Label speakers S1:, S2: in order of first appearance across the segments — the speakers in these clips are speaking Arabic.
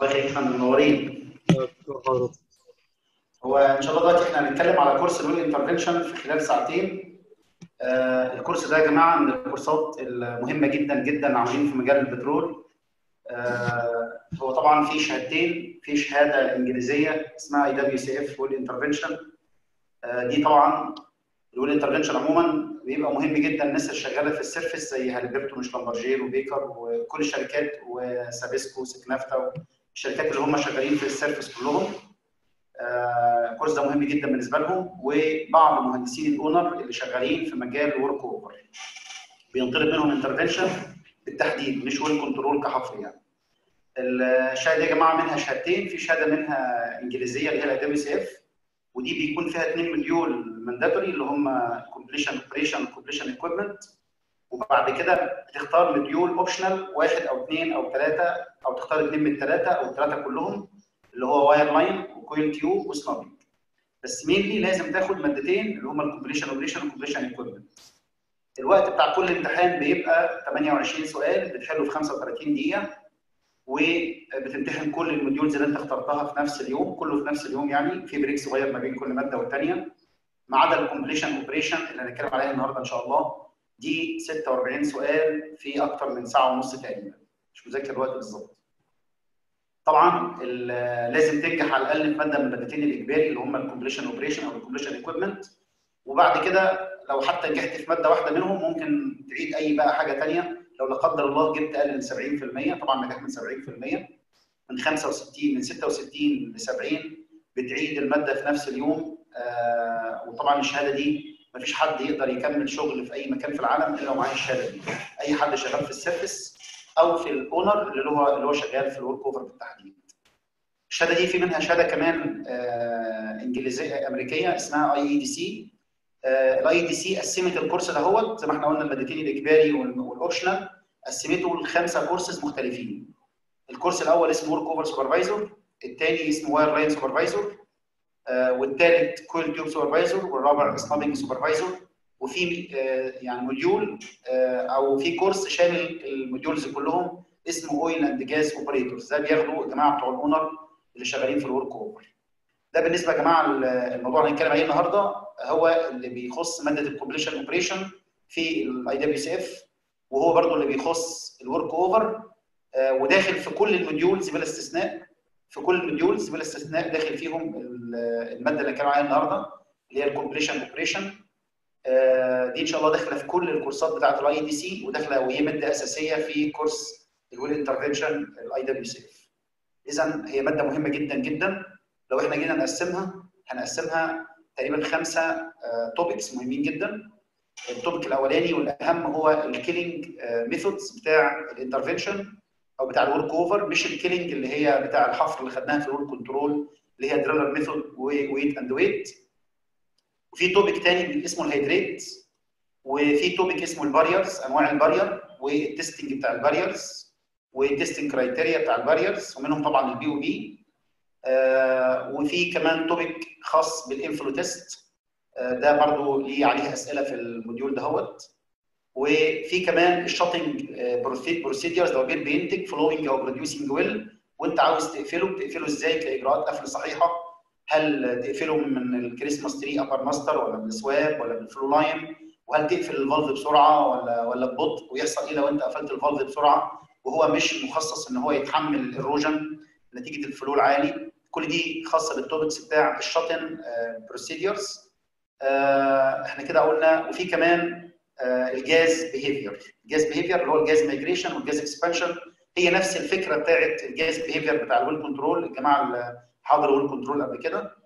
S1: الله يخليك إحنا منورين هو إن شاء الله دلوقتي إحنا هنتكلم على كورس ال well intervention في خلال ساعتين. آه الكورس ده يا جماعة من الكورسات المهمة جدا جدا عاملين في مجال البترول. آه هو طبعا في شهادتين. في شهادة إنجليزية اسمها IWCF well intervention دي طبعا ال well intervention عموما بيبقى مهم جدا الناس اللي شغالة في ال service زي هاليبرتون وشلمبرجير وبيكر وكل الشركات وسابيسكو وسكنافتا الشركات اللي هم شغالين في ال service كلهم. الكورس ده مهم جدا بالنسبة لهم وبعض مهندسين ال owner اللي شغالين في مجال ال workover بينطلب منهم intervention بالتحديد مش well control كحفر يعني. الشهادة يا جماعة منها شهادتين في شهادة منها إنجليزية اللي هي ال IWCF ودي بيكون فيها اثنين module mandatory اللي هم completion operation و completion equipment وبعد كده بتختار module optional واحد أو اثنين أو ثلاثة أو تختار اثنين من الثلاثه أو الثلاثه كلهم اللي هو wireline و coil tube و snubbing بس mainly لازم تاخد مادتين اللي هم ال completion operation وال completion equipment الوقت بتاع كل امتحان بيبقى 28 سؤال بتحله في 35 دقيقة وبتمتحن كل ال modules اللي انت اخترتها في نفس اليوم كله في نفس اليوم يعني في break صغير ما بين كل مادة والثانيه ما عدا ال completion operation اللي هنتكلم عليها النهارده إن شاء الله. دي 46 سؤال في أكتر من ساعة ونص تقريبا. مش متذاكر الوقت بالظبط. طبعا لازم تنجح على الأقل في مادة من المادتين الإجباري اللي هم ال completion operation أو ال completion equipment وبعد كده لو حتى نجحت في مادة واحدة منهم ممكن تعيد أي بقى حاجة ثانية لو لا قدر الله جبت أقل من 70% طبعا نجاح من 70% من 65 من 66 ل 70 بتعيد المادة في نفس اليوم. آه وطبعا الشهادة دي ما فيش حد يقدر يكمل شغل في أي مكان في العالم إلا ومعاه الشهادة دي. أي حد شغال في ال service أو في ال owner اللي هو اللي هو شغال في ال workover بالتحديد. الشهادة دي في منها شهادة كمان آه إنجليزية أمريكية اسمها اي اي دي سي الاي دي سي قسمت الكورس دهوت زي ما إحنا قلنا المادتين الإجباري وال optional قسمته لخمسة كورسز مختلفين. الكورس الأول اسمه workover supervisor الثاني اسمه wireline supervisor آه والثالث coil tube supervisor والرابع snubbing supervisor وفي آه يعني module آه أو في كورس شامل ال modules كلهم اسمه oil and gas operators ده بياخدوا الجماعه بتوع ال owner اللي شغالين في ال workover ده بالنسبة يا جماعة الموضوع اللي هنتكلم عليه النهارده هو اللي بيخص مادة ال completion operation في ال IWCF وهو برضو اللي بيخص ال workover آه وداخل في كل ال modules بلا استثناء. في كل ال modules بلا استثناء داخل فيهم المادة اللي هنتكلم عليها النهارده اللي هي ال completion operation آه دي إن شاء الله داخلة في كل الكورسات بتاعت ال IADC وداخلة وهي مادة أساسية في كورس ال well intervention ال IWCF اذا هي مادة مهمة جدا جدا. لو إحنا جينا نقسمها هنقسمها تقريبا خمسة topics مهمين جدا. ال topic الأولاني والأهم هو ال killing methods بتاع ال intervention أو بتاع ال workover مش ال killing اللي هي بتاع الحفر اللي خدناها في ال well control اللي هي driller method wait and weight وفي topic تاني اسمه ال hydrate وفي topic اسمه ال barriers أنواع ال barrier وال testing بتاع ال barriers وال testing criteria بتاع ال barriers ومنهم طبعا ال BOP آه وفي كمان topic خاص بال inflow test آه ده برضو ليه عليه أسئلة في ال module دهوت. وفي كمان ال shutting procedures لو بير بينتج flowing أو producing well وأنت عاوز تقفله بتقفله إزاي؟ كإجراءات قفل صحيحة. هل تقفله من ال Christmas tree upper master ولا بال swab ولا بال flow line وهل تقفل ال valve بسرعة ولا ولا ببطء ويحصل إيه لو أنت قفلت ال valve بسرعة؟ وهو مش مخصص إن هو يتحمل ال erosion نتيجة ال flow العالي. كل دي خاصة بال topics بتاع ال shut-in procedures إحنا كده قلنا. وفي كمان ال gas behavior ال gas behavior اللي هو ال gas migration وال gas expansion هي نفس الفكرة بتاعت ال gas behavior بتاع ال well control الجماعة اللي حضروا ال well control قبل كده.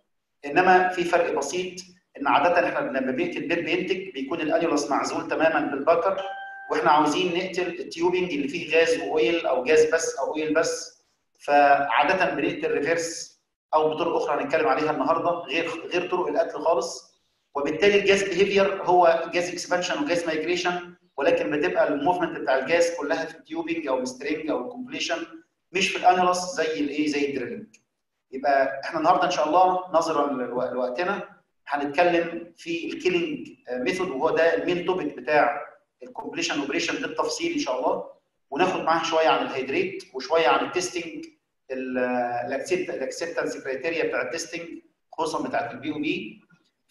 S1: إنما في فرق بسيط إن عادة إحنا لما بنقتل بيت بينتج بيكون ال annulus معزول تماما بال packer وإحنا عاوزين نقتل ال tubing اللي فيه غاز و oil أو جاز بس أو oil بس. فعادة بنقتل reverse أو بطرق أخرى هنتكلم عليها النهارده غير غير طرق القتل خالص. وبالتالي ال gas behavior هو gas expansion و gas migration ولكن بتبقى ال movement بتاع الجاز كلها في ال tubing أو ال string أو ال completion مش في ال annulus زي الايه زي ال drilling يبقى إحنا النهارده إن شاء الله نظرا لوقتنا هنتكلم في ال killing method وهو ده ال main topic بتاع ال completion operation بالتفصيل إن شاء الله. وناخد معاه شوية عن ال hydrate وشوية عن ال testing ال acceptance criteria بتاع ال testing خصوصا بتاعت ال BOP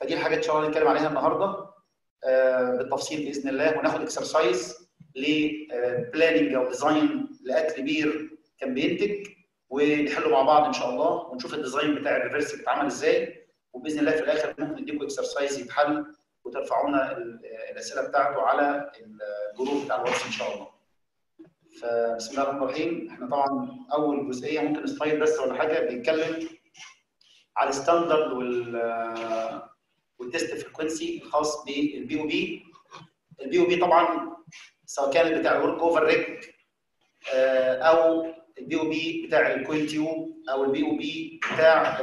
S1: فدي الحاجة إن شاء الله نتكلم عليها النهارده بالتفصيل بإذن الله وناخد exercise ل planning أو design لأكل بير كان بينتج ونحله مع بعض إن شاء الله ونشوف ال design بتاع ال reverse بيتعمل إزاي وبإذن الله في الآخر ممكن نديكم exercise يتحل وترفعوا لنا الأسئلة بتاعته على ال group بتاع الواتس إن شاء الله. فبسم الله الرحمن الرحيم إحنا طبعا أول جزئية ممكن slide بس ولا حاجة بيتكلم على ال standard وال وال test frequency الخاص بال BOP ال BOP طبعا سواء كان بتاع ال workover rig أو ال BOP بتاع ال coil tube أو ال BOP بتاع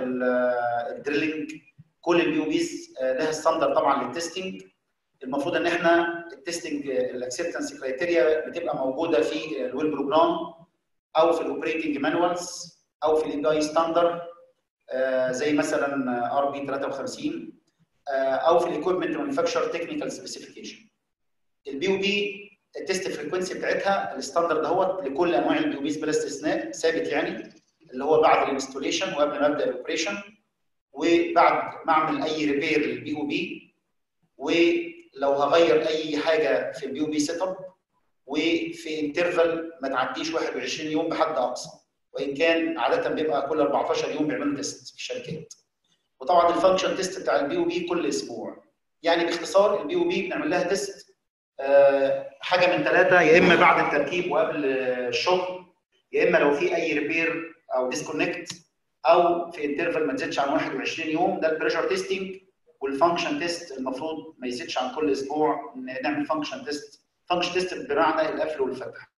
S1: ال drilling كل ال BOPs لها standard طبعا لل testing المفروض إن إحنا ال testing ال acceptance criteria بتبقى موجودة في ال well program أو في ال operating manuals أو في ال API standard زي مثلا RP 53 أو في ال equipment manufacture technical specification ال BOP ال test frequency بتاعتها ال standard اهوت لكل أنواع ال BOPs بلا استثناء ثابت يعني اللي هو بعد ال installation وقبل ما ابدا ال operation وبعد ما أعمل أي repair لل BOP ولو هغير أي حاجة في ال BOP setup وفي interval ما تعديش 21 يوم بحد أقصى. وإن كان عادة بيبقى كل 14 يوم بيعملوا test في الشركات. وطبعا ال function test بتاع ال BOP كل أسبوع. يعني باختصار ال BOP بنعمل لها test حاجة من ثلاثة يا إما بعد التركيب وقبل الشغل يا إما لو في أي repair أو disconnect أو في interval ما تزيدش عن 21 يوم ده ال pressure testing وال function test المفروض ما يزيدش عن كل أسبوع نعمل function test function test بمعنى القفل والفتح.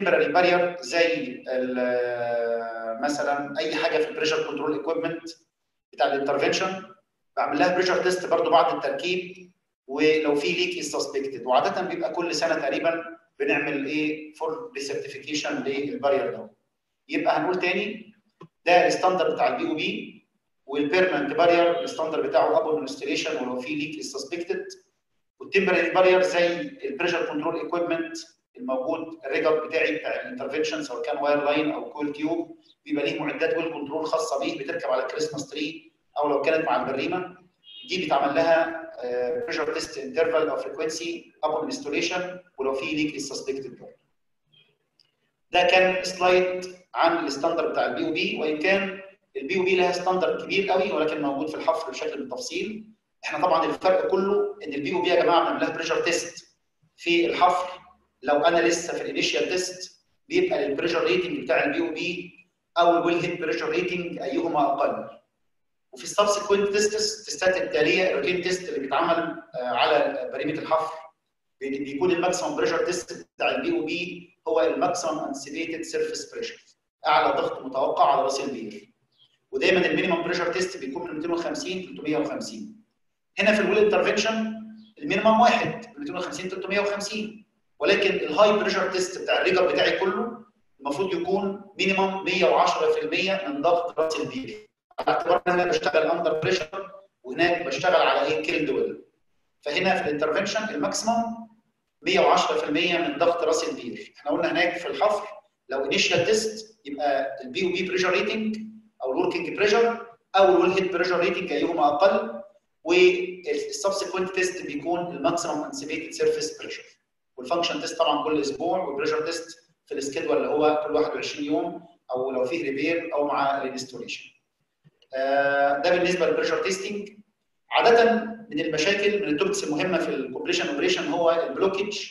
S1: temporary barrier زي مثلا أي حاجة في ال pressure control equipment بتاع ال intervention بعمل لها pressure test برضو بعد التركيب ولو في leak is suspected وعادة بيبقى كل سنة تقريبا بنعمل إيه؟ for recertification لل barrier ده. يبقى هنقول تاني ده ال standard بتاع ال BOP وال permanent barrier ال standard بتاعه upon installation ولو في leak is suspected وال temporary barrier زي ال pressure control equipment الموجود ال rigger بتاعي بتاع ال intervention سواء كان wireline أو coil tube بيبقى ليه معدات well control خاصة بيه بتركب على ال Christmas tree أو لو كانت مع البريمة. دي بيتعمل لها pressure test interval أو frequency upon installation ولو في leak suspected ده كان slide عن ال standard بتاع ال BOP وإن كان ال BOP لها standard كبير قوي ولكن موجود في الحفر بشكل بالتفصيل. إحنا طبعا الفرق كله إن ال BOP يا جماعة بنعمل لها pressure test في الحفر لو أنا لسه في ال initial test بيبقى لل pressure rating بتاع ال BOP أو ال wellhead pressure rating أيهما أقل. وفي ال subsequent tests test ات التالية ال routine test اللي بيتعمل على بريمه الحفر بيكون ال maximum pressure test بتاع ال BOP هو ال maximum anticipated surface pressure أعلى ضغط متوقع على رأس البير. ودايما ال minimum pressure test بيكون من 250 350 هنا في ال well intervention ال minimum واحد 250 350 ولكن ال high pressure test بتاع ال rigger بتاعي كله المفروض يكون minimum 110% من ضغط رأس البير على اعتبار إن أنا بشتغل under pressure وهناك بشتغل على إيه؟ killed well فهنا في ال intervention ال maximum 110% من ضغط رأس البير إحنا قلنا هناك في الحفر لو initial test يبقى ال BOP pressure rating أو ال working pressure أو ال wellhead pressure rating ايهما أقل وال subsequent test بيكون ال maximum anticipated surface pressure وال function test طبعا كل أسبوع وال pressure test في ال schedule اللي هو كل 21 يوم أو لو فيه repair أو مع ال installation. آه ده بالنسبة لل pressure testing عادة من المشاكل من ال topics المهمة في ال completion operation هو ال blockage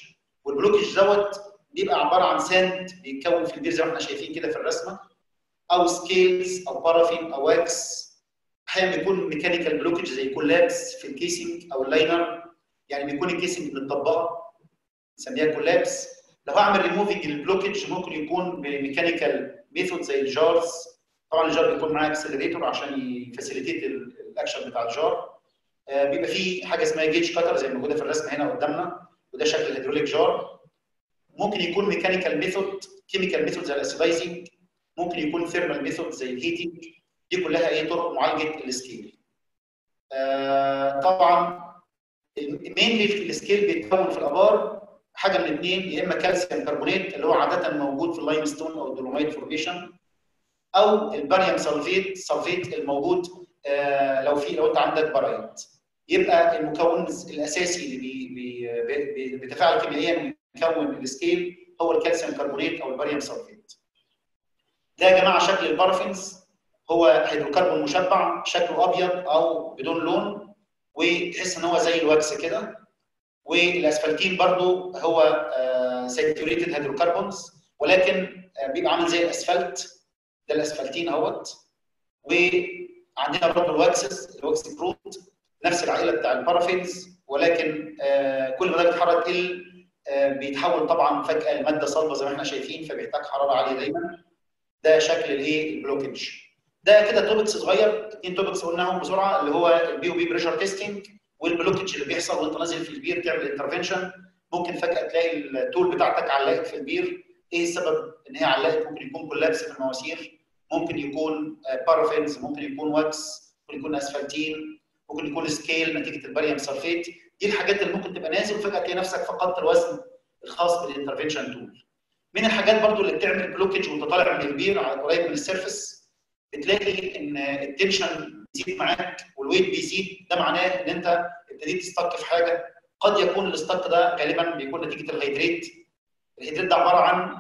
S1: وال blockage دوت بيبقى عبارة عن sand بيتكون في البير زي ما إحنا شايفين كده في الرسمة. أو scales أو بارافين أو wax أحيانا بيكون mechanical blockage زي collapse في ال casing أو ال liner يعني بيكون ال casing متطبقه نسميها collapse لو هعمل ريموفنج للبلوكج ممكن يكون ب mechanical method زي ال jars. طبعا الجار بيكون معاه اكسلريتور عشان يفاسيليتيت الاكشن بتاع الجار. آه بيبقى فيه حاجة اسمها gauge cutter زي موجودة في الرسمه هنا قدامنا وده شكل ال hydraulic jar ممكن يكون mechanical method chemical method زي ال acidizing ممكن يكون thermal method زي ال heating دي كلها إيه؟ طرق معالجة ال scale آه طبعا mainly في ال scale بيتكون في الآبار. حاجة من الاثنين يا إما كالسيوم كربونات اللي هو عادة موجود في ال limestone أو ال dolomite formation أو الباريوم sulfate sulfate الموجود آه لو في لو أنت عندك barite يبقى المكون الأساسي اللي بي بي بي بيتفاعل كيميائيا ويكون ال scale هو الكالسيوم كربونات أو الباريوم sulfate ده يا جماعة شكل ال paraffins. هو هيدروكربون مشبع شكله أبيض أو بدون لون وتحس إن هو زي ال wax كده. وال asphaltene برضو هو saturated hydrocarbons ولكن بيبقى عامل زي الاسفلت ده ال asphaltene اهوت. وعندنا برضو الواكسز الواكس بروت نفس العائلة بتاع ال paraffins ولكن كل ما درجه الحراره تقل بيتحول طبعا فجأة لمادة صلبة زي ما إحنا شايفين فبيحتاج حرارة عالية دايما. ده شكل الايه ال blockage ده كده topics صغير اثنين topics قلناهم بسرعة اللي هو ال BOP pressure testing وال blockage اللي بيحصل وانت نازل في البير تعمل intervention ممكن فجأة تلاقي ال tool بتاعتك علقت في البير. إيه السبب؟ إن هي علقت ممكن يكون collapse في المواسير ممكن يكون paraffins ممكن يكون wax ممكن يكون asphaltene ممكن يكون scale نتيجة الباريوم sulfate دي الحاجات اللي ممكن تبقى نازل وفجأة تلاقي نفسك فقدت الوزن الخاص بال intervention tool من الحاجات برضو اللي بتعمل blockage وانت طالع من البير على قريب من ال surface بتلاقي إن ال tension بيزيد معاك وال weight بيزيد ده معناه إن أنت ابتديت ت stick في حاجة. قد يكون ال stick ده غالبا بيكون نتيجة ال hydrate ال hydrate ده عبارة عن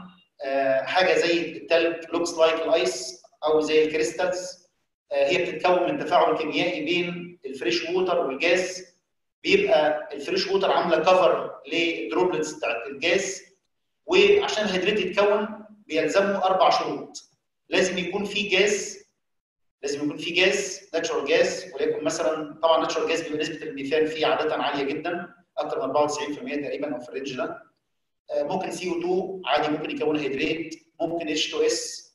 S1: حاجة زي التلج looks like ال ice أو زي ال crystals هي بتتكون من تفاعل كيميائي بين الفريش ووتر والجاز بيبقى الفريش ووتر عاملة كفر للدروبلتس بتاعت الجاز وعشان الهيدريت يتكون بيلزمه أربع شروط. لازم يكون في جاز لازم يكون في gas natural gas وليكن مثلا طبعا natural gas بيبقى نسبة الميثان فيه عادة عالية جدا أكثر من 94% تقريبا أو في ال range ده. ممكن CO2 عادي ممكن يكون hydrate ممكن H2S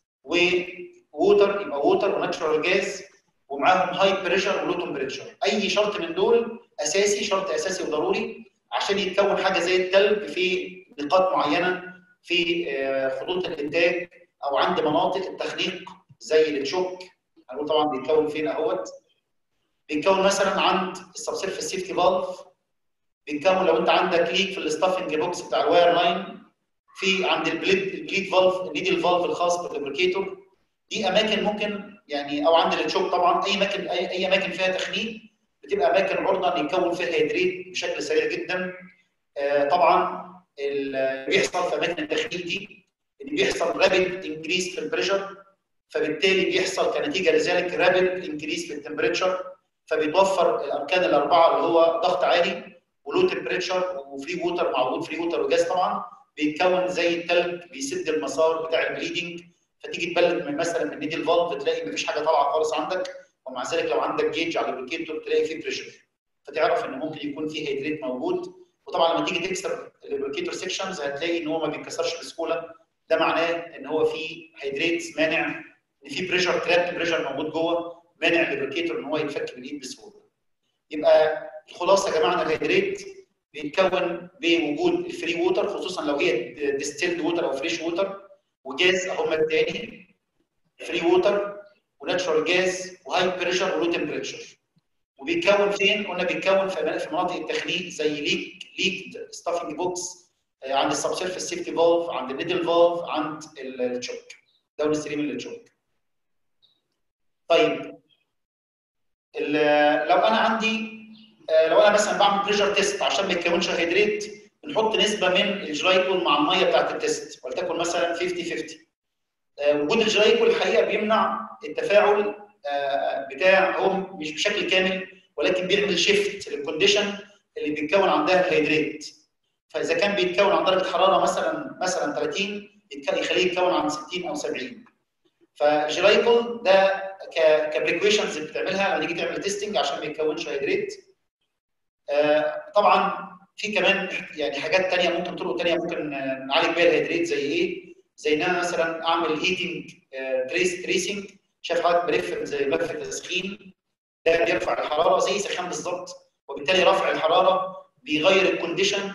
S1: water يبقى water و natural gas ومعاهم high pressure و low temperature أي شرط من دول أساسي شرط أساسي وضروري عشان يتكون حاجة زي التلج في نقاط معينة في خطوط الإنتاج أو عند مناطق التخنيق زي ال choke. هنقول طبعا بيتكون فين أهوت. بيتكون مثلا عند ال subsurface safety valve. بيتكون لو أنت عندك leak في ال stuffing box بتاع ال wireline في عند البليد البليد فالف النيدل فالف الخاص باللوبريكيتور دي أماكن ممكن يعني أو عند ال choke طبعا أي أماكن أي, أي أماكن فيها تخنيق بتبقى أماكن عرضه ان يتكون فيها hydrate بشكل سريع جدا. آه طبعا اللي بيحصل في أماكن التخنيق دي إن بيحصل rapid increase في ال pressure فبالتالي بيحصل كنتيجة لذلك rapid increase في ال temperature فبيتوفر الأركان الأربعة اللي هو ضغط عالي و low temperature و free water مع وجود free water و gas طبعا بيتكون زي التلج بيسد المسار بتاع ال bleeding فتيجي ت bleed من مثلا من needle valve تلاقي مفيش حاجة طالعة خالص عندك ومع ذلك لو عندك gauge على ال lubricator تلاقي فيه pressure فتعرف إن ممكن يكون فيه hydrate موجود. وطبعا لما تيجي تكسر ال lubricator sections هتلاقي إن هو ما بيتكسرش بسهولة. ده معناه إن هو في hydrate مانع ان في pressure trapped pressure موجود جوه مانع ال lubricator إن هو يتفك بالايد بسهولة. يبقى الخلاصة يا جماعة ان ال hydrate بيتكون بوجود ال free water خصوصا لو هي distilled water أو fresh water و gas هم الثاني free water و natural gas و high pressure و low temperature وبيتكون فين؟ قلنا بيتكون في مناطق التخنيق زي leak leak stuffing box عند ال subsurface safety valve عند ال needle valve عند ال choke downstream ال choke طيب لو أنا عندي لو أنا مثلا بعمل pressure test عشان ما يتكونش hydrate بنحط نسبة من الجلايكول مع المية بتاعت ال test ولتكن مثلا 50 50 وجود الجلايكول الحقيقة بيمنع التفاعل بتاع هو مش بشكل كامل ولكن بيعمل shift لل condition اللي بيتكون عندها ال hydrate فإذا كان بيتكون عند درجة حرارة مثلا مثلا 30 يخليه يتكون عند 60 أو 70 فالجلايكول ده ك precautions بتعملها لما تيجي تعمل testing عشان ما يتكونش hydrate آه طبعا في كمان يعني حاجات ثانية ممكن طرق ثانية ممكن نعالج بيها ال hydrate زي إيه؟ زي إن أنا مثلا أعمل heating تريس tracing شايف حضرتك بلف زي ملف التسخين. ده بيرفع الحرارة زي سخان بالظبط وبالتالي رفع الحرارة بيغير ال condition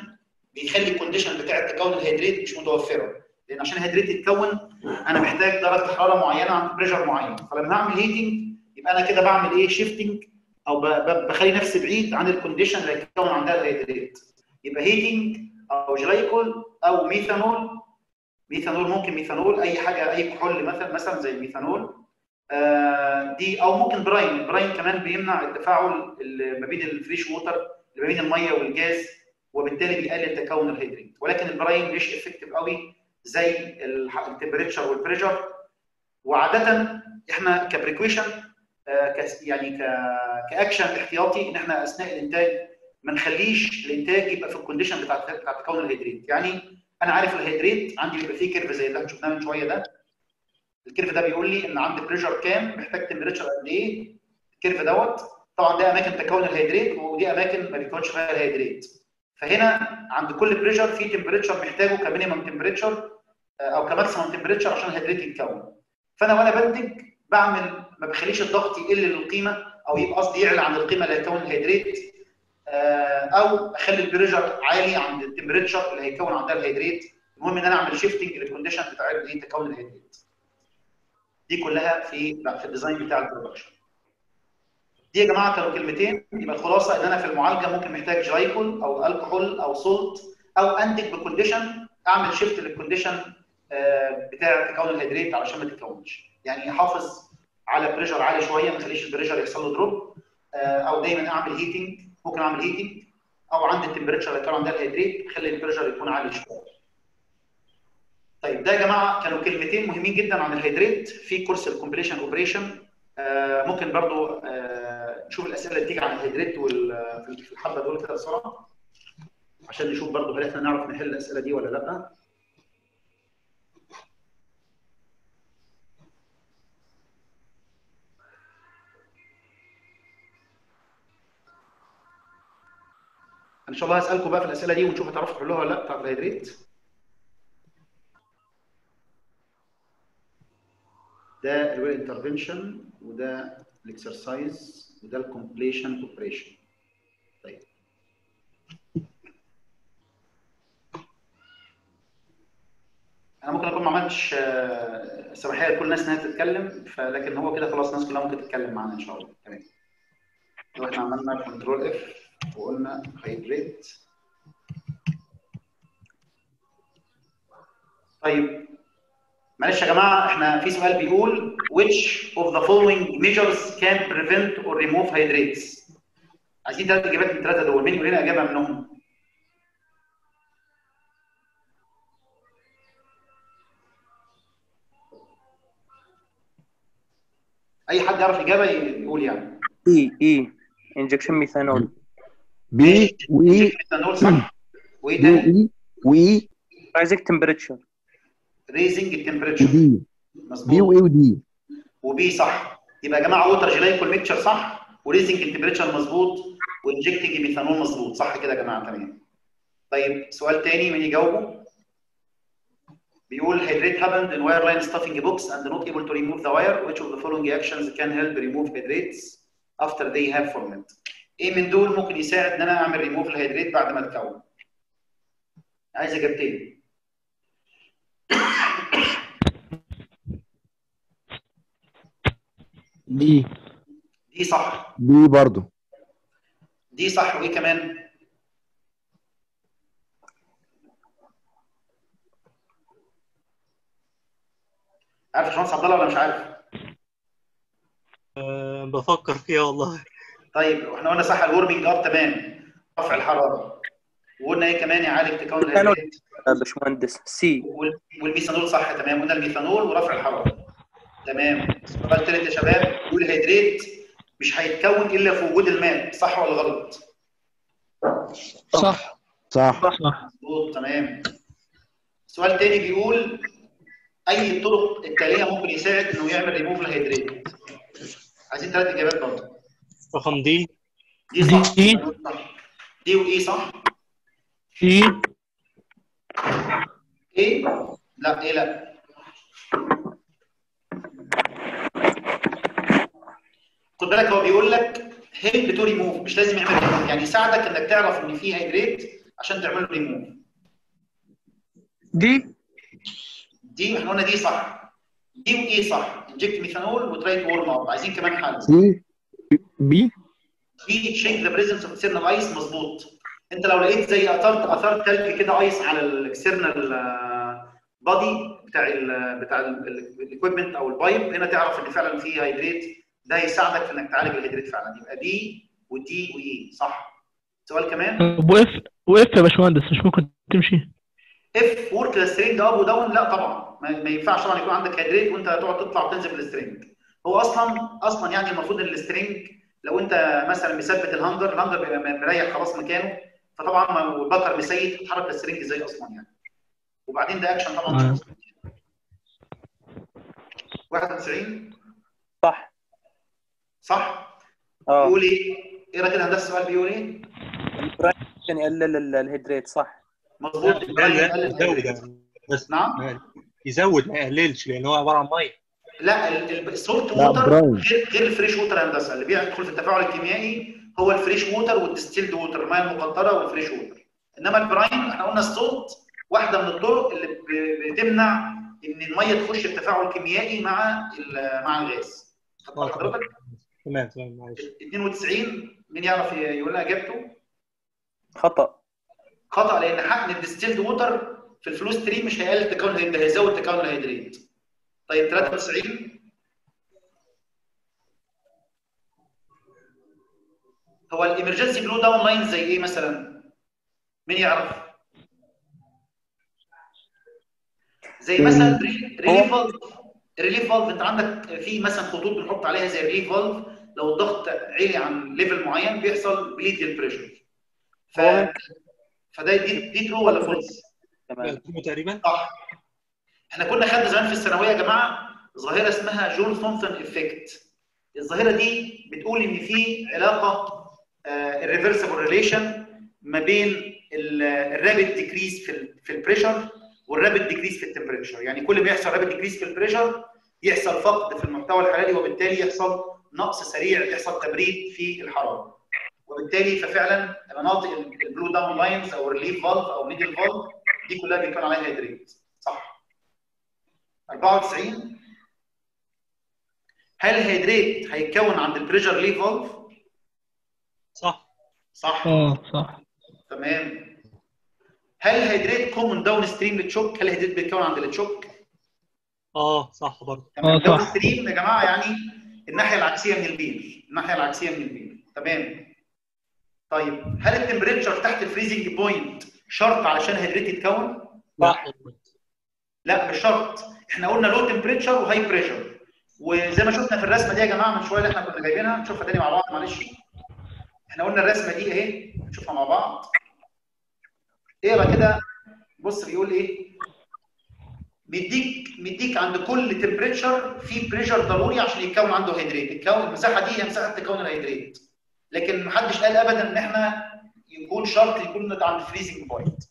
S1: بيخلي ال condition بتاع تكون ال hydrate مش متوفرة. لأن عشان ال hydrate يتكون أنا محتاج درجة حرارة معينة عند pressure معين. فلما اعمل heating يبقى أنا كده بعمل إيه؟ shifting أو بخلي نفسي بعيد عن ال condition اللي هيتكون عندها ال hydrate يبقى heating أو جلايكول أو ميثانول ميثانول ممكن ميثانول أي حاجة أي كحول مثلا مثلا زي الميثانول آه دي أو ممكن brine ال brine كمان بيمنع التفاعل ما بين ال fresh water ما بين المية والجاز وبالتالي بيقلل تكون ال hydrate. ولكن ال brine مش effective قوي. زي ال temperature وال pressure وعادة إحنا ك precaution آه يعني كاكشن احتياطي إن إحنا أثناء الإنتاج ما نخليش الإنتاج يبقى في ال condition بتاع بتاع تكون ال hydrate يعني أنا عارف ال hydrate عندي بيبقى فيه curve زي اللي إحنا شفناه من شوية ده. ال curve ده بيقول لي إن عندي pressure كام محتاج temperature قد إيه. ال curve دوت طبعا ده أماكن تكون ال hydrate ودي أماكن ما بيكونش فيها ال hydrate فهنا عند كل pressure في temperature محتاجه ك minimum temperature أو ك maximum temperature عشان ال hydrate يتكون. فأنا وأنا بنتج بعمل ما بخليش الضغط يقل للقيمه أو يبقى قصدي يعلى عن القيمة اللي هيكون ال hydrate أو أخلي ال pressure عالي عند ال temperature اللي هيكون عندها ال hydrate المهم إن أنا أعمل shifting لل condition بتاع تكون ال hydrate دي كلها في في ال design بتاع ال production دي يا جماعة كانوا كلمتين. يبقى الخلاصة إن أنا في المعالجة ممكن محتاج جلايكول أو الكحول أو salt أو أنتج ب condition أعمل shift لل condition بتاع تكون ال hydrate علشان ما تتكونش. يعني احافظ على pressure عالي شوية ما اخليش ال pressure يحصل له drop أو دايما أعمل heating ممكن أعمل heating أو عند ال temperature اللي كان عندها ال hydrate اخلي ال pressure يكون عالي شوية. طيب ده يا جماعة كانوا كلمتين مهمين جدا عن ال hydrate في كورس ال completion operation آه ممكن برضو آه نشوف الأسئلة اللي بتيجي عن ال hydrate في الحبة دول كده بسرعة عشان نشوف برضو هل إحنا نعرف نحل الأسئلة دي ولا لأ. إن شاء الله هسألكم بقى في الأسئلة دي ونشوف هتعرفوا تحلوها ولا لأ. بتاعت ال hydrate ده ال well intervention وده ال exercise وده ال completion operation طيب. أنا ممكن أكون ما عملتش سماحية لكل الناس إنها تتكلم فلكن هو كده خلاص الناس كلها ممكن تتكلم معانا إن شاء الله. تمام. إحنا عملنا control F وقلنا hydrate طيب معلش يا جماعة إحنا في سؤال بيقول which of the following measures can prevent or remove hydrates عايزين ثلاث إجابات من الثلاثه دول مين يقول لنا إجابة منهم؟ أي حد يعرف إجابة يقول يعني.
S2: A A injection ميثانول
S3: B و A
S1: ميثانول صح وايه تاني
S3: وي وي
S2: رايزنج تمبريتشر
S1: ريزنج التمبريتشر
S3: ودي بي واي ودي
S1: وبي. صح. يبقى يا جماعة water glycol mixture صح؟ و raising ال temperature مظبوط. و injecting ميثانول مظبوط. صح كده يا جماعة تمام. طيب سؤال تاني مين يجاوبه. بيقول hydrate happened in wireline stuffing box and not able to remove the wire. Which of the following actions can help remove hydrates after they have formed? إيه من دول ممكن يساعد إن أنا أعمل ريموف الهيدريت بعد ما تكون عايز إجابتين.
S3: بي.
S1: دي صح.
S3: بي برضو.
S1: دي صح وإيه كمان؟ عارف يا باشمهندس عبد الله ولا مش عارف؟
S4: أه بفكر فيها والله.
S1: طيب إحنا قلنا صح ال warming up تمام. رفع الحرارة. وقلنا إيه كمان يعالج تكون.
S2: ال
S1: hydrate
S2: باشمهندس C
S1: وال- والميثانول صح تمام. قلنا الميثانول ورفع الحرارة. تمام. السؤال الثالث يا شباب بيقول ال hydrate مش هيتكون إلا في وجود الماء صح ولا غلط؟
S5: صح.
S3: صح.
S1: مظبوط تمام. سؤال تاني بيقول أي الطرق التالية ممكن يساعد إنه يعمل ريموف ال hydrate عايزين ثلاث إجابات برضه.
S4: رقم D.
S1: D صح
S5: D.
S1: صح. D وإيه صح؟
S5: C
S1: A؟ لا A لا؟ خد بالك هو بيقول لك هيلب تو ريموف مش لازم يعمل ريموف يعني يساعدك إنك تعرف إن في hydrate عشان تعمل له ريموف
S5: D.
S1: D إحنا قلنا D صح. D وإيه صح؟ Inject ميثانول و try warm up عايزين كمان حل.
S3: B.
S1: في check the presence of external ice مظبوط. انت لو لقيت زي اثار اثار تلج كده ice على ال external body بتاع ال بتاع ال equipment أو ال pipe هنا تعرف إن فعلا في hydrate ده يساعدك في إنك تعالج ال hydrate فعلا. يبقى B و D و A صح؟ سؤال كمان؟
S5: طب واف واف يا باشمهندس مش ممكن تمشي.
S1: اف ورك السترينج اب وداون لا طبعا. ما, ما ينفعش طبعا يكون عندك هيدريت وأنت تقعد تطلع وتنزل بالسترينج هو أصلا أصلا يعني المفروض إن السترينج لو انت مثلا مثبت الهانجر الهانجر بيبقى مريح خلاص مكانه فطبعا والبكر مسيت تتحرك السترينج إزاي أصلا يعني وبعدين ده أكشن طبعا مش
S5: آه.
S1: مظبوط. 91
S2: صح
S1: صح
S2: آه
S1: بيقول إيه؟ اقرا كده هندسه السؤال بيقول
S2: إيه؟ عشان يقلل ال- ال hydrate صح
S1: مظبوط
S4: يزود
S1: ال
S4: hydrate. بس
S1: نعم
S4: يزود ما يقللش لأن هو عبارة عن مية
S1: لا ال- ال-
S3: ال
S1: salt
S3: water.
S1: غير غير ال fresh water هندسة. اللي بيدخل في التفاعل الكيميائي هو ال fresh water وال distilled water الميه المقطرة وال fresh water إنما ال brine إحنا قلنا ال salt واحدة من الطرق اللي ب- بتمنع إن المية تخش في تفاعل كيميائي مع مع الغاز. حضرتك
S4: تمام تمام معلش.
S1: 92 مين يعرف يقول لنا إجابته؟
S2: خطأ.
S1: خطأ لأن حقن ال distilled water في ال flow stream مش هيقلل تكون ال hyd- ده هيزود تكون ال hydrate. طيب 93 هو ال emergency blow down line زي إيه مثلا؟ مين يعرف؟ زي مثلا relief valve relief valve أنت عندك في مثلا خطوط بنحط عليها زي relief valve لو الضغط عالي عن level معين بيحصل bleed لل pressure
S2: ف...
S1: فده دي, دي true ولا false؟
S2: تمام.
S4: تقريبا؟
S1: صح. إحنا كنا خدنا زمان في الثانوية يا جماعة ظاهرة اسمها Joule Thomson effect. الظاهرة دي بتقول إن في علاقة ال reversible relation ما بين ال rapid decrease في في ال pressure وال rapid decrease في ال temperature يعني كل ما يحصل rapid decrease في ال pressure يحصل فقد في المحتوى الحراري وبالتالي يحصل نقص سريع يحصل تبريد في الحرارة. وبالتالي ففعلا مناطق ال blow down lines أو ال relief valve أو needle valve دي كلها بيكون عليها hydrate 94 هل ال hydrate هيتكون عند ال pressure relief valve
S4: صح.
S1: صح.
S5: آه صح.
S1: تمام. هل ال hydrate common down stream لل choke هل ال hydrate بيتكون عند ال
S4: choke آه صح برضه.
S1: تمام.
S5: آه،
S1: down
S5: صح.
S1: stream يا جماعة يعني الناحية العكسية من البير. الناحية العكسية من البير. تمام. طيب هل ال temperature تحت ال freezing point شرط علشان ال hydrate يتكون؟
S4: صح
S1: لا مش شرط. إحنا قلنا low temperature و high pressure وزي ما شفنا في الرسمة دي يا جماعة من شوية اللي إحنا كنا جايبينها نشوفها تاني مع بعض معلش. إحنا قلنا الرسمة دي اهي نشوفها مع بعض. اقرأ كده بص بيقول إيه؟ مديك مديك عند كل temperature في pressure ضروري عشان يتكون عنده hydrate يتكون المساحة دي هي مساحة تكون ال hydrate لكن محدش قال ابدا إن إحنا يكون شرط يكون عند freezing point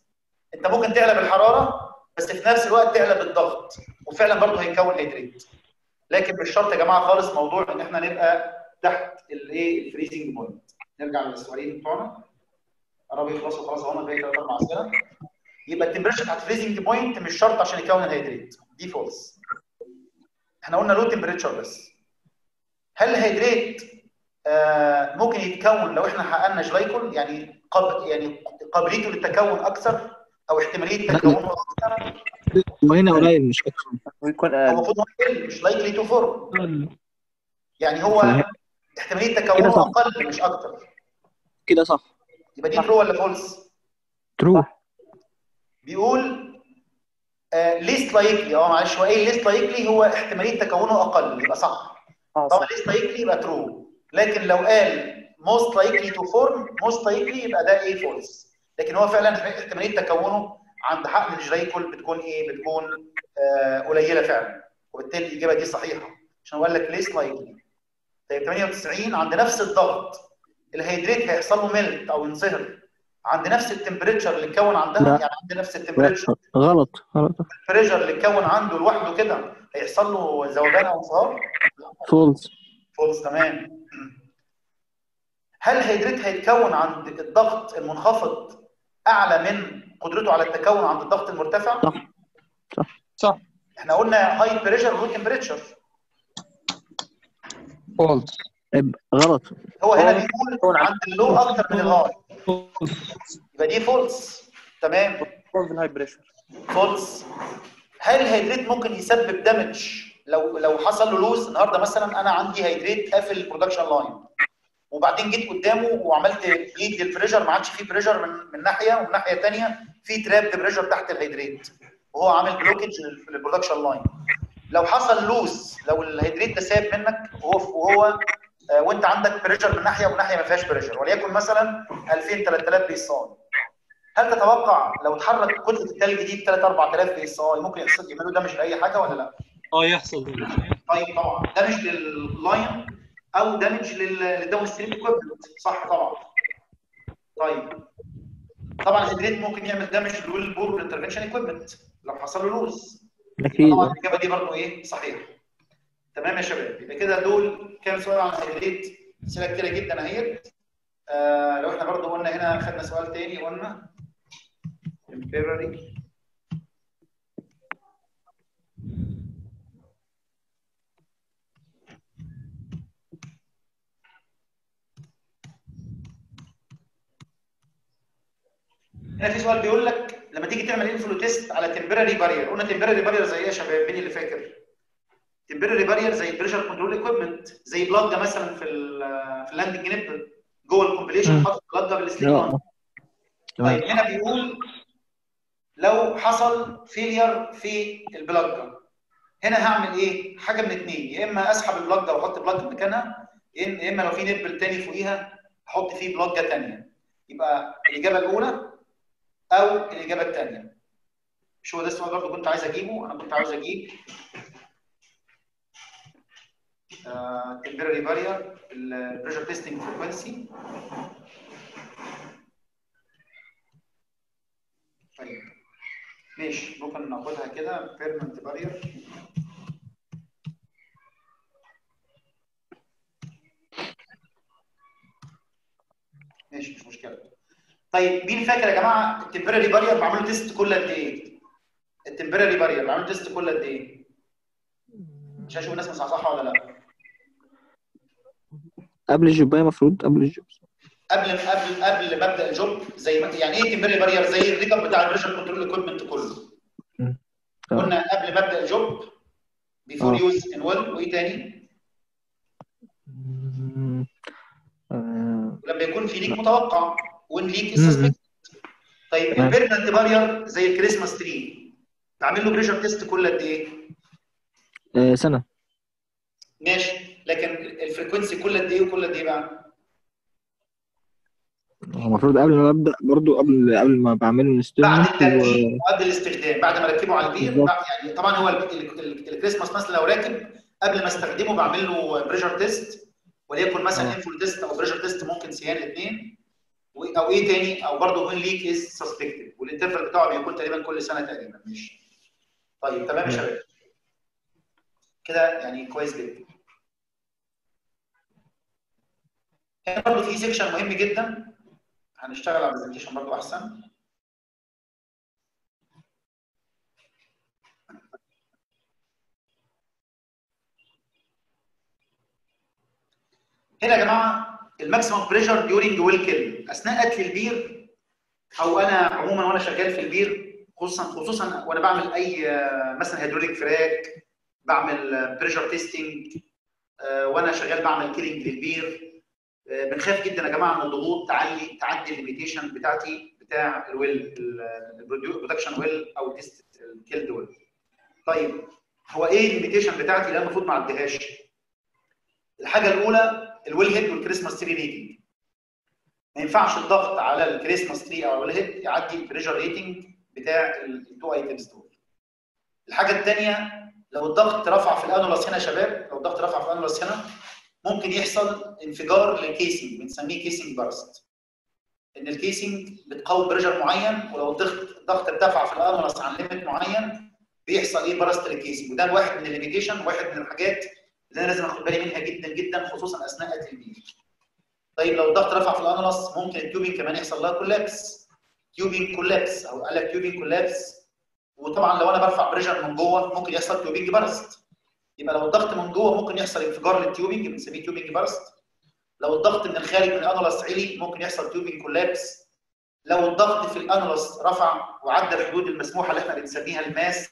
S1: أنت ممكن تعلى بالحراره بس في نفس الوقت تعلى بالضغط وفعلا برضه هيكون hydrate. لكن مش شرط يا جماعة خالص موضوع إن إحنا نبقى تحت الإيه؟ ال freezing point نرجع للسؤالين بتوعنا. قربوا يخلصوا خلاص أهو باقي ثلاث أربع أسئلة. يبقى ال temperature بتاعت ال freezing point مش شرط عشان يكون ال hydrate دي false إحنا قلنا low temperature بس. هل ال hydrate آه ممكن يتكون لو إحنا حققنا جلايكول يعني قب يعني قابليته للتكون أكثر أو احتمالية تكونه أكثر
S6: وهنا قليل مش أكثر
S2: ويكون
S1: هو
S2: أقل
S1: المفروض هو يقل، مش likely to form يعني هو.
S6: احتمالية
S1: تكونه
S6: صح.
S1: أقل مش أكتر.
S6: كده صح.
S1: يبقى دي true ولا false؟
S3: true
S1: بيقول least likely آه معلش هو إيه least likely هو احتمالية تكونه أقل يبقى صح.
S2: آه
S1: طبعا least likely يبقى true لكن لو قال most likely to form most likely يبقى ده إيه false لكن هو فعلا احتماليه تكونه عند حقن الجريكول بتكون إيه؟ بتكون آه قليلة فعلا. وبالتالي الإجابة دي صحيحة. عشان هو قال لك least likely طيب 98 عند نفس الضغط ال hydrate هيحصل له melt أو ينصهر. عند نفس ال temperature اللي اتكون عندها. يعني عند نفس ال temperature.
S6: غلط غلط.
S1: ال pressure اللي اتكون عنده لوحده كده هيحصل له ذوبان أو انصهار؟
S6: false
S1: false تمام. هل ال hydrate هيتكون عند الضغط المنخفض أعلى من قدرته على التكون عند الضغط المرتفع؟
S6: صح. صح.
S5: صح.
S1: إحنا قلنا high pressure و low
S3: temperature false
S6: غلط.
S1: هو هنا بيقول عند ال low أكتر من ال high يبقى دي false تمام.
S2: false high pressure
S1: false هل ال hydrate ممكن يسبب damage لو لو حصل له loose النهارده مثلا أنا عندي hydrate قافل ال production line وبعدين جيت قدامه وعملت bleed لل pressure ما عادش فيه pressure من من ناحية ومن ناحية ثانية في trapped pressure تحت ال hydrate وهو عامل blockage لل production line لو حصل loose لو ال hydrate ده ساب منك وهو وهو آه، وانت عندك pressure من ناحية ومن ناحية ما فيهاش pressure وليكن مثلا 2000 3000 psi هل تتوقع لو اتحرك كتلة الثلج دي ب 3 4000 psi ممكن يحصل يعملوا damage لأي حاجة ولا لا؟
S4: آه يحصل ده
S1: طيب طبعا damage لل line أو damage لل down stream equipment صح طبعا. طيب. طبعا ال hydrate ممكن يعمل damage لل well bore intervention equipment لو حصل له loose
S6: أكيد.
S1: طبعا الإجابة دي برضه إيه؟ صحيحة. تمام يا شباب. يبقى كده دول كام سؤال عن ال hydrate اسئله كتيره جدا اهيت آه لو إحنا برضه قلنا هنا خدنا سؤال تاني قلنا temporary. هنا في سؤال بيقول لك لما تيجي تعمل inflow test على temporary barrier قلنا temporary barrier زي إيه يا شباب؟ مين اللي فاكر؟ temporary barrier زي ال pressure control equipment زي بلاجه مثلا في في ال landing nipple جوه ال
S6: completion.
S1: حاطط
S6: آه تمام.
S1: طيب هنا بيقول لو حصل failure في البلاجه هنا هعمل إيه؟ حاجة من اثنين يا إما أسحب البلاجه وأحط بلاجه مكانها يا إما لو في nipple تاني فوقيها أحط فيه بلاجه ثانية يبقى الإجابة الأولى أو الإجابة الثانية مش هو ده السؤال برضه كنت عايز أجيبه؟ أنا كنت عاوز أجيب temporary barrier ال pressure testing frequency طيب ماشي. ممكن ناخدها كده permanent barrier ماشي مش مشكلة. طيب مين فاكر يا جماعة ال temporary barrier بعمل له test كل قد إيه؟ ال temporary barrier بعمل له test كل قد إيه؟ مش هشوف الناس مصحصحة ولا لأ
S6: قبل ال job إيه المفروض قبل ال job
S1: قبل قبل قبل ما ابدا ال job زي ما يعني إيه temporary barrier زي ال rig up بتاع ال pressure control
S6: equipment كله.
S1: قلنا قبل ما ابدا ال job before
S6: آه.
S1: use in well وإيه تاني؟
S6: آه،
S1: لما يكون في leak متوقع when leak
S6: مم.
S1: suspect طيب.
S6: ال
S1: permanent barrier زي ال Christmas tree بعمل له pressure test كل قد إيه؟
S6: آه، سنة
S1: ماشي لكن ال frequency كل قد إيه وكل قد إيه بقى؟
S6: هو المفروض قبل ما أبدأ برضو قبل قبل ما بعمل
S1: بعد
S6: installment
S1: التركيب وقبل الاستخدام بعد ما أركبه على البير. بعد- يعني طبعا هو ال- ال- ال- الكريسماس مثلا لو راكب قبل ما استخدمه بعمل له pressure test وليكن مثلا
S6: آه.
S1: inflow test أو pressure test ممكن سيان الاثنين أو إيه تاني؟ أو برضه when leak is suspected وال interval بتاعه بيكون تقريبا كل سنة تقريبا. ماشي. طيب تمام يا شباب. كده يعني كويس جدا. هنا برضه في section مهم جدا. هنشتغل على ال presentation برضه أحسن. هنا يا جماعة ال maximum pressure during well kill أثناء قتل البير أو أنا عموما وأنا شغال في البير خصوصا خصوصا وأنا بعمل أي آه، مثلا hydraulic frac بعمل pressure testing وأنا شغال بعمل killing للبير آه، بنخاف جدا يا جماعة ان الضغوط تعلي تعدي ال limitation بتاعتي بتاع ال well ال production well أو test ال killed well طيب هو إيه ال limitation بتاعتي اللي أنا المفروض ما أعديهاش؟ الحاجة الأولى ال well head وال Christmas tree rating. ما ينفعش الضغط على ال Christmas tree أو ال well head يعدي ال pressure rating بتاع ال two items دول. الحاجة الثانية لو الضغط رفع في ال annulus هنا يا شباب لو الضغط رفع في ال annulus هنا ممكن يحصل انفجار لل casing بنسميه casing burst إن ال casing بتقاوم pressure معين ولو الضغط الضغط ارتفع في ال annulus عن limit معين بيحصل إيه؟ burst لل casing وده واحد من ال limitation واحد من الحاجات اللي أنا لازم أخد بالي منها جدا جدا خصوصا أثناء البير طيب لو الضغط رفع في ال annulus ممكن ال tubing كمان يحصل لها collapse tubing collapse أو قال لك tubing collapse وطبعا لو أنا برفع pressure من جوه ممكن يحصل tubing burst يبقى لو الضغط من جوه ممكن يحصل انفجار لل tubing بنسميه tubing burst لو الضغط من الخارج من ال annulus عالي ممكن يحصل tubing collapse لو الضغط في ال annulus رفع وعدى الحدود المسموحة اللي إحنا بنسميها ال MAASP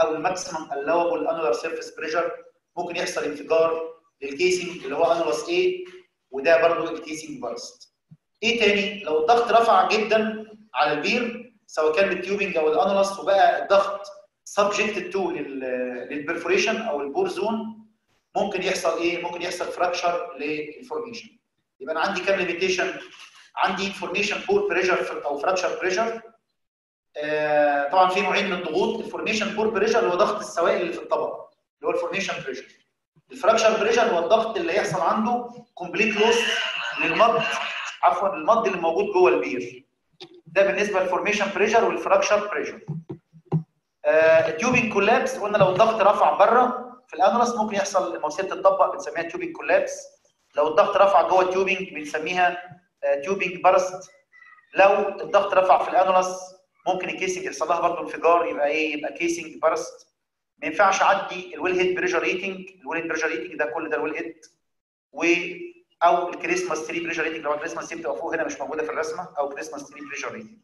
S1: أو ال maximum allowable annular surface pressure ممكن يحصل انفجار لل casing اللي هو annulus A وده برضه ال casing burst. إيه تاني؟ لو الضغط رفع جدا على البير سواء كان بال tubing أو ال annulus وبقى الضغط subjected to لل perforation أو ال pore zone ممكن يحصل إيه؟ ممكن يحصل fracture لل formation. يبقى أنا عندي كام limitation؟ عندي formation pore pressure أو fracture pressure آه طبعا في نوعين من الضغوط ال formation pore pressure اللي هو ضغط السوائل اللي في الطبق اللي هو ال formation pressure ال fracture pressure هو الضغط اللي يحصل عنده complete loss لل mud عفوا ال mud اللي موجود جوه البير. ده بالنسبة لل formation pressure وال fracture pressure آه ال tubing collapse قلنا لو الضغط رفع بره في ال annulus ممكن يحصل مواسير تطبق بنسميها tubing collapse لو الضغط رفع جوه ال tubing بنسميها tubing burst لو الضغط رفع في ال annulus ممكن ال casing يحصل لها برضه انفجار يبقى إيه؟ يبقى casing burst ما ينفعش اعدي ال well head pressure rating ال well head pressure rating ده كل ده ال well head و أو ال Christmas tree pressure rating لو ال Christmas tree بتبقى فوق هنا مش موجودة في الرسمة أو Christmas tree pressure rating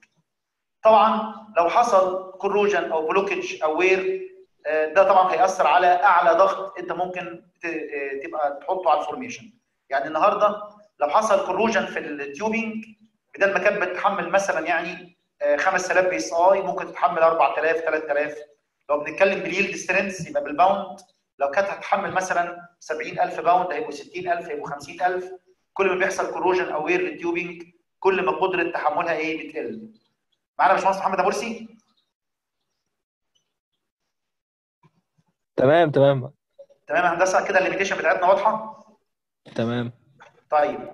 S1: طبعا لو حصل corrosion أو blockage أو wear ده طبعا هيأثر على أعلى ضغط أنت ممكن تبقى تحطه على ال formation يعني النهارده لو حصل corrosion في ال tubing بدل ما كانت بتتحمل مثلا يعني 5000 psi ممكن تتحمل 4000 3000 لو بنتكلم بال yield strength يبقى بال pound لو كانت هتحمل مثلا 70000 pound هيبقوا 60000 هيبقوا 50000 كل ما بيحصل corrosion أو wear لل tubing كل ما قدرة تحملها إيه بتقل. معانا باشمهندس محمد ابو مرسي
S6: تمام تمام.
S1: تمام يا هندسة كده ال limitation بتاعتنا واضحة؟
S6: تمام.
S1: طيب.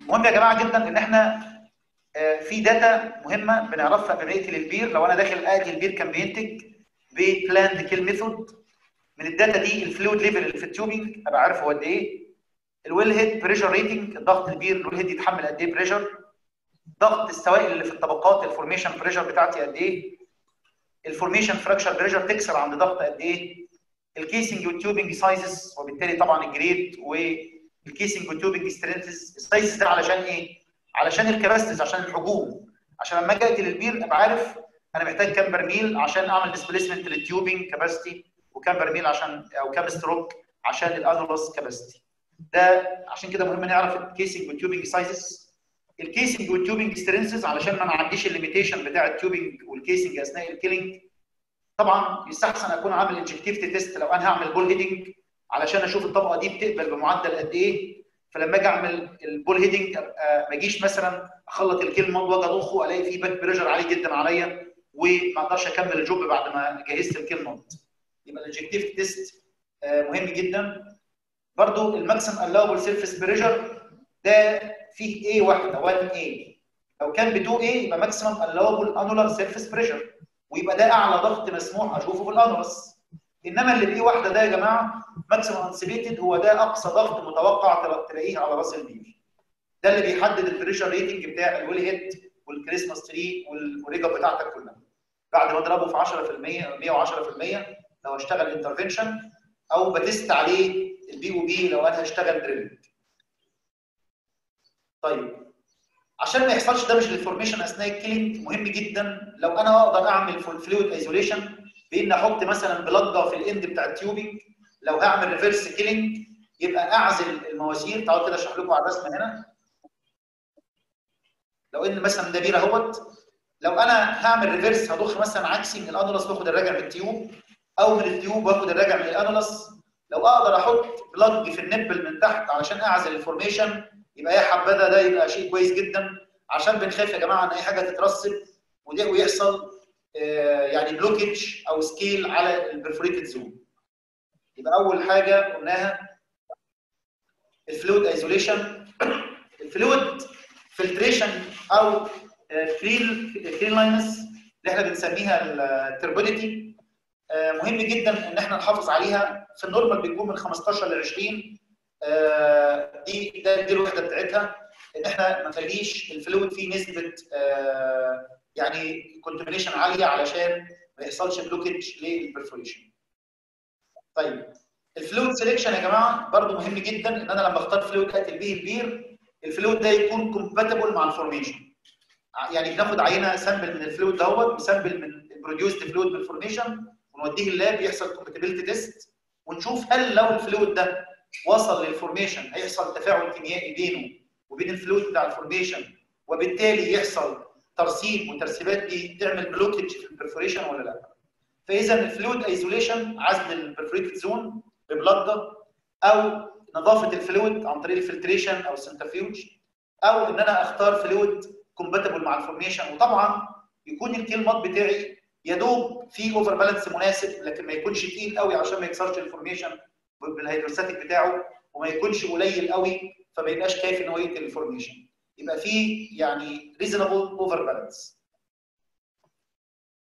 S1: مهم يا جماعة جدا إن إحنا في data مهمة بنعرفها ما نقتل البير. لو أنا داخل اقتل البير كان بينتج ب planned kill method من ال data دي ال fluid level اللي في ال tubing أبقى عارف هو قد إيه. ال well head pressure rating ضغط البير ال well head يتحمل قد إيه pressure ضغط السوائل اللي في الطبقات ال formation pressure بتاعتي قد إيه. ال formation fracture pressure تكسر عند ضغط قد إيه. ال casing وال tubing sizes وبالتالي طبعا الجريد والكيسنج والتيوبنج سترينثز السايزز ده علشان إيه؟ علشان ال capacities عشان الحجوم. عشان لما أجي أقتل البير أبقى عارف أنا محتاج كام برميل عشان أعمل displacement لل tubing capacity وكام برميل عشان أو كام stroke عشان ال annulus capacity ده عشان كده مهم نعرف الكيسنج والتيوبنج سايزز الكيسنج والتيوبنج سترينثز علشان ما نعديش ال limitation بتاع ال tubing وال casing أثناء ال killing طبعا يستحسن أكون عامل injectivity test لو أنا هعمل bull heading علشان أشوف الطبقة دي بتقبل بمعدل قد إيه. فلما أجي أعمل ال bull heading ما أجيش مثلا أخلط ال kill mud وأجي أضخه ألاقي فيه back pressure عالي جدا عليا. وما أقدرش اكمل ال job بعد ما جهزت ال kill mud يبقى ال injectivity test مهم جدا. برضو ال maximum allowable surface pressure ده فيه إيه واحدة 1 A لو كان ب 2 A يبقى maximum allowable annular surface pressure ويبقى ده أعلى ضغط مسموح أشوفه في ال annulus إنما اللي ب A واحدة ده يا جماعة maximum anticipated هو ده أقصى ضغط متوقع تلاقيه على رأس البير ده اللي بيحدد ال pressure rating بتاع الويل هيد والكريسماس تري والريجا بتاعتك كلها. بعد ما اضربه في 10% 110% لو هشتغل intervention أو ب test عليه ال BOP لو أنا هشتغل drilling طيب عشان ما يحصلش damage لل formation أثناء ال killing مهم جدا لو أنا أقدر أعمل fluid isolation بإن أحط مثلا plug في ال end بتاع ال tubing لو هعمل reverse killing يبقى أعزل المواسير. تعالوا كده أشرح لكم على الرسمة هنا. لو إن مثلا ده بير اهوت لو أنا هعمل reverse هضخ مثلا عكسي من ال annulus باخد الراجع من ال tube أو من ال tube باخد الراجع من ال annulus لو أقدر أحط plug في ال nipple من تحت علشان أعزل ال formation يبقى يا حبذا ده يبقى شيء كويس جدا. عشان بنخاف يا جماعة إن أي حاجة تترسب وده ويحصل يعني blockage أو scale على ال perforated zone يبقى أول حاجة قلناها ال fluid isolation ال fluid filtration أو cleanliness اللي إحنا بنسميها ال turbidity مهم جدا إن إحنا نحافظ عليها في ال normal بيكون من 15 ل 20 دي ده دي الوحدة بتاعتها إن إحنا ما نخليش ال fluid فيه نسبة آه، يعني contamination عالية علشان ما يحصلش blockage لل perforation. طيب ال fluid selection يا جماعة برضو مهم جدا إن أنا لما أختار fluid أقتل بيه البير ال fluid ده يكون compatible مع ال formation. يعني بناخد عينة sample من ال fluid دوت و sample من ال produced fluid من ال formation ونوديه ال lab يحصل compatibility test ونشوف هل لو ال fluid ده وصل لل formation هيحصل تفاعل كيميائي بينه وبين ال fluid بتاع ال formation وبالتالي يحصل ترسيب وترسيبات دي تعمل blockage في ال perforation ولا لا. فإذا ال fluid isolation عزل ال perforated zone ب plug ده أو نظافة ال fluid عن طريق ال filtration أو ال centrifuge أو إن أنا أختار fluid compatible مع ال formation وطبعا يكون ال kill mud بتاعي يا دوب في over balance مناسب لكن ما يكونش تقيل قوي عشان ما يكسرش ال formation بال hydrostatic بتاعه وما يكونش قليل قوي فما يبقاش كافي إن هو يقتل ال formation يبقى في يعني reasonable over balance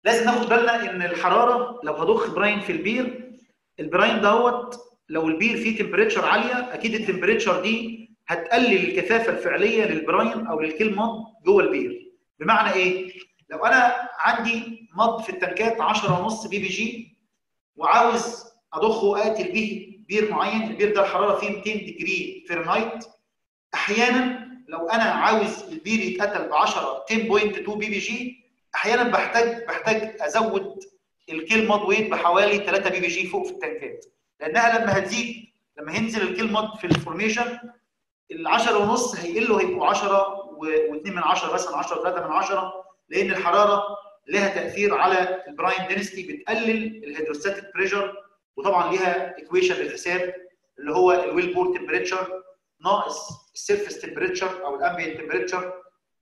S1: لازم ناخد بالنا إن الحرارة لو هضخ brine في البير ال brine دوت لو البير فيه temperature عالية أكيد ال temperature دي هتقلل الكثافة الفعلية لل brine أو لل kill mud جوه البير. بمعنى إيه؟ لو أنا عندي mud في التنكات 10.5 ppg وعاوز اضخه اقتل بيه بير معين البير ده الحرارة فيه 200 degree Fahrenheit أحيانا لو أنا عاوز البير يتقتل ب 10 10.2 ppg أحيانا بحتاج بحتاج أزود ال kill mud weight بحوالي 3 ppg فوق في التنكات. لأنها لما هتزيد لما هينزل ال kill mud في ال formation ال 10 ونص هيقلوا هيبقوا 10 و2 من 10 مثلا 10 3 من 10 لأن الحرارة لها تأثير على ال brine density بتقلل ال hydrostatic pressure وطبعا ليها equation للحساب اللي هو ال well bore temperature ناقص ال surface temperature أو ال ambient temperature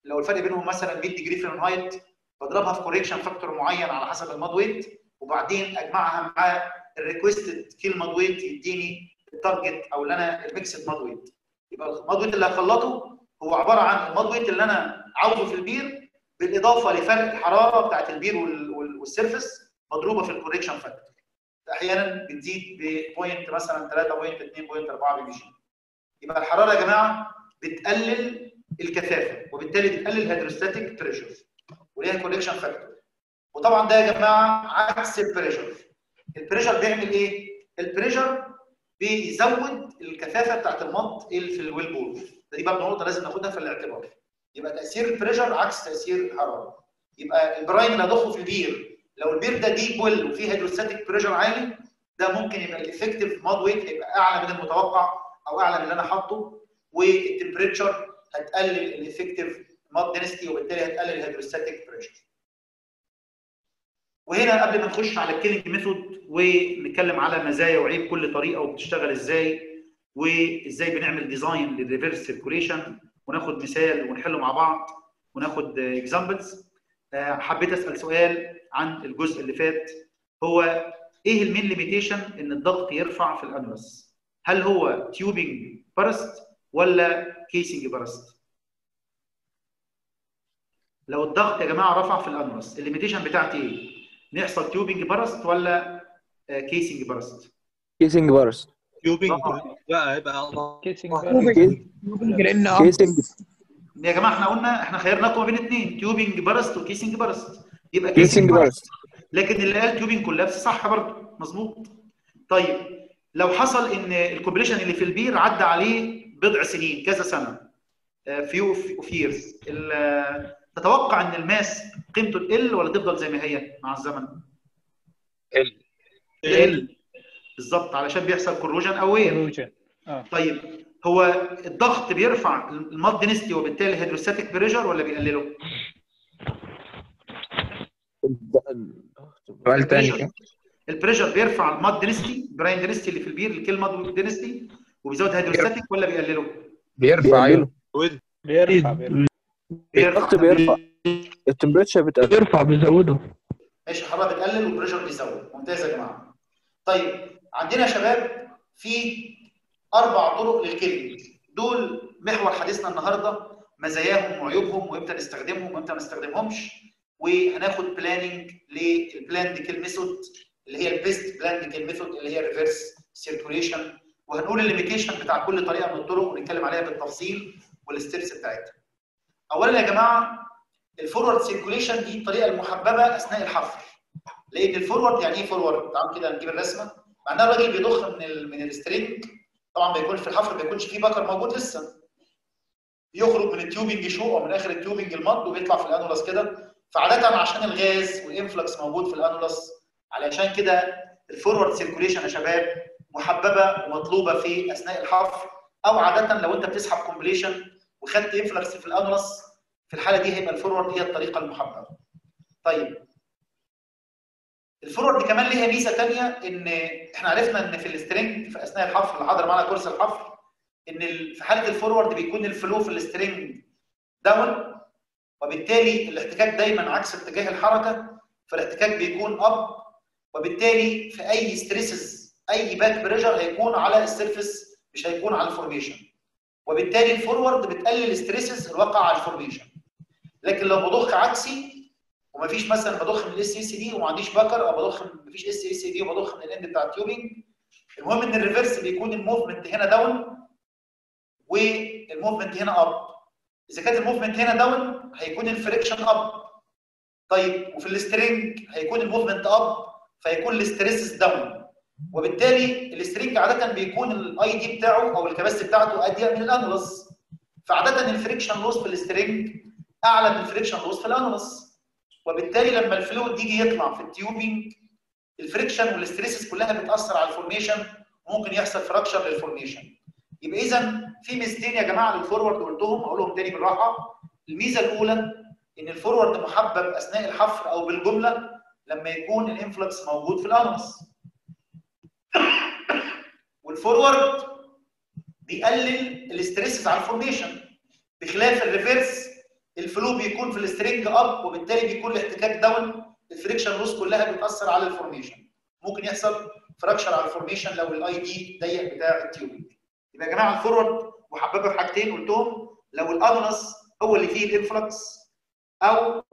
S1: لو الفرق بينهم مثلا 100 degree Fahrenheit بضربها في correction factor معين على حسب ال mud weight وبعدين أجمعها مع ال requested kill mud weight يديني ال target أو اللي أنا ال mixed mud weight يبقى ال mud weight اللي هخلطه هو عبارة عن ال mud weight اللي أنا عاوزه في البير بالإضافة لفرق الحرارة بتاعت البير وال surface مضروبة في ال correction factor أحيانا بتزيد ب point مثلا 3.2 point 4 ppg يبقى الحرارة يا جماعة بتقلل الكثافة وبالتالي بتقلل ال hydrostatic pressure وليها correction factor وطبعا ده يا جماعة عكس ال pressure ال pressure بيعمل إيه؟ ال pressure بيزود الكثافة بتاعت ال mud في ال well bore دي برضه نقطه لازم ناخدها في الاعتبار. يبقى تأثير ال pressure عكس تأثير الحراره يبقى ال brine اللي هضخه في البير لو البير ده deep well وفيه hydrostatic pressure عالي ده ممكن يبقى ال effective mud weight هيبقى أعلى من المتوقع أو أعلى من اللي أنا حاطه وال temperature هتقلل ال effective mud density وبالتالي هتقلل ال hydrostatic pressure وهنا قبل ما نخش على ال killing method ونتكلم على مزايا وعيب كل طريقة وبتشتغل إزاي وإزاي بنعمل design لل reverse circulation وناخد مثال ونحله مع بعض وناخد examples حبيت أسأل سؤال عن الجزء اللي فات. هو إيه ال main limitation إن الضغط يرفع في ال annulus هل هو tubing burst ولا casing burst لو الضغط يا جماعة رفع في ال annulus ال limitation بتاعتي إيه؟ نحصل tubing burst ولا casing burst
S6: casing burst
S4: tubing بقى يبقى
S2: casing
S5: لأن
S6: casing
S1: يا جماعة إحنا قلنا إحنا خيرناكم ما بين اثنين tubing burst و casing burst يبقى
S6: casing burst
S1: لكن اللي قال tubing collapse صح برضه. مظبوط. طيب لو حصل إن ال completion اللي في البير عدى عليه بضع سنين كذا سنة. few of years تتوقع إن الماس قيمته تقل ولا تفضل زي ما هي مع الزمن؟ تقل بالظبط علشان بيحصل corrosion أو wear
S2: آه.
S1: طيب هو الضغط بيرفع ال mud density وبالتالي ال hydrostatic pressure ولا بيقلله؟
S3: سؤال تاني.
S1: ال pressure بيرفع ال mud density brine density اللي في البير ال kill mud density وبيزود hydrostatic ولا بيقلله؟
S3: بيرفع أيوه.
S2: بيرفع بيرفع.
S6: الضغط بيرفع. ال temperature بتقل.
S5: بيرفع بيزوده.
S1: ماشي الحراره بتقلل وال pressure بيزود. ممتاز يا جماعة. طيب عندنا يا شباب في أربع طرق لل killing دول محور حديثنا النهارده. مزاياهم وعيوبهم وامتى نستخدمهم وامتى ما نستخدمهمش. وهناخد planning لل planned kill method اللي هي ال best planned kill method اللي هي reverse circulation وهنقول ال limitation بتاع كل طريقة من الطرق ونتكلم عليها بالتفصيل وال steps بتاعتها. اولا يا جماعة ال forward circulation دي الطريقة المحببة أثناء الحفر. لأن ال forward يعني إيه forward تعالوا كده نجيب الرسمة. معناها الراجل بيضخ من ال من ال string طبعا بيكون في الحفر ما بيكونش فيه packer موجود لسه. يخرج من ال tubing shoe أو من آخر ال tubing ال mud وبيطلع في ال annulus كده. فعادة عشان الغاز وال influx موجود في ال annulus علشان كده ال forward circulation يا شباب محببة ومطلوبة في أثناء الحفر. أو عادة لو أنت بتسحب completion وخدت influx في ال annulus في الحالة دي هيبقى ال forward هي الطريقة المحببه. طيب ال forward كمان ليها ميزة ثانية إن إحنا عرفنا إن في ال string في أثناء الحفر اللي حاضر معانا كورس الحفر إن في حالة ال forward بيكون ال flow في ال string down وبالتالي الاحتكاك دايما عكس اتجاه الحركة فالاحتكاك بيكون up وبالتالي في أي stresses أي back pressure هيكون على ال surface مش هيكون على ال formation وبالتالي ال forward بتقلل stresses الواقع على ال formation. لكن لو بضخ عكسي ومفيش مثلا بضخ من ال SSD وما عنديش packer أو بضخ مفيش SSD وبضخ من ال end بتاع ال tubing المهم إن ال reverse بيكون ال movement هنا down وال movement هنا up إذا كانت ال movement هنا down هيكون ال friction up طيب وفي ال string هيكون ال movement up فيكون ال stresses down وبالتالي ال string عادة بيكون ال ID بتاعه أو ال capacity بتاعته اضيق من ال annulus فعادة ال friction loss في ال string أعلى من ال friction loss في ال annulus وبالتالي لما ال fluid يجي يطلع في ال tubing ال friction وال stresses كلها بتأثر على ال formation وممكن يحصل fracture لل formation يبقى إذا في ميزتين يا جماعة لل forward قلتهم اقولهم تاني بالراحة. الميزة الأولى إن ال forward محبب أثناء الحفر أو بالجملة لما يكون الانفلكس موجود في الانولس والفورورد بيقلل الاستريسز على الفورميشن بخلاف الريفرس الفلو بيكون في السترينج اب وبالتالي بيكون الاحتكاك down ال friction loss كلها بتأثر على ال formation ممكن يحصل fracture على ال formation لو ال ID ضيق بتاع ال tubing يبقى يا جماعة ال forward محببة في حاجتين قلتهم. لو ال annulus هو اللي فيه ال influx أو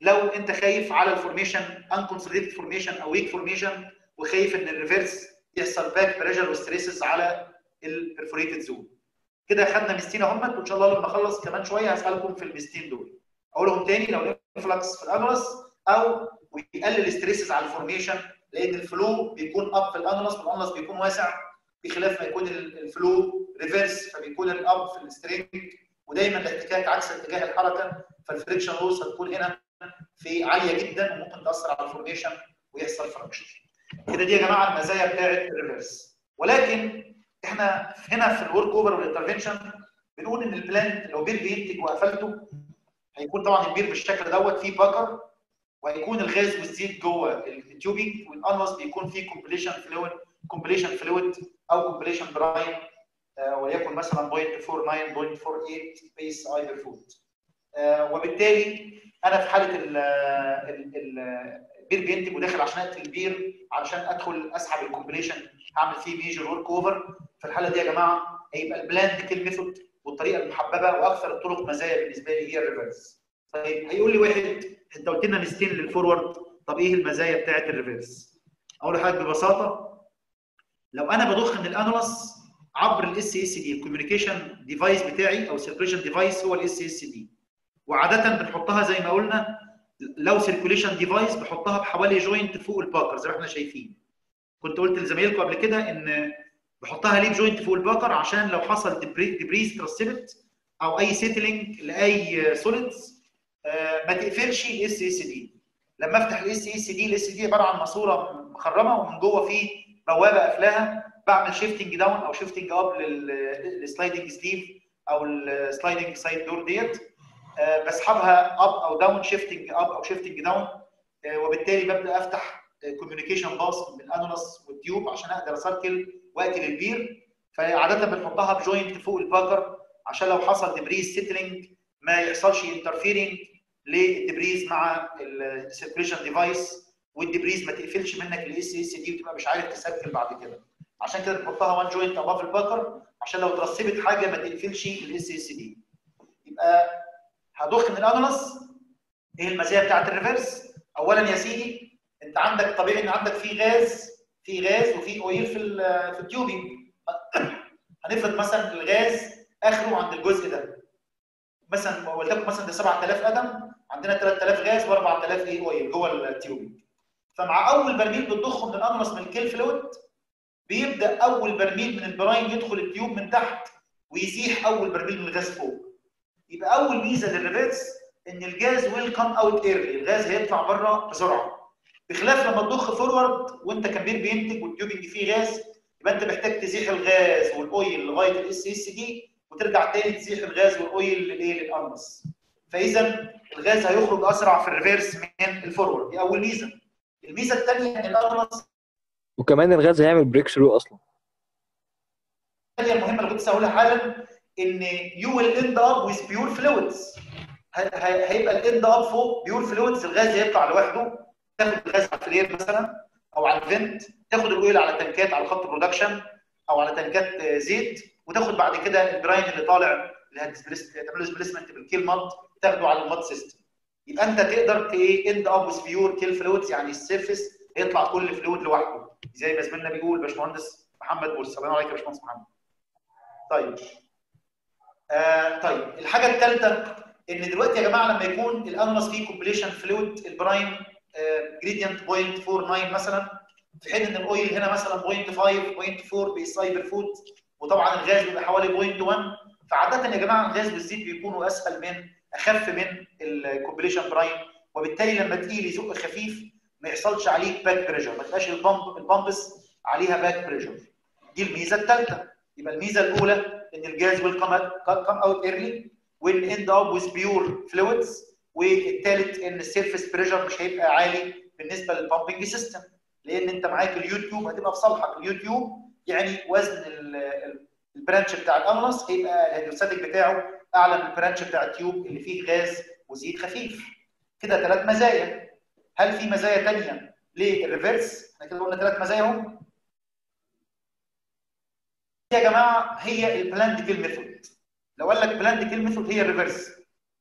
S1: لو أنت خايف على ال formation unconsolidated formation أو weak formation وخايف إن ال reverse يحصل back pressure و stresses على ال perforated zone كده خدنا ميزتين اهم وإن شاء الله لما أخلص كمان شوية هسألكم في الميزتين دول. أقولهم تاني لو ال influx في ال annulus أو ويقلل ستريسز على الفورميشن لأن الفلو بيكون اب في الانولس والانولس بيكون واسع بخلاف ما يكون ال flow reverse فبيكون ال up في ال string ودايما الاحتكاك عكس اتجاه الحركة فال friction loss هتكون هنا في عالية جدا وممكن تأثر على ال formation ويحصل fracture كده دي يا جماعة المزايا بتاعت ال reverse ولكن إحنا هنا في ال workover وال intervention بنقول إن ال plan لو بير بينتج وقفلته هيكون طبعا البير بالشكل دوت فيه packer وهيكون الغاز والزيت جوه ال tubing وال annulus بيكون فيه completion fluid completion fluid أو completion brine آه وليكن مثلا 0.49 0.48 psi per foot آه وبالتالي أنا في حالة ال ال البير بينتج وداخل عشان أقتل البير علشان أدخل أسحب ال completion هعمل فيه ميجر ورك اوفر في الحالة دي يا جماعة هيبقى ال planned kill method والطريقة المحببة وأكثر الطرق مزايا بالنسبة لي هي ال reverse طيب هيقول لي واحد أنت قلت لنا ميزتين لل forward طب إيه المزايا بتاعت ال reverse أقول لحضرتك ببساطة لو أنا بضخ من ال annulus عبر ال SSD ال communication device بتاعي أو circulation device هو ال SSD وعادة بنحطها زي ما قلنا لو circulation device بحطها بحوالي joint فوق ال packer زي ما إحنا شايفين. كنت قلت لزمايلكم قبل كده إن بحطها ليه ب joint فوق ال packer عشان لو حصل debris ترسبت أو أي settling لأي solids ما تقفلش ال SSD لما أفتح ال SSD ال SSD عبارة عن ماسورة مخرمة ومن جوه فيه بوابة قافلاها. بعمل shifting down أو shifting up لل sliding sleeve أو ال sliding side door ديت. بسحبها up أو down shifting up أو shifting down وبالتالي ببدأ أفتح communication path من ال annulus وال tube عشان أقدر أسركل واقتل البير فعادة بنحطها ب joint فوق ال packer عشان لو حصل debris settling ما يحصلش interfering لل debris مع ال circulation device وال debris ما تقفلش منك ال SSD وتبقى مش عارف تسركل بعد كده. عشان كده بنحطها one joint above ال packer عشان لو ترسبت حاجة ما تقفلش ال SSD يبقى هضخ من ال annulus إيه المزايا بتاعت ال reverse؟ اولا يا سيدي أنت عندك طبيعي إن عندك في غاز في غاز وفي oil في في ال tubing. هنفرض مثلا الغاز آخره عند الجزء ده. مثلا ولتكن مثلا ده 7000 قدم عندنا 3000 غاز و4000 إيه oil جوه ال tubing فمع أول برميل بتضخه من ال annulus من ال kill fluid بيبدأ أول برميل من ال brine يدخل ال tube من تحت ويزيح أول برميل من الغاز فوق. يبقى أول ميزة لل reverse إن ال gas will come out early الغاز هيطلع بره بسرعة. بخلاف لما تضخ forward وأنت كبير بينتج وال tubing فيه غاز يبقى أنت محتاج تزيح الغاز وال oil لغاية ال SSD وترجع تاني تزيح الغاز وال oil للإيه؟ لل annulus فإذا الغاز هيخرج أسرع في ال reverse من ال forward دي أول ميزة. الميزة الثانية إن ال annulus
S6: وكمان الغاز هيعمل breakthrough أصلا.
S1: الثانية المهمه اللي كنت هقولها حالا. إن you will end up with pure fluids هيبقى ال end up فوق pure fluids الغاز هيطلع لوحده. تاخد الغاز على ال flare مثلا أو على ال vent. تاخد ال oil على تنكات على خط production أو على تنكات زيت. وتاخد بعد كده ال brine اللي طالع اللي هت displace- تعمل له displacement بال kill mud تاخده على ال mud system يبقى أنت تقدر إيه end up with pure kill fluids يعني ال surface هيطلع كل fluid لوحده. زي ما زميلنا بيقول باشمهندس محمد مرسي السلام عليكم يا باشمهندس محمد. طيب. آه طيب الحاجة الثالثه إن دلوقتي يا جماعة لما يكون ال annulus فيه completion fluid ال brine gradient 0.49 مثلا في حين إن ال oil هنا مثلا 0.5 0.4 psi per foot وطبعا الغاز بيبقى حوالي 0.1 فعادة يا جماعة الغاز والزيت بيكونوا أسهل من أخف من ال completion brine وبالتالي لما تقيل يزق خفيف ما يحصلش عليه back pressure ما تبقاش ال pump ال pumps عليها back pressure دي الميزة الثالثه يبقى الميزة الأولى إن ال gas will come out early will end up with pure fluids والثالث إن ال surface pressure مش هيبقى عالي بالنسبة لل pumping system لأن أنت معاك ال U-tube هتبقى في صالحك. ال U-tube يعني وزن ال- ال- ال branch بتاع ال annulus هيبقى ال hydrostatic بتاعه أعلى من ال branch بتاع ال tube اللي فيه غاز وزيت خفيف. كده ثلاث مزايا. هل في مزايا ثانية لل reverse إحنا كده قلنا ثلاث مزايا أهو. يا جماعة هي ال planned kill method لو قال لك planned kill method هي ال reverse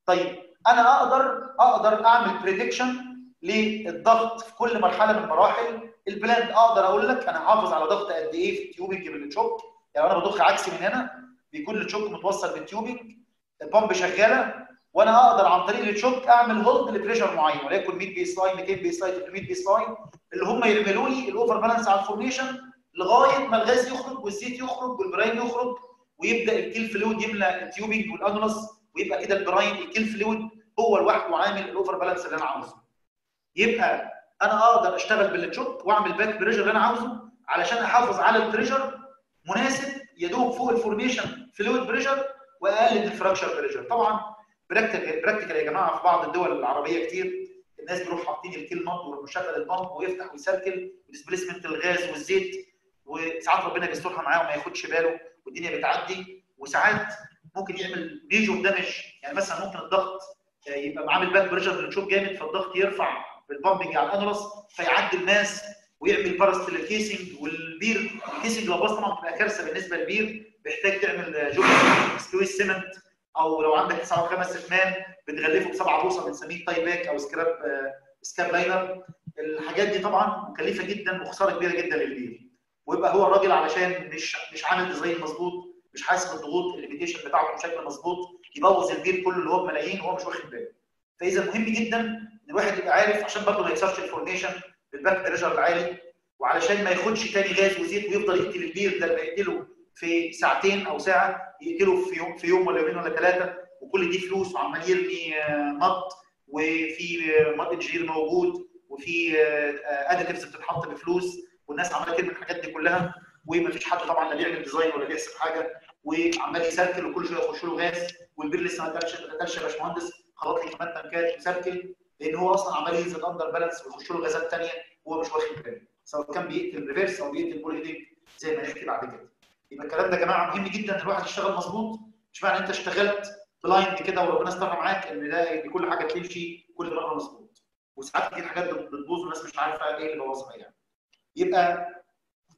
S1: طيب أنا أقدر أقدر أعمل prediction للضغط في كل مرحلة من مراحل ال planned أقدر أقول لك أنا حافظ على ضغط قد إيه في ال tubing بال choke يعني أنا بضخ عكسي من هنا بيكون ال choke متوصل بال tubing ال pump شغالة. وأنا أقدر عن طريق ال choke أعمل hold ل pressure معين وليكن 100 بي اس اي 200 بي اس اي 300 بي اس اي اللي هم يعملوا لي ال overbalance على ال formation لغاية ما الغاز يخرج والزيت يخرج وال brine يخرج ويبدأ ال kill fluid يملى ال tubing وال annulus ويبقى كده ال brine ال kill fluid هو لوحده عامل ال overbalance اللي أنا عاوزه. يبقى أنا أقدر أشتغل بال choke وأعمل back pressure اللي أنا عاوزه علشان أحافظ على ال pressure مناسب يدوب فوق ال formation fluid pressure وأقلل ال fracture pressure طبعا practical practical يا جماعة في بعض الدول العربية كتير الناس بيروحوا حاطين ال kill mud ومشغل ال pump ويفتح ويسركل و displacement الغاز والزيت وساعات ربنا بيسترها معاه وما ياخدش باله والدنيا بتعدي وساعات ممكن يعمل major damage يعني مثلا ممكن الضغط آه، يبقى عامل back pressure بال choke جامد فالضغط يرفع بال pumping على ال annulus فيعدي ال MAASP ويعمل burst لل casing والبير ال casing لو باظ طبعا بتبقى كارثة بالنسبة للبير بيحتاج تعمل job squeeze cement أو لو عندك تسعة وخمس اتمان بتغلفه بسبعة بوصة بنسميه tie back أو scab آه، scab liner الحاجات دي طبعا مكلفة جدا وخسارة كبيرة جدا للبير. ويبقى هو الراجل علشان مش مش عامل design مظبوط مش حاسب الضغوط ال limitation بتاعته بشكل مظبوط يبوظ البير كله اللي هو بملايين وهو مش واخد باله. فإذا مهم جدا إن الواحد يبقى عارف عشان برضه ما يكسرش ال formation بال back pressure العالي وعلشان ما ياخدش تاني غاز وزيت ويفضل يقتل البير ده اللي يقتله في ساعتين أو ساعة يقتله في يوم في يوم ولا يومين ولا ثلاثة وكل دي فلوس وعمال يرمي آه، mud وفي آه، mud engineer موجود وفي additives بتتحط بفلوس. والناس عماله ترمي الحاجات دي كلها ومفيش حد طبعا لا بيعمل design ولا بيحسب حاجة وعمال يسركل وكل شوية يخش له غاز والبير لسه ما اتقتلش ما اتقتلش يا باشمهندس خبط لي كمان تنكات يسركل لأن هو أصلا عمال ينزل under balance ويخش له غازات ثانية وهو مش واخد باله. سواء كان بيقتل reverse أو بيقتل bullheading زي ما نحكي بعد كده. يبقى الكلام ده يا جماعة مهم جدا إن الواحد يشتغل مظبوط. مش معنى أنت اشتغلت blind كده وربنا استر معاك إن ده إن كل حاجة تمشي كل مره مظبوط. وساعات كتير حاجات بتبوظ والناس مش عارفة إيه اللي بوظها يعني يبقى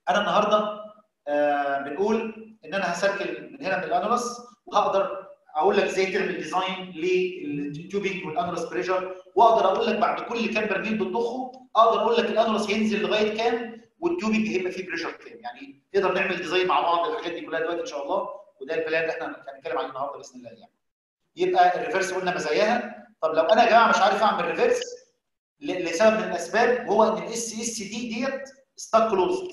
S1: أنا النهارده آه بنقول إن أنا هسجل من هنا من ال annulus وهقدر أقول لك إزاي تعمل design لل tubing وال annulus pressure وأقدر أقول لك بعد كل كام برميل بتضخه أقدر أقول لك ال annulus هينزل لغاية كام وال tubing هيبقى فيه pressure كام يعني نقدر نعمل design مع بعض الحاجات دي كلها دلوقتي إن شاء الله وده ال plan اللي إحنا هنتكلم عليه النهارده بإذن الله يعني. يبقى ال reverse قلنا مزاياها طب لو أنا يا جماعة مش عارف أعمل reverse لسبب من الأسباب هو إن ال SSD دي stuck closed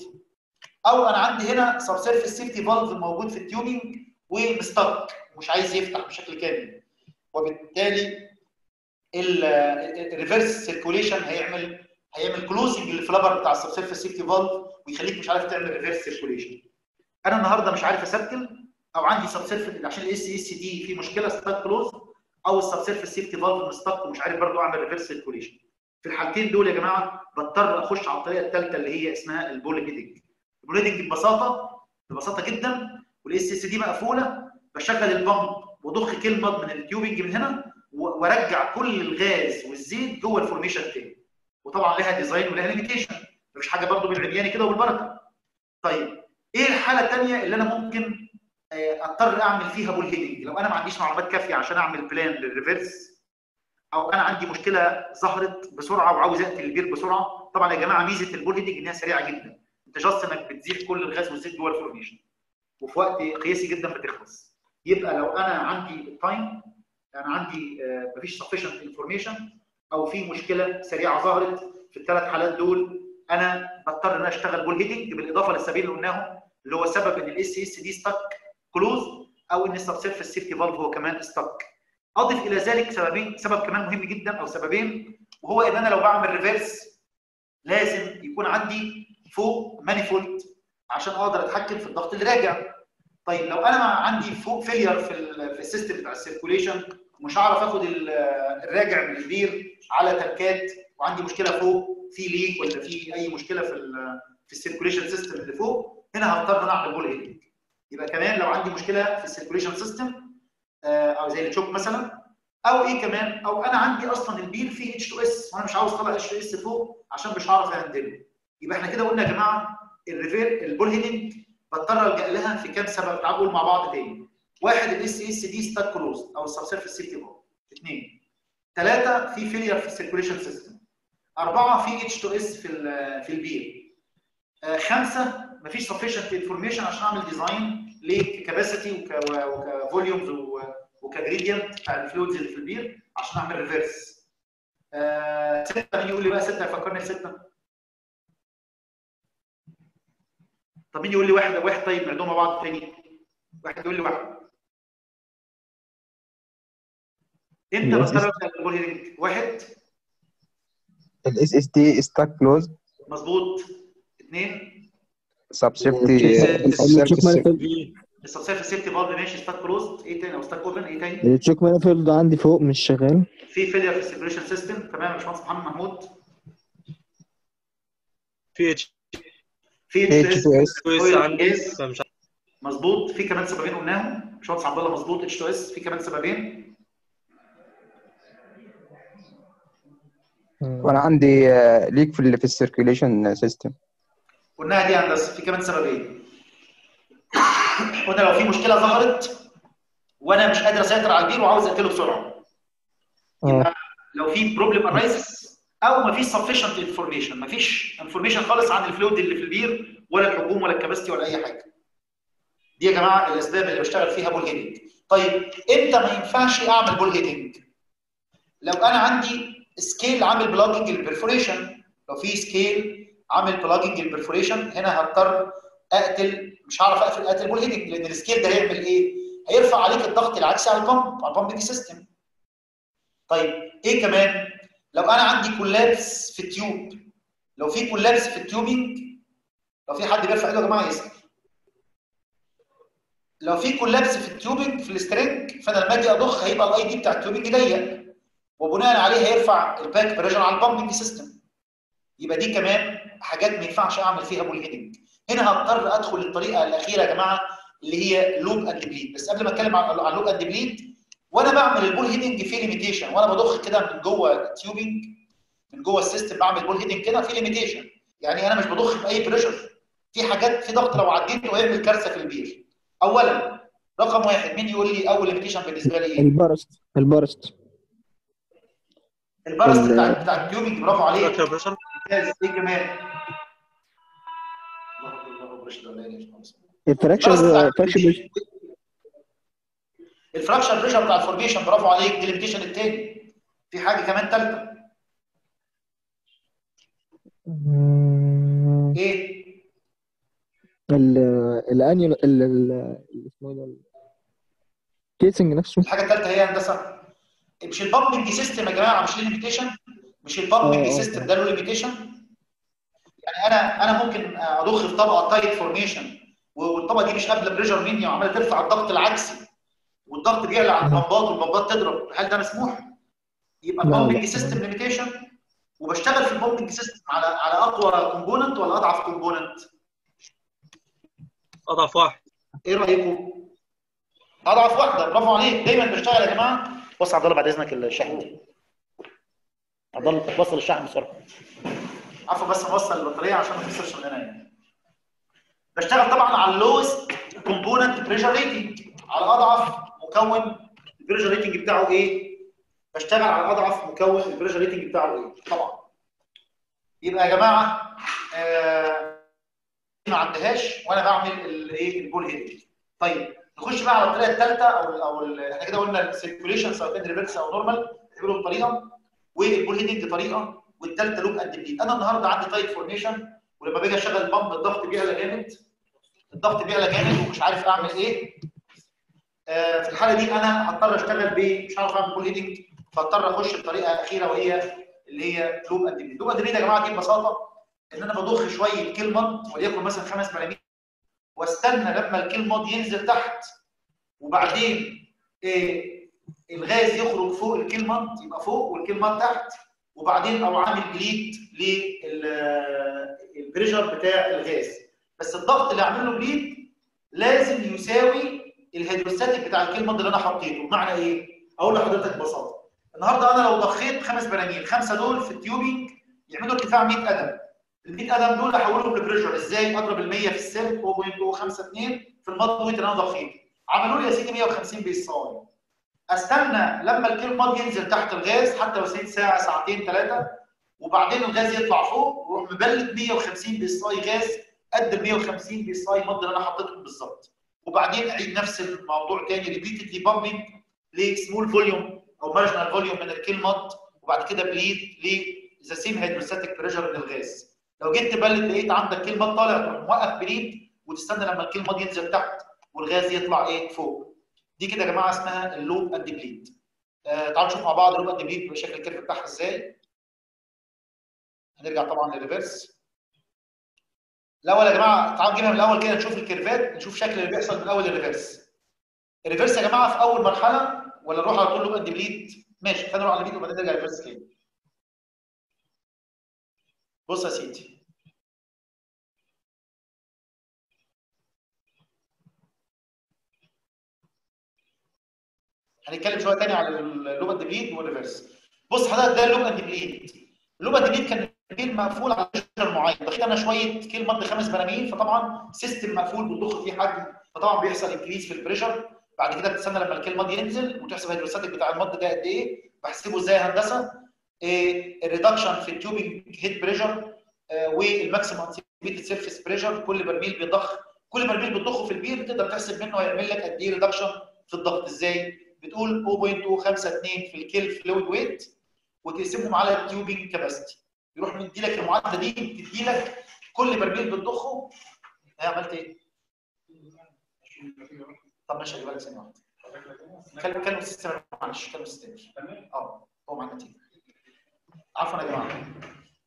S1: أو أنا عندي هنا sub surface safety valve موجود في ال tubing و mistake مش عايز يفتح بشكل كامل. وبالتالي ال reverse circulation هيعمل هيعمل closing لل flapper بتاع ال sub surface safety valve ويخليك مش عارف تعمل reverse circulation أنا النهارده مش عارف اسيركل أو عندي sub surface عشان ال SSD في مشكلة stuck close أو ال sub surface safety valve مstuck ومش عارف برضو أعمل reverse circulation في الحالتين دول يا جماعة بضطر أخش على الطريقة الثالثه اللي هي اسمها ال bullheading ال bullheading ببساطة ببساطة جدا وال SSD مقفولة بشغل ال pump وأضخ kill mud من ال tubing من هنا وأرجع كل الغاز والزيت جوه ال formation تاني. وطبعا لها design ولها limitation مفيش حاجة برضو بالعمياني كده وبالبركة. طيب إيه الحالة الثانية اللي أنا ممكن آه، أضطر أعمل فيها bullheading لو أنا ما عنديش معلومات كافية عشان أعمل plan لل reverse أو أنا عندي مشكلة ظهرت بسرعة وعاوز أقتل البير بسرعة. طبعا يا جماعة ميزة ال bullheading إنها سريعة جدا. أنت just إنك بتزيح كل الغاز والزيت جوه ال formation. وفي وقت قياسي جدا بتخلص يبقى لو أنا عندي time أنا عندي آه، مفيش sufficient information أو في مشكلة سريعة ظهرت في الثلاث حالات دول أنا بضطر إن أنا أشتغل bullheading بالإضافة للسببين اللي قلناهم اللي هو سبب إن ال SSD stuck close أو إن ال sub surface safety valve هو كمان stuck أضف إلى ذلك سببين سبب كمان مهم جدا أو سببين وهو إن أنا لو بعمل reverse لازم يكون عندي فوق manifold عشان أقدر أتحكم في الضغط اللي راجع. طيب لو أنا عندي فوق failure في ال في ال system بتاع ال circulation مش هعرف آخد ال- الراجع من البير على تنكات وعندي مشكلة فوق في leak ولا في أي مشكلة في في ال circulation system اللي فوق هنا هضطر إن أعمل bullheading يبقى كمان لو عندي مشكلة في ال circulation system أو زي ال choke مثلا أو إيه كمان أو أنا عندي أصلا البير فيه H2S وأنا مش عاوز اطلع H2S فوق عشان مش هعرف أ handle ه يبقى إحنا كده قلنا يا جماعة ال reverse ال bullheading بضطر ألجأ لها في كام سبب تعالوا نقول مع بعض تاني. واحد ال SSD stuck close أو ال sub surface safety valve اثنين ثلاثة في failure في ال circulation system أربعة في H2S في في البير. آه، خمسة مفيش sufficient information عشان أعمل design ل capacity وك volumes وك gradient بتاع ال fluids اللي في البير عشان أعمل reverse آه، ستة مين يقول لي بقى ستة يفكرني بسته طب مين يقول لي واحد واحد طيب نعدهم مع بعض تاني؟ واحد يقول لي واحد. بال bullheading واحد.
S7: ال SSD stuck close
S1: مظبوط. اثنين
S5: sub safety
S1: ال sub safety valve ماشي stuck closed إيه تاني أو stuck open إيه تاني
S5: manifold عندي فوق مش شغال.
S1: في failure في ال circulation system تمام يا باشمهندس محمد محمود.
S4: في اتش
S1: في
S4: H2S عارف.
S1: مظبوط. في كمان سببين قلناهم. باشمهندس عبد الله مظبوط. H2S في كمان سببين
S7: وأنا عندي آه، leak في في السيركيوليشن سيستم
S1: قلناها دي هندسة في كمان سببين قلنا لو في مشكلة ظهرت وأنا مش قادر أسيطر على البير وعاوز أقتله بسرعة. يبقى لو في problem arises أو ما فيش sufficient information ما فيش information خالص عن ال fluid اللي في البير ولا الحجوم ولا ال capacity ولا أي حاجة. دي يا جماعة الأسباب اللي بشتغل فيها bullheading طيب إمتى ما ينفعش أعمل bullheading لو أنا عندي scale عامل plugging لل perforation لو في scale عامل plugging لل perforation هنا هضطر أقتل مش هعرف أقفل اقتل bullheading لأن ال scale ده هيعمل إيه؟ هيرفع عليك الضغط العكسي على ال pump على ال pumping system طيب إيه كمان؟ لو أنا عندي collapse في ال tube لو في collapse في ال tubing لو في حد بيرفع إيده يا جماعة يسأل. لو في collapse في ال tubing في ال string فأنا لما أجي أضخ هيبقى ال ID بتاع ال tubing ضيق. وبناء عليه هيرفع ال back pressure على ال pumping system يبقى دي كمان حاجات ما ينفعش أعمل فيها bullheading هنا هضطر أدخل الطريقة الأخيرة يا جماعة اللي هي lube and bleed بس قبل ما أتكلم عن lube and bleed وأنا بعمل ال bullheading في limitation وأنا بضخ كده من جوه ال tubing من جوه ال system بعمل bullheading كده في limitation يعني أنا مش بضخ ب أي pressure في حاجات في ضغط لو عديته هيعمل كارثه في البير. اولا رقم واحد مين يقول لي أول limitation بالنسبة لي إيه؟
S5: ال
S4: burst ال
S1: burst ال burst ال- بتاع بتاع ال tubing برافو عليك. ال tubing ال
S5: fracture
S1: pressure بتاع ال formation برافو عليك. دي ال limitation الثاني في حاجة كمان ثالثه
S5: إيه؟
S1: ال
S5: ال annulus ال ال- اسمه إيه ال casing نفسه.
S1: الحاجة الثالثه هي هندسة. مش ال pumping system يا جماعة مش limitation مش ال pumping
S5: آه، آه.
S1: system ده له limitation يعني أنا أنا ممكن أضخ في طبقة tight formation والطبقة دي مش قابلة pressure مني وعمالة ترفع الضغط العكسي والضغط بيعلى على البمبات والبمبات تضرب هل ده مسموح؟ يبقى ال
S5: pumping.
S1: system limitation وبشتغل في ال pumping system على على أقوى component ولا أضعف component؟
S4: أضعف واحد
S1: إيه رأيكم؟ أضعف واحدة برافو عليك دايما بشتغل يا جماعة بص عبد الله بعد إذنك الشحن دي عبد الله وصل الشحن بسرعة. عفوا بس نوصل البطارية عشان ما تكسرش مننا يعني. بشتغل طبعا على ال lowest component pressure rating على أضعف مكون ال pressure rating بتاعه إيه؟ بشتغل على أضعف مكون ال pressure rating بتاعه إيه؟ طبعا. يبقى يا جماعة آه ما عندهاش وأنا بعمل الايه ال bullheading طيب نخش بقى على الطريقة الثالثه أو أو إحنا كده قلنا ال circulation سواء كان reverse أو normal نعمله بطريقه وال bullheading طريقه والثالثه lube and bleed أنا النهارده عندي tight formation ولما باجي أشغل ال pump الضغط بيعلى جامد الضغط بيعلى جامد ومش عارف أعمل إيه. آه في الحالة دي أنا هضطر أشتغل ب مش عارف أعمل bullheading فاضطر أخش بطريقة أخيرة وهي اللي هي lube and bleed lube and bleed يا جماعة؟ دي ببساطه إن أنا بضخ شوية kill mud وليكن مثلا 5 برميل وأستنى لما ال kill mud ينزل تحت وبعدين إيه الغاز يخرج فوق ال kill mud يبقى فوق وال kill mud تحت. وبعدين أروح عامل bleed لل pressure بتاع الغاز. بس الضغط اللي اعمل له bleed لازم يساوي ال hydrostatic بتاع ال kill mud اللي أنا حطيته. بمعنى إيه؟ أقول لحضرتك ببساطة. النهارده أنا لو ضخيت خمس براميل خمسة دول في ال tubing يعملوا ارتفاع 100 قدم. ال 100 قدم دول احولهم ل pressure إزاي؟ أضرب ال 100 في السلك 0.052 في ال mud weight اللي أنا ضخيته. عملوا لي يا سيدي 150 psi أستنى لما ال kill mud ينزل تحت الغاز حتى لو ساعة ساعتين ثلاثة وبعدين الغاز يطلع فوق وأروح م bleed 150 psi غاز قد ال 150 psi mud اللي أنا حطيتهم بالظبط. وبعدين أعيد نفس الموضوع تاني repeatedly pumping ل small volume أو marginal volume من ال kill mud وبعد كده bleed the same hydrostatic pressure من الغاز. لو جيت ت bleed لقيت عندك kill mud طالع تروح موقف bleed وتستنى لما ال kill mud دي ينزل تحت والغاز يطلع إيه؟ فوق. دي كده يا جماعة اسمها ال lube and bleed آه تعالوا نشوف مع بعض ال lube and bleed بشكل ال curve بتاعها إزاي. هنرجع طبعا لل reverse. الأول يا جماعة تعالوا نجيبها من الأول كده نشوف ال curve ات نشوف شكل اللي بيحصل من أول ال reverse. ال reverse يا جماعة في أول مرحلة ولا نروح على طول lube and bleed ماشي خلينا نروح على ال bleed وبعدين نرجع لل reverse تاني. بص يا سيدي هنتكلم شوية تاني على ال lube and وال reverse. بص حضرتك ده ال lube and bleed ال lube كان البير مقفول على pressure معين. ضخيت أنا شوية kill mud خمس براميل فطبعا system مقفول بتضخ فيه حجم فطبعا بيحصل increase في ال pressure بعد كده بتستنى لما ال kill mud ينزل وتحسب ال hydrostatic بتاع ال mud ده قد إيه. بحسبه إزاي هندسة؟ إيه ال reduction في ال tubing head pressure وال maximum surface pressure كل برميل بيضخ كل برميل بتضخه في البير تقدر تحسب منه هيعمل لك قد إيه reduction في الضغط. إزاي؟ بتقول 0.052 في ال kill fluid weight وتقسمهم على ال tubing capacity يروح مدي لك المعادلة دي تدي لك كل برميل بتضخه. هي عملت إيه؟ طب ماشي هجيبها لك ثانية واحدة. كلم كلم ال system معلش كلم ال system. أه هو مع النتيجه عفوا يا جماعة.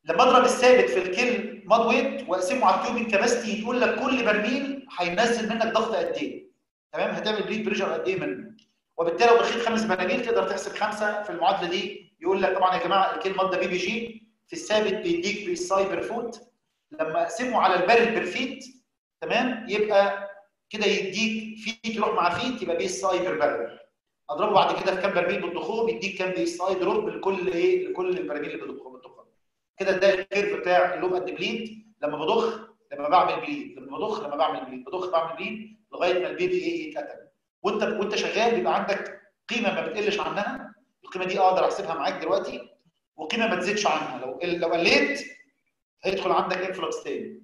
S1: لما اضرب الثابت في ال kill mud weight وأقسمه على ال tubing capacity يقول لك كل برميل هينزل منك ضغط قد إيه. تمام؟ هتعمل bleed pressure قد إيه منه وبالتالي لو دخلت خمس براميل تقدر تحسب خمسة في المعادلة دي. يقول لك طبعا يا جماعة ال kill mud ده ppg في الثابت بيديك psi per foot. لما أقسمه على ال barrel per feet تمام؟ يبقى كده يديك feet يروح مع feet يبقى psi per barrel أضربه بعد كده في كام برميل بتضخهم بيديك كام psi drop لكل إيه؟ لكل البراميل اللي بتضخهم كده ده ال curve بتاع ال lube and bleed. لما بضخ لما بعمل bleed لما بضخ لما بعمل bleed. بضخ بعمل bleed لغاية ما البير إيه؟ يتقتل. وانت وانت شغال بيبقى عندك قيمة ما بتقلش عنها. القيمة دي أقدر احسبها معاك دلوقتي وقيمة ما تزيدش عنها. لو لو قليت هيدخل عندك influx تاني.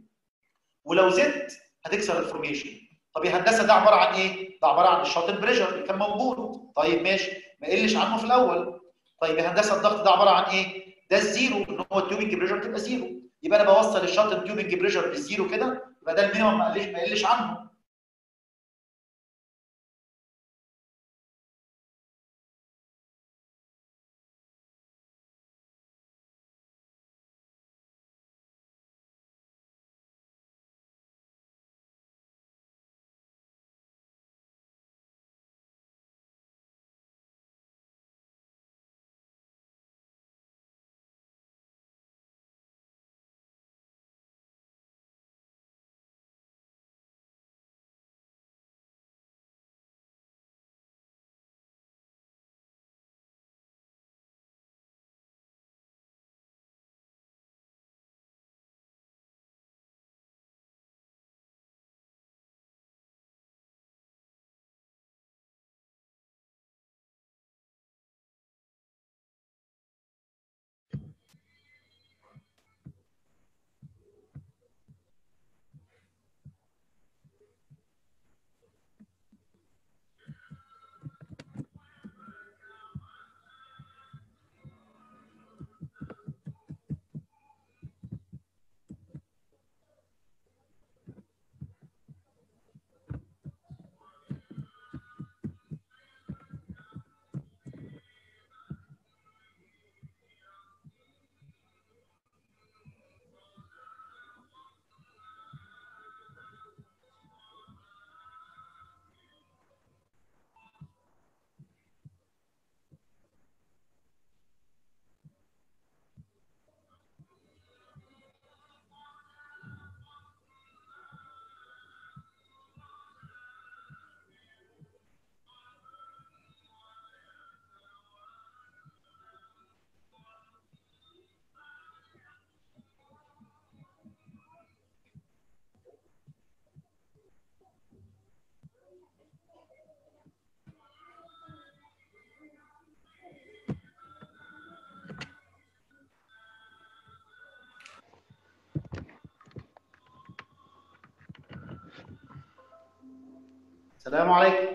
S1: ولو زدت هتكسر ال formation طب يا هندسة ده عبارة عن إيه؟ ده عبارة عن ال shut-in pressure اللي كان موجود. طيب ماشي ما قلش عنه في الأول. طيب يا هندسة الضغط ده عبارة عن إيه؟ ده ال zero إن هو ال tubing pressure تبقى zero. يبقى أنا بوصل ال shut-in tubing pressure بال zero كده يبقى ده ال minimum ما قلش ما قلش عنه. السلام عليكم.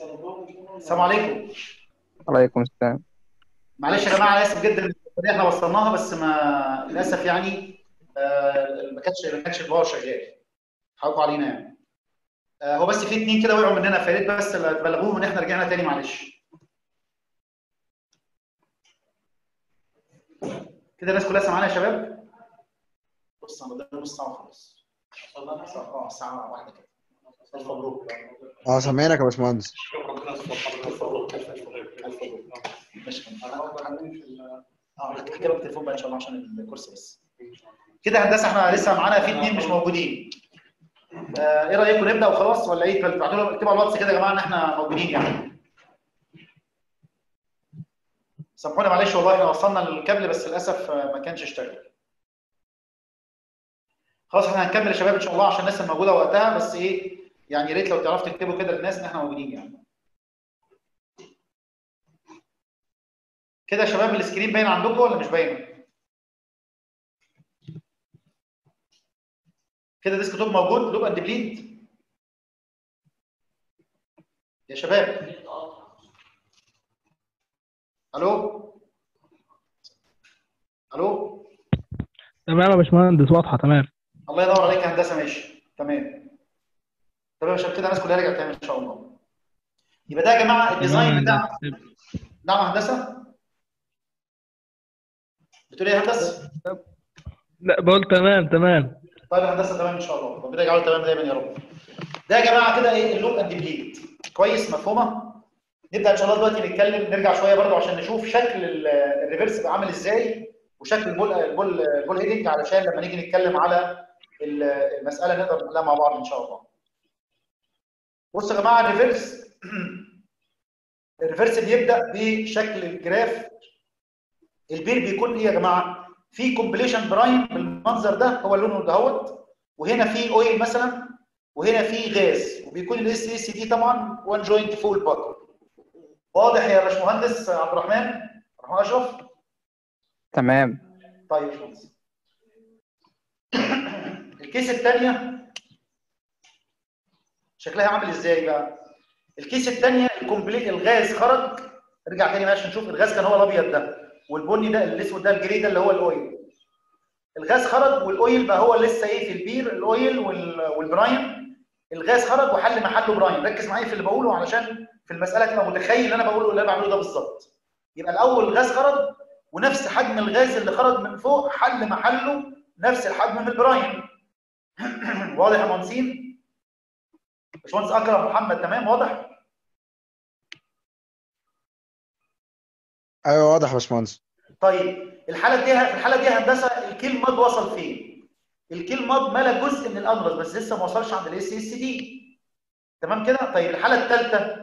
S1: مبروك السلام عليكم.
S7: عليكم السلام.
S1: معلش يا جماعة أنا آسف جدا. الطريقة إحنا وصلناها بس ما للأسف يعني آه، ما كانش ما كانش الباور شغال. حقوا علينا يعني. آه، هو بس في اتنين كده وقعوا مننا فيا ريت بس تبلغوهم إن إحنا رجعنا تاني معلش. كده الناس كلها سامعانا يا شباب؟ بص أنا قدامي نص ساعة وخلاص أه ساعة واحدة كده. ألف مبروك.
S8: آه سامعينك يا باشمهندس.
S1: ألف مبروك. ألف ألف مبروك. ألف مبروك. ماشي. هحكي لك التليفون بقى إن شاء الله عشان الكرسي بس. كده هندسة إحنا لسه معانا في اثنين مش موجودين. آه إيه رأيكم؟ نبدأ وخلاص ولا إيه؟ تبعتوا لهم اكتبوا على الواتس كده يا جماعة إن إحنا موجودين يعني. سامحونا معلش والله إحنا وصلنا الكابل بس للأسف آه، ما كانش اشتغل. خلاص إحنا هنكمل يا شباب ان شاء الله عشان الناس الموجودة وقتها بس إيه يعني يا ريت لو تعرفوا تكتبوا كده للناس ان إحنا موجودين يعني. كده يا شباب ال screen باين عندكم ولا مش باين؟ كده desktop موجود lube and bleed يا شباب. ألو؟ ألو؟
S9: تمام يا باشمهندس واضحة تمام.
S1: الله ينور عليك يا هندسة ماشي. تمام. تمام يا شباب كده الناس كلها رجعت تاني إن شاء الله. يبقى ده يا جماعة الديزاين بتاع نعم هندسة؟ بتقول إيه يا هندسة؟
S9: لا بقول تمام تمام.
S1: طيب يا هندسة تمام إن شاء الله. ربنا يجعله تمام دايما يا رب. ده يا جماعة كده إيه ال lube and bleed. كويس؟ مفهومة؟ نبدأ إن شاء الله دلوقتي نتكلم نرجع شوية برضو عشان نشوف شكل ال- ال reverse بقى عامل إزاي وشكل ال bull ال bull ال bullheading علشان لما نيجي نتكلم على المسألة نقدر نحلها مع بعض إن شاء الله. بصوا يا جماعة ال reverse ال reverse بيبدا بشكل ال graph البير بيكون إيه يا جماعة؟ في completion brine بالمنظر ده هو لونه دهوت وهنا في oil مثلا وهنا في غاز. وبيكون ال SSD طبعا one joint فوق ال packer واضح يا باشمهندس عبد الرحمن؟ عبد الرحمن أشرف؟
S7: تمام.
S1: طيب يا باشمهندس. ال case الثانية شكلها عامل إزاي بقى؟ ال case الثانية ال complete الغاز خرج. ارجع تاني معلش نشوف الغاز كان هو الأبيض ده والبني ده الأسود ده ال grey ده اللي هو ال oil. الغاز خرج وال oil بقى هو لسه إيه في البير ال oil وال- وال brine الغاز خرج وحل محله brine ركز معايا في اللي بقوله علشان في المسألة تبقى متخيل اللي أنا بقوله اللي أنا بعمله ده بالظبط. يبقى الأول الغاز خرج ونفس حجم الغاز اللي خرج من فوق حل محله نفس الحجم من ال brine واضح يا مهندسين؟ باشمهندس أكرم محمد تمام؟ واضح؟
S8: أيوه واضح يا باشمهندس.
S1: طيب الحالة دي في الحالة دي هندسة ال kill mud وصل فين؟ ال kill mud ملا جزء من ال annulus بس لسه ما وصلش عند ال SSD تمام كده؟ طيب الحالة الثالثه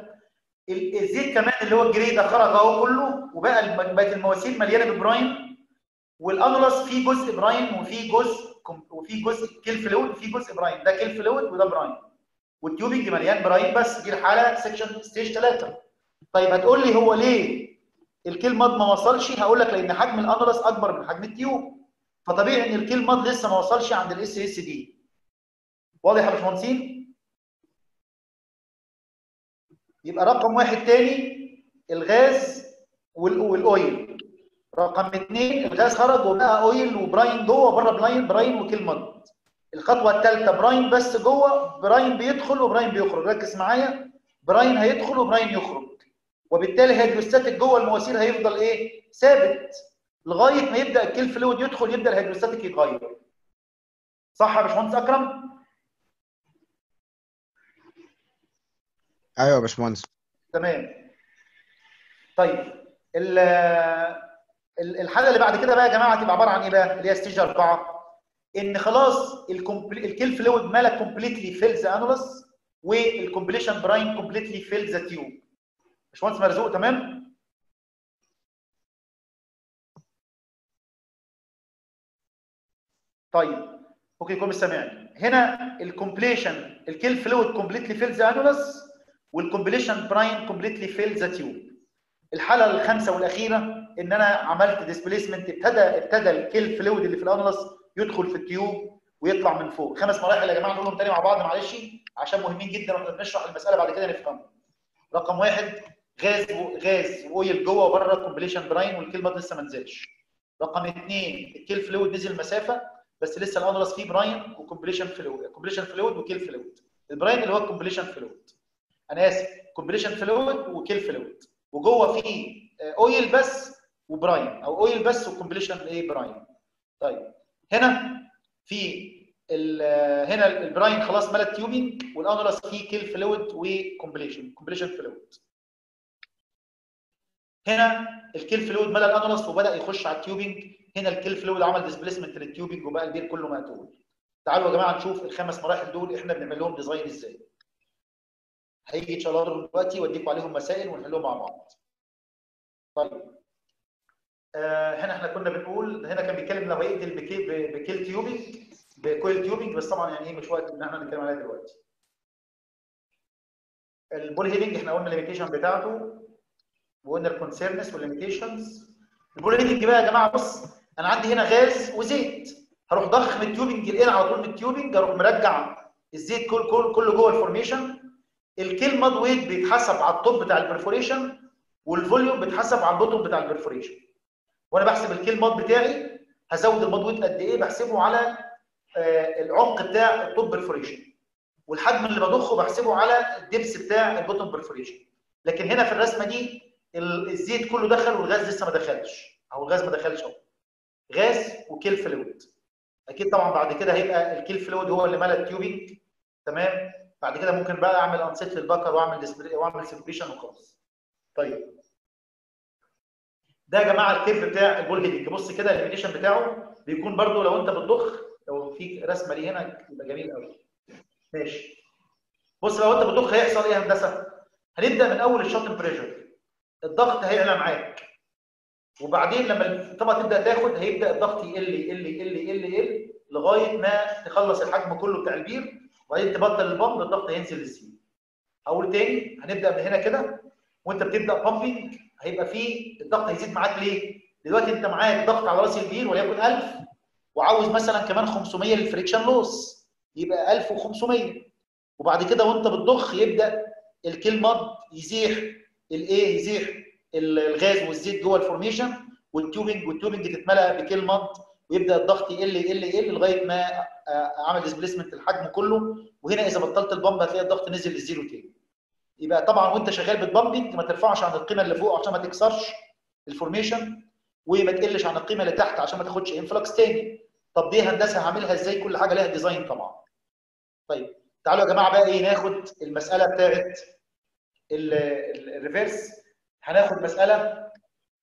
S1: الزيت كمان اللي هو ال grey ده خرج أهو كله وبقى بقت المواسير مليانة ب brine وال annulus فيه جزء brine وفيه جزء وفيه جزء kill fluid وفيه جزء brine. ده kill fluid وده brine. وال tubing مليان brine بس. دي الحالة section stage 3 طيب هتقول لي هو ليه ال kill mud ما وصلش؟ هقول لك لأن حجم ال annulus أكبر من حجم ال tube. فطبيعي إن ال kill mud لسه ما وصلش عند ال SSD واضح يا باشمهندسين؟ يبقى رقم واحد تاني الغاز وال- وال oil. رقم اثنين الغاز خرج وبقى oil و brine جوه بره brine brine و kill mud الخطوة الثالثه brine بس جوه brine بيدخل و brine بيخرج. ركز معايا. brine هيدخل و brine يخرج. وبالتالي hydrostatic جوه المواسير هيفضل إيه؟ ثابت. لغاية ما يبدأ ال kill fluid يدخل يبدأ ال hydrostatic يتغير. صح يا باشمهندس أكرم؟
S8: أيوه يا باشمهندس.
S1: تمام. طيب ال- ال- الحاله اللي بعد كده بقى يا جماعة هتبقى عبارة عن إيه بقى؟ اللي هي stage 4 إن خلاص ال kill fluid مالك completely fill the annulus وال completion brine completely fill the tube باشمهندس مرزوق تمام؟ طيب ممكن يكون مش سامعني. هنا ال completion ال kill fluid completely fill the annulus وال completion brine completely fill the tube الحالة الخامسة والأخيرة ان أنا عملت displacement ابتدى ابتدى ال kill fluid اللي في ال annulus يدخل في ال tube ويطلع من فوق. خمس مراحل يا جماعة نقولهم تاني مع بعض معلش عشان مهمين جدا وإحنا بنشرح المسألة بعد كده نفهمهم رقم واحد غاز و... غاز و oil جوه وبره ال completion brine وال kill mud لسه ما نزلش. رقم اثنين ال kill fluid نزل مسافة بس لسه الانولس فيه براين وكومبليشن فلويد كومبليشن فلويد وكيل فلويد البراين اللي هو ال completion fluid أنا آسف completion fluid و kill fluid وجوه فيه oil بس و brine أو oil بس و completion إيه brine. طيب هنا في هنا ال brine خلاص ملا ال tubing وال annulus فيه kill fluid و completion completion fluid هنا ال kill fluid ملا ال annulus وبدأ يخش على ال tubing هنا ال kill fluid عمل displacement لل tubing وبقى البير كله مقتول تعالوا يا جماعة نشوف الخمس مراحل دول إحنا بنعمل لهم design إزاي. هيجي إن شاء الله دلوقتي وأديكم عليهم مسائل ونحلهم مع بعض. طيب. هنا إحنا كنا بنقول هنا كان بيتكلم هيقتل بكي ب kill tubing ب coil tubing بس طبعا يعني إيه مش وقت إن إحنا نتكلم عليها دلوقتي. ال bullheading إحنا قلنا ال limitation بتاعته وقلنا ال concerns وال limitations ال bullheading بقى يا جماعة بص أنا عندي هنا غاز وزيت. هروح ضاخ من ال tubing الان على طول من ال tubing أروح مرجع الزيت كل كل كله جوه ال formation ال kill mud weight بيتحسب على ال top بتاع ال perforation وال volume بيتحسب على ال bottom بتاع ال perforation وأنا بحسب ال kill mud بتاعي هزود ال mud weight قد إيه؟ بحسبه على آه، العمق بتاع ال top perforation والحجم اللي بضخه بحسبه على ال depth بتاع ال bottom perforation لكن هنا في الرسمة دي ال- الزيت كله دخل والغاز لسه ما دخلش. أو الغاز ما دخلش أهو. غاز و kill fluid. أكيد طبعا بعد كده هيبقى ال kill fluid هو اللي ملأ ال tubing تمام؟ بعد كده ممكن بقى أعمل unset لل packer وأعمل وأعمل separation وخلاص. طيب. ده يا جماعة ال curve بتاع ال bullheading. بص كده ال limitation بتاعه بيكون برده لو أنت بتضخ لو في رسمة ليه هنا يبقى جميل قوي ماشي. بص لو أنت بتضخ هيحصل إيه يا هندسة؟ هنبدأ من أول ال shut pressure الضغط هيعلى معاك. وبعدين لما الطبقة تبدأ تاخد هيبدأ الضغط يقل يقل يقل يقل يقل لغاية ما تخلص الحجم كله بتاع البير وبعدين تبطل ال pump الضغط هينزل لل zero أقول تاني هنبدأ من هنا كده وأنت بتبدأ pumping هيبقى فيه الضغط هيزيد معاك ليه؟ دلوقتي انت معاك ضغط على رأس البير وليكن 1000 وعاوز مثلا كمان 500 لل friction loss يبقى 1500 وبعد كده وانت بتضخ يبدأ ال kill يزيح الايه يزيح الغاز والزيت جوه ال formation وال tubing وال tubing تتملى ب kill mud ويبدأ الضغط يقل يقل يقل لغاية ما آه، عمل displacement الحجم كله. وهنا إذا بطلت ال pump هتلاقي الضغط نزل لل zero تاني. يبقى طبعا وأنت شغال بت pumping ما ترفعش عن القيمة اللي فوق عشان ما تكسرش ال formation وما تقلش عن القيمة اللي تحت عشان ما تاخدش influx تاني. طب دي هندسة هعملها إزاي؟ كل حاجة لها design طبعا. طيب تعالوا يا جماعة بقى إيه ناخد المسألة بتاعت ال- ال- ال reverse هناخد مسألة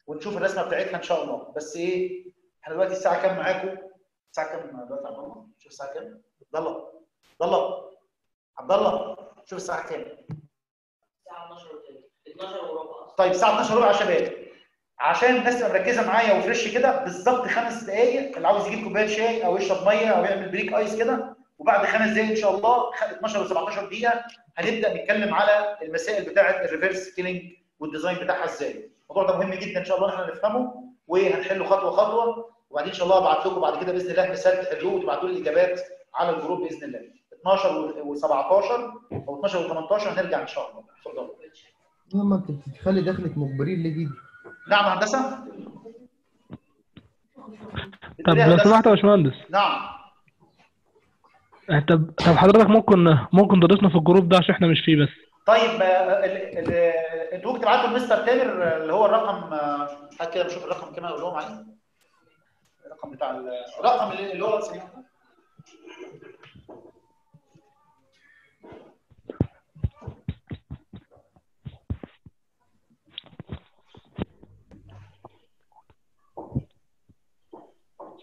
S1: ونشوف الرسمة بتاعتها إن شاء الله. بس إيه إحنا دلوقتي الساعة كام معاكم؟ الساعة كام دلوقتي عبد الله؟ شوف الساعة كام. عبد الله عبد الله عبد الله شوف الساعة كام.
S10: الساعة 12 12 وربع
S1: طيب الساعة 12 ربع يا شباب عشان الناس تبقى مركزة معايا و fresh كده بالظبط خمس دقائق اللي عاوز يجيب كوباية شاي أو يشرب مية أو يعمل break ice كده وبعد خمس دقائق إن شاء الله خ- 12 و 17 دقيقة هنبدأ نتكلم على المسائل بتاعة ال reverse killing وال design بتاعها إزاي. الموضوع ده مهم جدا إن شاء الله إحنا نفهمه وهنحله خطوة خطوة وبعدين إن شاء الله ابعت لكم بعد كده بإذن الله مثال تحلوه وتبعتوا لي الإجابات على ال group بإذن الله. 12 و17 أو 12 و18 هنرجع إن شاء الله. اتفضلوا
S11: لما أنت بتخلي دخلك مجبرين ليه دي؟
S1: نعم هندسة؟
S9: طب لو سمحت يا باشمهندس.
S1: نعم.
S9: طب طب حضرتك ممكن ممكن تضيفنا في ال group ده عشان إحنا مش فيه بس.
S1: طيب آه، ال- ال- أنتوا ممكن تبعتوا لمستر تامر آه، اللي هو الرقم آه، هات كده نشوف الرقم كمان أقول لهم عليه. الرقم بتاع ال- الرقم اللي اللي هو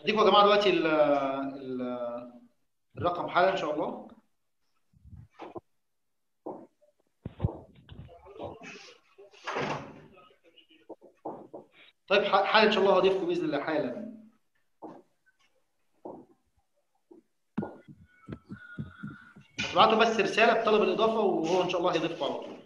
S1: اديكم يا جماعة دلوقتي ال ال الرقم حالا إن شاء الله. طيب حالا إن شاء الله هضيفكم بإذن الله حالا. هتبعتوا بس رسالة بطلب الإضافة وهو إن شاء الله هيضيفكم على طول.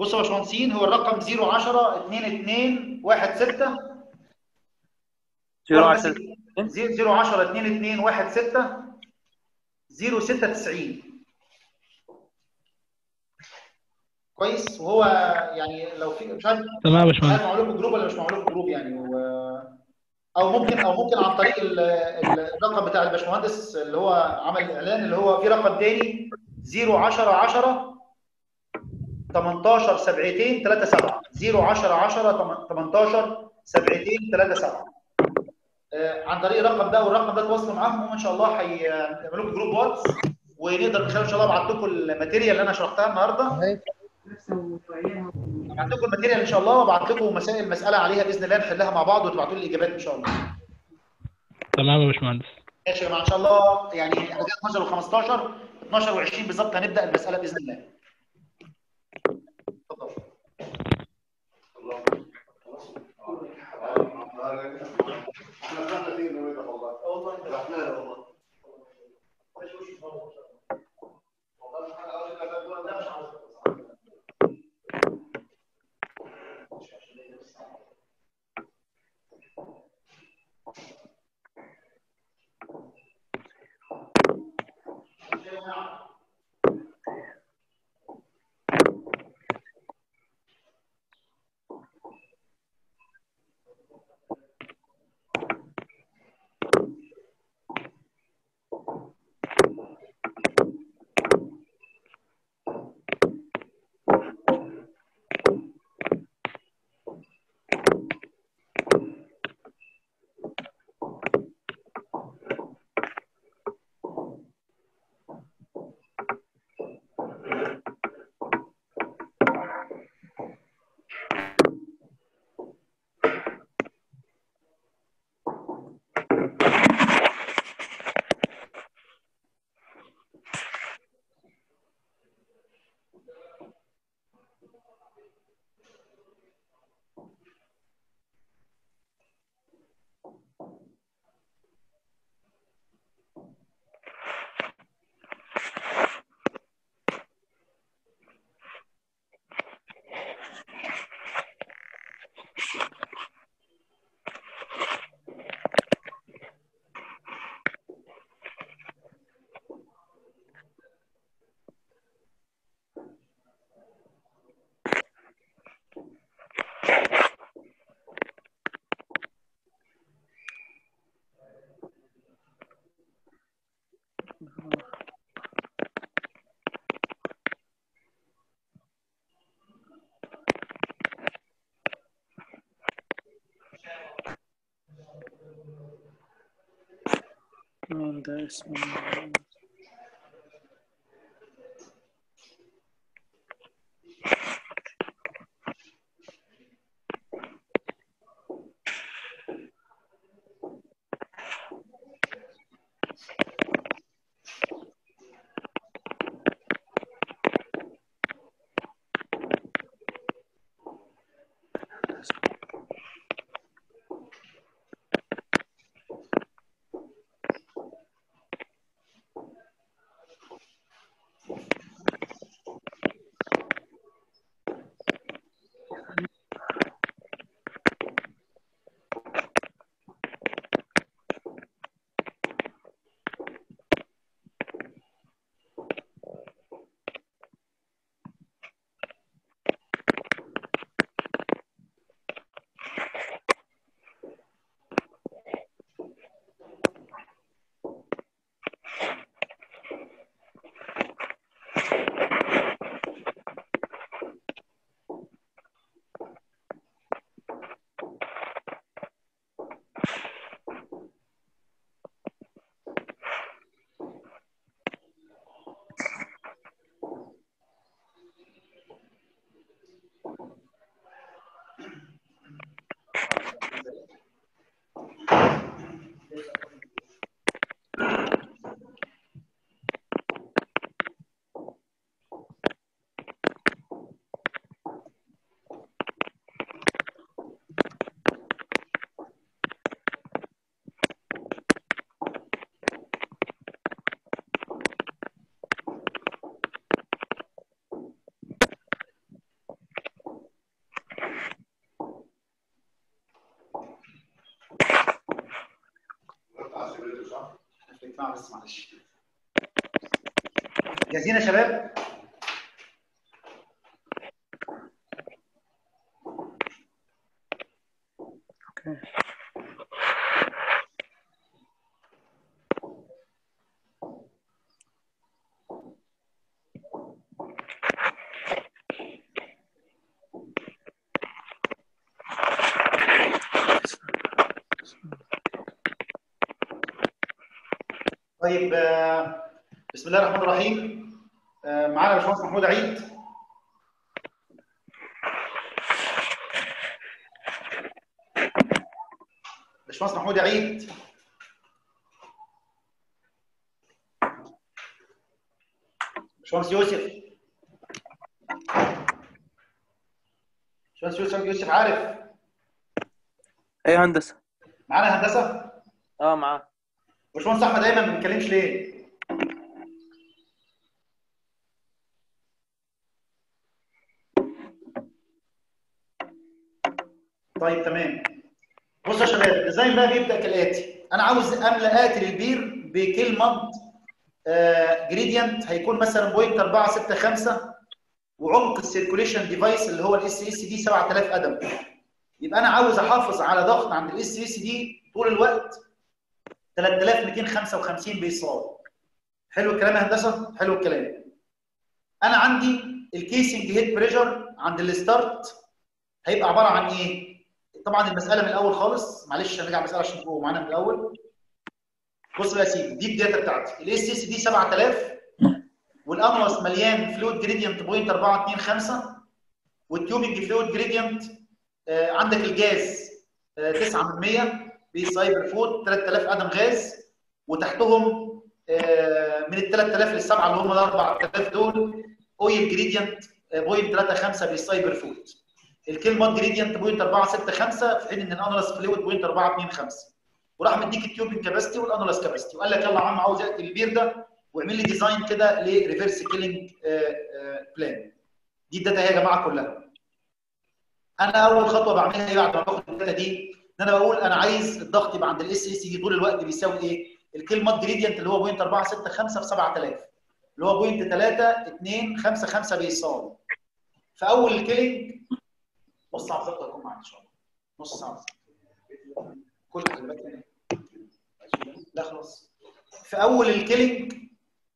S1: بصوا يا باشمهندسين هو الرقم 010 22 16
S2: 010
S1: 010 22 16 096 كويس. وهو يعني لو في مش عارف
S9: تمام يا
S1: مش عارف
S9: باشمهندس.
S1: معمول لكم group ولا مش معمول لكم group يعني؟ و... أو ممكن أو ممكن عن طريق ال- ال- الرقم بتاع الباشمهندس اللي هو عمل الإعلان اللي هو في رقم تاني 010 10 18 72 37 010 10 18 72 37 آه، عن طريق الرقم ده والرقم ده تواصلوا معاهم هم إن شاء الله هيعملوا لكم group واتس ونقدر من خلاله إن شاء الله أبعت لكم ال material اللي أنا شرحتها النهارده. أبعت لكم ال material إن شاء الله وأبعت لكم مسائل مسألة عليها بإذن الله نحلها مع بعض وتبعتوا لي الإجابات إن شاء الله.
S9: تمام يا باشمهندس.
S1: ماشي يا جماعة إن شاء الله يعني إحنا كده 12 و15 12 و20 بالظبط هنبدأ المسألة بإذن الله. والله اتفضل
S2: ده اسمه
S1: الاجتماع بس معلش جاهزين يا شباب؟
S2: أوكي
S1: طيب آه، بسم الله الرحمن الرحيم آه، معانا باشمهندس محمود عيد باشمهندس محمود عيد باشمهندس يوسف باشمهندس يوسف يوسف عارف
S2: إيه هندسه
S1: معانا هندسه
S2: آه معاه
S1: باشمهندس احمد بنتكلمش ليه؟ طيب تمام. بصوا يا شباب ال design بقى بيبدأ كالآتي؟ أنا عاوز املا اتي للبير ب kill mud gradient هيكون مثلا point 465 وعمق ال circulation device اللي هو ال SSD 7000 قدم يبقى أنا عاوز أحافظ على ضغط عند ال SSD طول الوقت 3255 psi حلو الكلام يا هندسة؟ حلو الكلام. أنا عندي ال casing head pressure عند ال start. هيبقى عبارة عن إيه؟ طبعا المسألة من الأول خالص. معلش هنرجع المساله عشان تبقوا معانا من الأول. بص بقى يا سيدي دي ال data بتاعتي. ال SSD 7000 وال annulus مليان fluid gradient point 425 وال tubing fluid gradient آه عندك الجاز آه 9 من 100 psi per foot 3000 قدم غاز وتحتهم آه من ال 3000 للسبعة اللي هم ال 4000 دول oil gradient point 35 psi per foot. ال kill mud gradient point 465 في حين إن ال annulus fluid point 425 وراح مديك ال tubing capacity وال annulus capacity وقال لك يلا يا عم عاوز اقتل البير ده واعمل لي design كده ل reverse killing plan دي ال data هي يا جماعة كلها. أنا أول خطوة بعملها إيه بعد ما باخد ال data دي إن أنا بقول أنا عايز الضغط يبقى عند ال SSD طول الوقت بيساوي إيه؟ ال kill mud gradient اللي هو point 465 في 7000 اللي هو point 3 2 5 5 psi في أول ال killing نص ساعه بالظبط هكون إن شاء الله. نص ساعه كل لا خلاص. في أول ال killing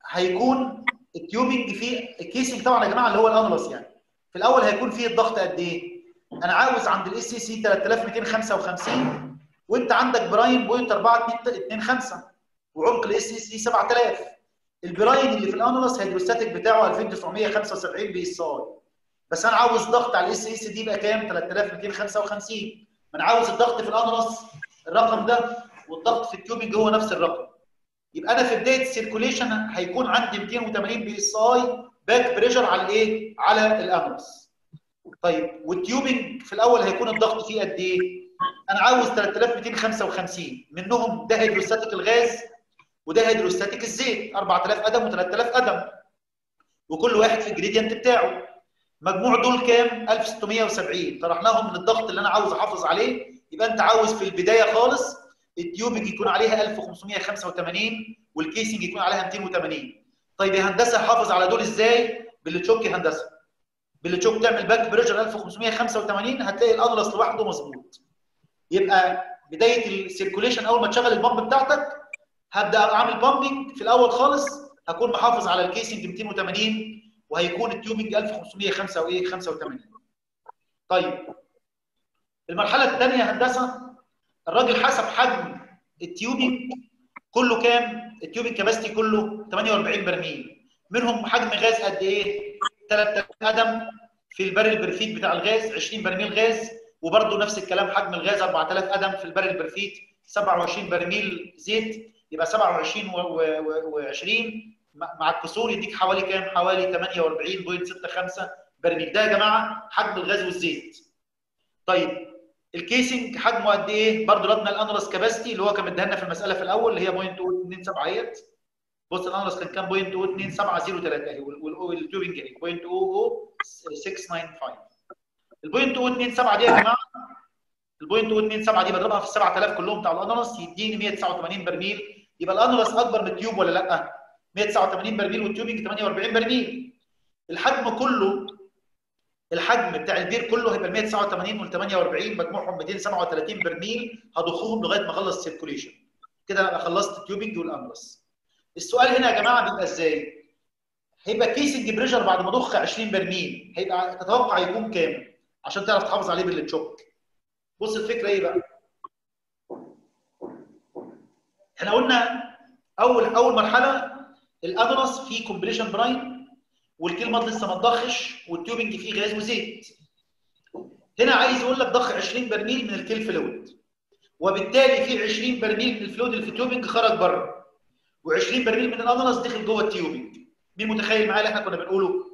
S1: هيكون ال tubing فيه ال casing طبعا يا جماعة اللي هو ال annulus يعني. في الأول هيكون فيه الضغط قد إيه؟ أنا عاوز عند ال SSD 3255 وأنت عندك brine point 425 وعمق ال SSD 7000 ال brine اللي في ال annulus hydrostatic بتاعه 2975 PSI بس أنا عاوز ضغط على ال SSD يبقى كام؟ 3255 ما أنا عاوز الضغط في ال annulus الرقم ده والضغط في ال tubing هو نفس الرقم. يبقى أنا في بداية ال circulation هيكون عندي 280 PSI back pressure على الايه على ال annulus طيب وال tubing في الأول هيكون الضغط فيه قد إيه؟ أنا عاوز 3255 منهم ده hydrostatic الغاز وده hydrostatic الزيت 4000 قدم و3000 قدم وكل واحد في ال gradient بتاعه. مجموع دول كام؟ 1670 طرحناهم من الضغط اللي أنا عاوز أحافظ عليه. يبقى أنت عاوز في البداية خالص ال tubing يكون عليها 1585 وال casing يكون عليها 280 طيب يا هندسة حافظ على دول إزاي؟ بال choke يا هندسه بال choke تعمل back pressure 1585 هتلاقي ال annulus لوحده مظبوط. يبقى بداية ال circulation أول ما تشغل ال pump بتاعتك هبدأ أعمل pumping في الأول خالص هكون محافظ على ال casing 280 وهيكون ال tubing 1585 طيب المرحلة الثانية هندسة الراجل حسب حجم ال tubing كله كام؟ ال tubing capacity كله 48 برميل. منهم حجم غاز قد إيه؟ 3000 قدم في ال barrel per feet بتاع الغاز 20 برميل غاز وبرده نفس الكلام حجم الغاز 4000 قدم في ال barrel per feet 27 برميل زيت يبقى 27 و20 مع الكسور يديك حوالي كام؟ حوالي 48.65 برميل ده يا جماعة حجم الغاز والزيت. طيب ال casing حجمه قد إيه؟ برضه ردنا ال annulus capacity اللي هو كان مديها لنا في المسألة في الأول اللي هي 0.27 اهيت. بص ال annulus كان كام؟ 0.2703 اهي وال tubing اهي 0.00695 ال point 0.27 دي يا جماعة ال point 0.27 دي بضربها في ال 7000 كلهم بتاع ال annulus يديني 189 برميل. يبقى ال annulus أكبر من ال tube ولا لأ؟ 189 برميل وال tubing 48 برميل. الحجم كله الحجم بتاع البير كله هيبقى 189 وال 48 مجموعهم 237 برميل. هضخهم لغاية ما أخلص ال circulation كده أنا خلصت ال tubing وال annulus. السؤال هنا يا جماعة بيبقى إزاي؟ هيبقى casing pressure بعد ما أضخ 20 برميل هيبقى تتوقع يكون كام؟ عشان تعرف تحافظ عليه بال choke بص الفكرة إيه بقى؟ إحنا قلنا أول أول مرحلة ال annulus فيه completion brine وال kill mud لسه ما تضخش وال tubing فيه غاز وزيت هنا عايز أقول لك ضخ 20 برميل من ال kill fluid وبالتالي في 20 برميل من ال fluid اللي في ال tubing خرج بره و20 برميل من ال annulus دخل جوه ال tubing مين متخيل معايا اللي إحنا كنا بنقوله؟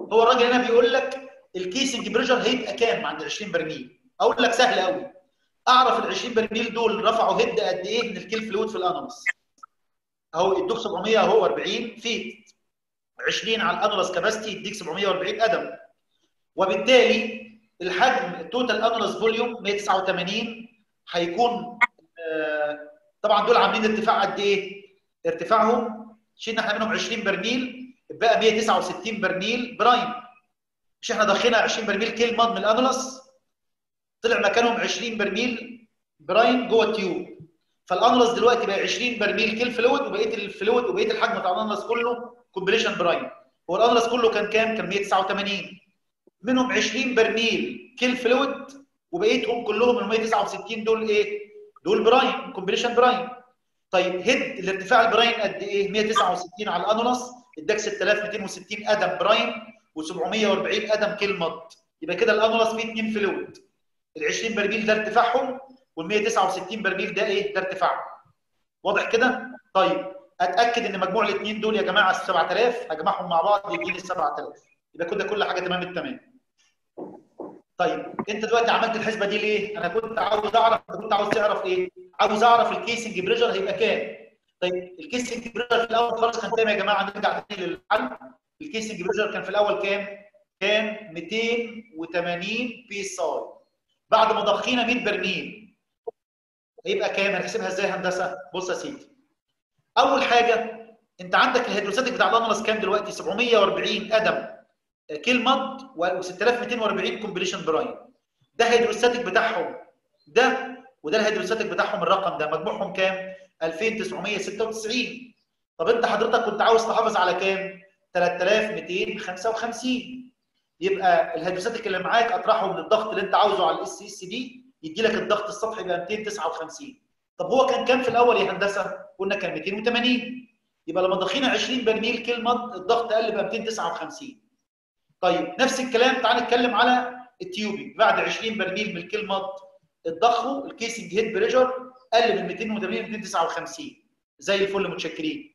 S1: هو الراجل هنا بيقول لك ال casing pressure هيبقى كام عند 20 برميل؟ أقول لك سهل قوي أعرف ال 20 برميل دول رفعوا head قد إيه من ال kill fluid في ال annulus أهو يدوك 700 أهو 40 feet 20 على ال annulus capacity يديك 740 قدم وبالتالي الحجم ال total annulus volume 189 هيكون آه طبعا دول عاملين ارتفاع قد إيه؟ ارتفاعهم شلنا إحنا منهم 20 برميل بقى 169 برميل. brine مش إحنا ضخينا 20 برميل. kill mud من ال annulus طلع مكانهم 20 برميل. brine جوه ال tube. فال annulus دلوقتي بقى 20 برميل kill fluid وبقية ال fluid وبقية الحجم بتاع ال annulus كله completion brine. هو ال annulus كله كان كام؟ كان 189 منهم 20 برميل kill fluid وبقيتهم كلهم ال 169 دول إيه؟ دول brine completion brine. طيب head الارتفاع ال brine قد إيه؟ 169 على ال annulus إداك 6260 قدم brine و740 قدم kill mud يبقى كده ال annulus فيه 2 fluid ال 20 برميل ده ارتفاعهم وال 169 برميل ده إيه؟ ده ارتفاعهم. واضح كده؟ طيب أتأكد إن مجموع الاثنين دول يا جماعة 7000 اجمعهم مع بعض يديني 7000 يبقى كده كل حاجة تمام التمام. طيب انت دلوقتي عملت الحسبة دي ليه؟ أنا كنت عاوز أعرف كنت عاوز تعرف إيه؟ عاوز أعرف ال casing pressure هيبقى كام؟ طيب ال casing pressure في الأول خالص كان كام يا جماعة؟ نرجع تاني للحل ال casing pressure كان في الأول كام؟ كان 280 PSI بعد ما ضخينا 100 برميل هيبقى كام؟ هنحسبها إزاي هندسة؟ بص يا سيدي. أول حاجة أنت عندك ال hydrostatic بتاع ال annulus كام دلوقتي؟ 740 قدم kill mud و6240 completion brine. ده hydrostatic بتاعهم ده وده ال hydrostatic بتاعهم الرقم ده مجموعهم كام؟ 2996 طب انت حضرتك كنت عاوز تحافظ على كام؟ 3255 يبقى ال hydrostatic اللي معاك اطرحه من الضغط اللي انت عاوزه على ال SSD يدي لك الضغط السطحي يبقى 259 طب هو كان كام في الأول يا هندسة؟ قلنا كان 280 يبقى لما ضخينا 20 برميل kill mud الضغط قل بقى 259 طيب نفس الكلام تعال نتكلم على ال tubing بعد 20 برميل من ال kill mud اتضخوا ال casing head pressure قل من 280 ل 259 زي الفل متشكرين.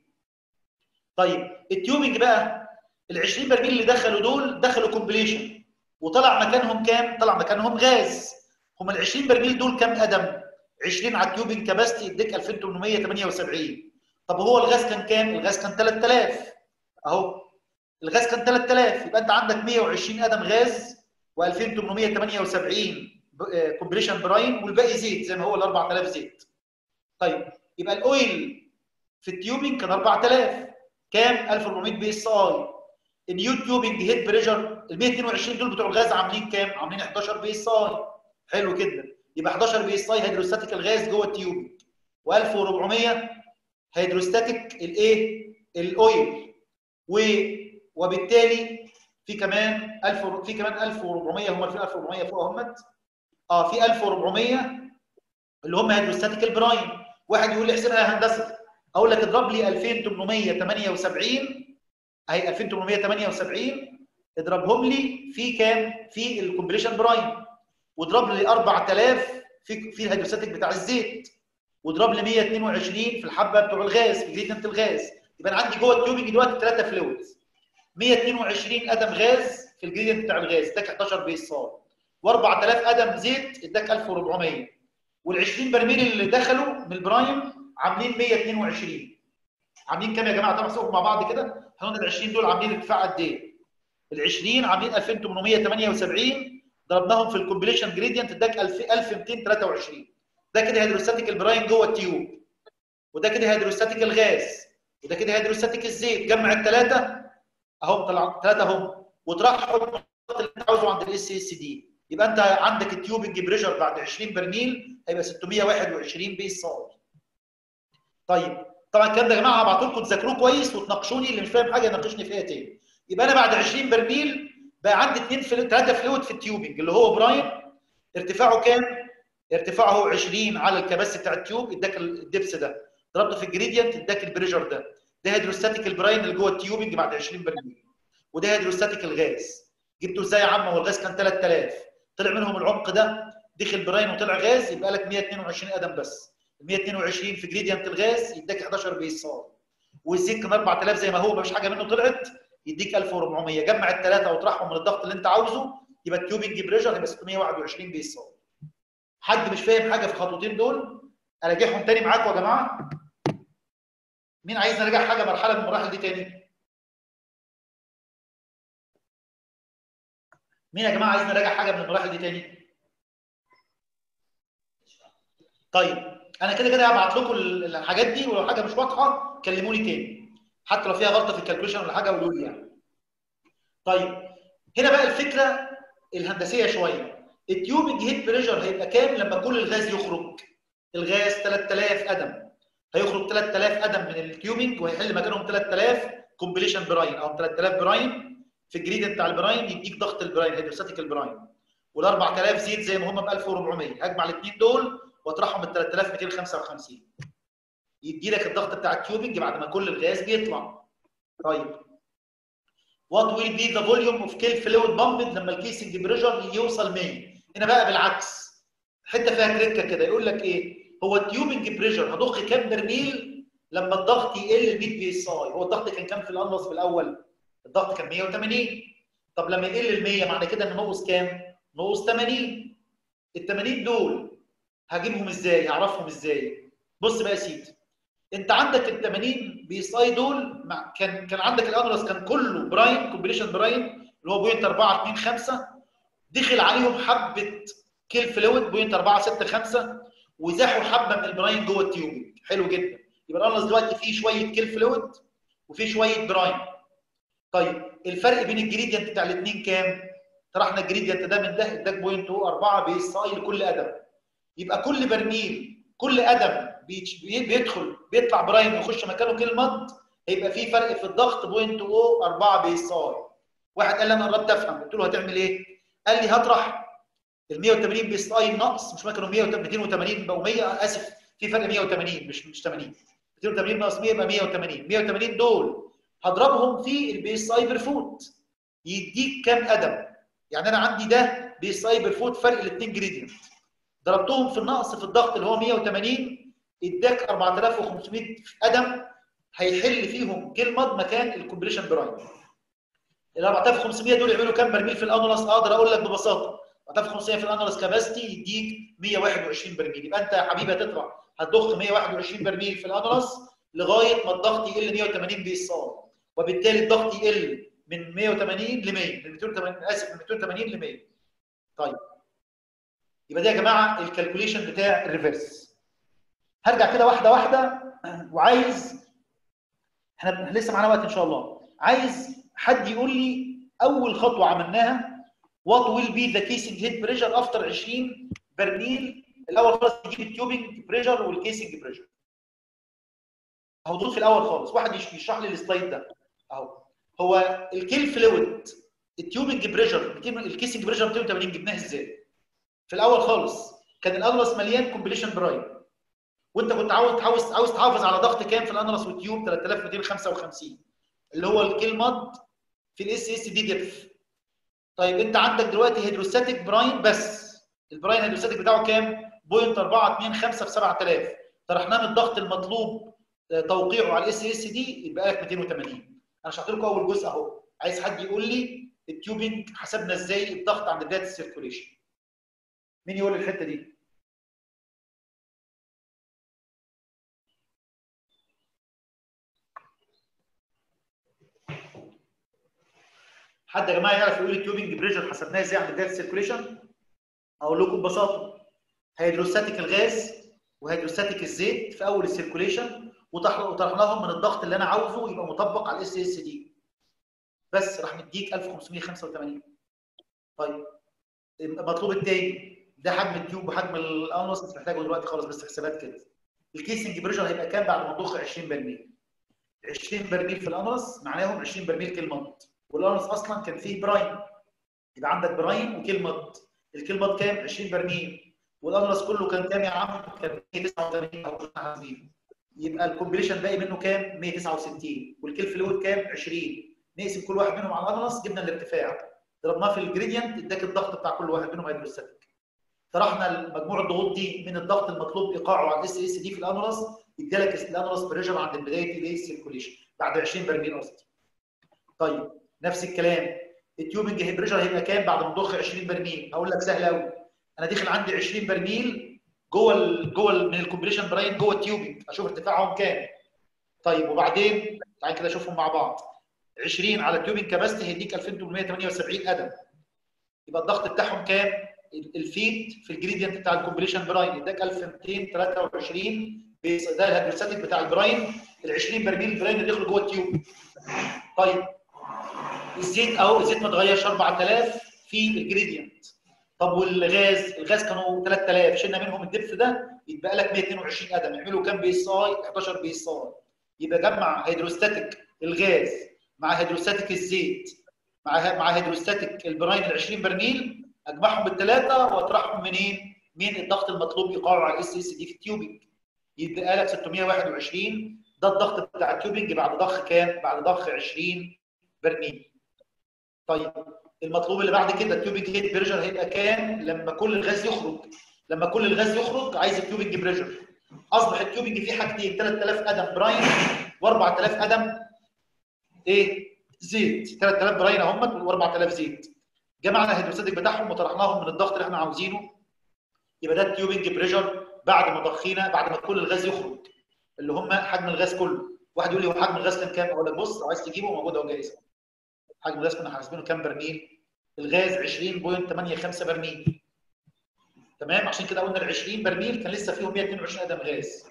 S1: طيب ال tubing بقى ال 20 برميل اللي دخلوا دول دخلوا completion وطلع مكانهم كام؟ طلع مكانهم غاز. هم ال 20 برميل دول كام قدم؟ 20 على ال tubing capacity يديك 2878 طب هو الغاز كان كام؟ الغاز كان 3000 أهو. الغاز كان 3000 يبقى انت عندك 120 قدم غاز و2878 completion brine والباقي زيت زي ما هو ال 4000 زيت. طيب يبقى ال oil في ال tubing كان 4000 كام؟ 1400 psi. ال new tubing head pressure ال 122 دول بتوع الغاز عاملين كام؟ عاملين 11 psi. حلو جدا. يبقى 11 psi hydrostatic الغاز جوه ال tubing و1400 hydrostatic الايه ال oil. و وبالتالي في كمان 1000 في كمان 1400 هم في 1400 فوق هم آه في 1400 اللي هم hydrostatic ال brine واحد يقول لي احسبها يا هندسة. أقول لك اضرب لي 2878 أهي 2878 اضربهم لي في كام؟ في ال completion brine واضرب لي 4000 في في ال hydrostatic بتاع الزيت. واضرب لي 122 في الحبة بتوع الغاز في gradient الغاز. يبقى أنا عندي جوه ال tubing دلوقتي ثلاثة fluids. 122 قدم غاز في ال gradient بتاع الغاز اداك 11 psi و4000 قدم زيت اداك 1400 وال20 برميل اللي دخلوا من ال brine عاملين 122 عاملين كام يا جماعة؟ تعالوا نحسبهم مع بعض كده. إحنا ال 20 دول عاملين ارتفاع قد إيه؟ ال 20 عاملين 2878 ضربناهم في ال completion gradient اداك 1223 ده كده hydrostatic ال brine جوه ال tube. وده كده hydrostatic الغاز. وده كده hydrostatic الزيت. جمع الثلاثه أهم طلع ثلاثة اهم وطرحهم اللي أنت عاوزه عند ال SSD يبقى أنت عندك ال tubing pressure بعد 20 برميل هيبقى 621 psi طيب. طبعا الكلام ده يا جماعة هبعته لكم تذاكروه كويس وتناقشوني اللي مش فاهم حاجة يناقشني فيها تاني. يبقى أنا بعد 20 برميل بقى عندي اثنين fl... ثلاثة fluid في ال tubing اللي هو brine ارتفاعه كام؟ ارتفاعه 20 على ال capacity بتاع ال tube. اداك ال depth ده. ضربته في ال gradient اداك ال pressure ده. ده hydrostatic ال brine اللي جوه ال tubing بعد 20 برميل وده hydrostatic الغاز. جبته إزاي يا عم؟ هو الغاز كان 3000 طلع منهم العمق ده دخل brine وطلع غاز يبقى لك 122 قدم بس. 122 في gradient الغاز يديك 11 psi والزيت كان 4000 زي ما هو مفيش حاجة منه طلعت يديك 1400 جمع الثلاثه واطرحهم من الضغط اللي انت عاوزه يبقى ال tubing pressure هيبقى 621 psi حد مش فاهم حاجة في الخطوتين دول؟ أراجعهم تاني معاكم يا جماعة. مين عايز نراجع حاجة مرحلة من المراحل دي تاني؟ مين يا جماعة عايز نراجع حاجة من المراحل دي تاني؟ طيب أنا كده كده هبعت لكم الحاجات دي ولو حاجة مش واضحة كلموني تاني حتى لو فيها غلطة في ال calculation ولا حاجة قولوا لي يعني. طيب هنا بقى الفكرة الهندسية شوية. ال tubing head pressure هيبقى كام لما كل الغاز يخرج؟ الغاز 3000 قدم هيخرج 3000 قدم من ال tubing وهيحل مكانهم 3000 completion brine أو 3000 brine في ال gradient بتاع ال brine يديك ضغط ال brine hydrostatic ال brine. وال 4000 زيت زي ما هم ب 1400 هجمع الاثنين دول واطرحهم ب 3255 يدي لك الضغط بتاع ال tubing بعد ما كل الغاز بيطلع. طيب. what will be the volume of kill fluid pumped لما ال casing pressure يوصل 100 هنا بقى بالعكس. حتة فيها trick كده يقول لك إيه؟ هو ال tubing pressure هضخ كام برميل لما الضغط يقل ل 100 psi؟ هو الضغط كان كام في ال annulus في الأول؟ الضغط كان 180 طب لما يقل ال 100 معنى كده إن نقص كام؟ نقص 80 ال 80 دول هجيبهم إزاي؟ هعرفهم إزاي؟ بص بقى يا سيدي. أنت عندك ال 80 psi دول كان كان عندك ال annulus كان كله brine completion brine اللي هو point 4 2 5 دخل عليهم حبة kill fluid point 4 6 5 وزاحوا حبة من ال brine جوه ال tubing حلو جدا. يبقى ال annulus دلوقتي فيه شوية kill fluid وفيه شوية brine. طيب الفرق بين ال gradient بتاع الاثنين كام؟ طرحنا ال gradient ده من ده اداك point 4 psi لكل قدم يبقى كل برميل كل قدم بيدخل بيطلع brine ويخش مكانه kill mud هيبقى في فرق في الضغط point o 4 psi واحد قال لي أنا قربت أفهم. قلت له هتعمل إيه؟ قال لي هطرح ال 180 psi ناقص مش 100 280 بقوا 100 أسف في فرق 180 مش مش 80 280 ناقص 100 يبقى 180 180 دول هضربهم في ال psi per foot يديك كام قدم؟ يعني أنا عندي ده psi per foot فرق الاثنين gradient ضربتهم في النقص في الضغط اللي هو 180 اداك 4500 قدم هيحل فيهم kill mud مكان ال completion brine ال 4500 دول يعملوا كام برميل في ال annulus أقدر أقول لك ببساطة. 4500 في ال annulus capacity يديك 121 برميل. يبقى أنت يا حبيبي هتطلع هتضخ 121 برميل في ال annulus لغاية ما الضغط يقل 180 psi وبالتالي الضغط يقل من 180 ل 100 من 280 آسف من 280 ل 100 طيب. يبقى ده يا جماعة ال calculation بتاع ال reverse هرجع كده واحدة واحدة. وعايز إحنا لسه معانا وقت إن شاء الله. عايز حد يقول لي أول خطوة عملناها what will be the casing head pressure after 20 برميل الأول خالص نجيب ال tubing pressure وال casing pressure أهو دول في الأول خالص. واحد يش- يشرح لي ال slide ده. أهو. هو ال kill fluid ال tubing pressure ال casing pressure 280 جبناه إزاي؟ في الأول خالص كان الانلس مليان كومبليشن برايم وانت كنت عاوز عاوز عاوز تحافظ على ضغط كام في ال annulus وال tube 3255 اللي هو ال kill mud في ال SSD depth طيب انت عندك دلوقتي hydrostatic brine بس. ال brine hydrostatic بتاعه كام؟ 0.425 في 7000 طرحناه من الضغط المطلوب آه، توقيعه على ال SSD يبقى لك 280 أنا شرحت لكم اول جزء اهو. عايز حد يقول لي ال tubing حسبنا إزاي الضغط عند بداية ال circulation مين يقول الحتة دي؟ حد يا جماعة يعرف يقول ال tubing pressure حسبناه إزاي عند بدايه ال circulation أقول لكم ببساطة. hydrostatic الغاز و hydrostatic الزيت في أول ال circulation وطرح- وطرحناهم من الضغط اللي أنا عاوزه يبقى مطبق على ال SSD بس راح مديك 1585 طيب. المطلوب التاني ده حجم ال tube وحجم ال annulus مش محتاجه دلوقتي خالص بس حسابات كده. ال casing pressure هيبقى كام بعد ما تضخ 20 برميل 20 برميل في الانوس معناهم 20 برميل كلمة والانوس أصلا كان فيه برايم يبقى عندك برايم وكلمه الكلمة كام؟ 20 برميل. وال annulus كله كان كام يا عم؟ كان 189 أو كنا حاسبين يبقى ال completion باقي منه كام؟ 169 وال kill fluid كام؟ 20 نقسم كل واحد منهم على ال annulus جبنا الارتفاع. ضربناه في ال gradient اداك الضغط بتاع كل واحد منهم hydrostatic طرحنا مجموع الضغوط دي من الضغط المطلوب إيقاعه على ال SSD في ال annulus ادالك ال annulus pressure عند بداية الايه ال circulation بعد 20 برميل قصدي طيب نفس الكلام. ال tubing head pressure هيبقى كام بعد ما نضخ 20 برميل؟ هقول لك سهل قوي أنا داخل عندي 20 برميل جوه جوه من ال completion brine جوه ال tubing أشوف ارتفاعهم كام. طيب وبعدين تعالى كده أشوفهم مع بعض. 20 على ال tubing capacity هيديك 2878 قدم يبقى الضغط بتاعهم كام؟ ال feet في ال gradient بتاع ال completion brine. اداك 1223 psi- ده ال hydrostatic بتاع ال brine. ال 20 برميل ال brine اللي دخلوا جوه ال tube. طيب الزيت أهو الزيت ما اتغيرش 4000 في ال gradient طب والغاز الغاز كانوا 3000 شلنا منهم ال depth ده يتبقى لك 122 قدم يعملوا كام بي إس آي 11 بي إس آي يبقى جمع hydrostatic الغاز مع hydrostatic الزيت مع مع hydrostatic ال brine ال 20 برميل أجمعهم بالثلاثه وأطرحهم منين؟ من الضغط المطلوب ايقاعه على ال SSD في ال tubing يبقى لك 621 ده الضغط بتاع ال tubing بعد ضخ كام؟ بعد ضخ 20 برميل. طيب المطلوب اللي بعد كده ال tubing head pressure هيبقى كام؟ لما كل الغاز يخرج لما كل الغاز يخرج عايز ال tubing pressure. أصبح ال tubing فيه حاجتين 3000 قدم brine و4000 قدم إيه؟ زيت. 3000 brine اهم و4000 زيت. جمعنا ال hydrostatic بتاعهم وطرحناهم من الضغط اللي إحنا عاوزينه. يبقى ده ال tubing pressure بعد ما ضخينا بعد ما كل الغاز يخرج اللي هم حجم الغاز كله. واحد يقول لي هو حجم الغاز كان كام؟ أقول لك بص لو عايز تجيبه موجود أهو جاهز. حجم الغاز كنا حاسبينه كام برميل؟ الغاز 20.85 برميل. تمام؟ عشان كده قلنا ال 20 برميل كان لسه فيهم 122 قدم غاز.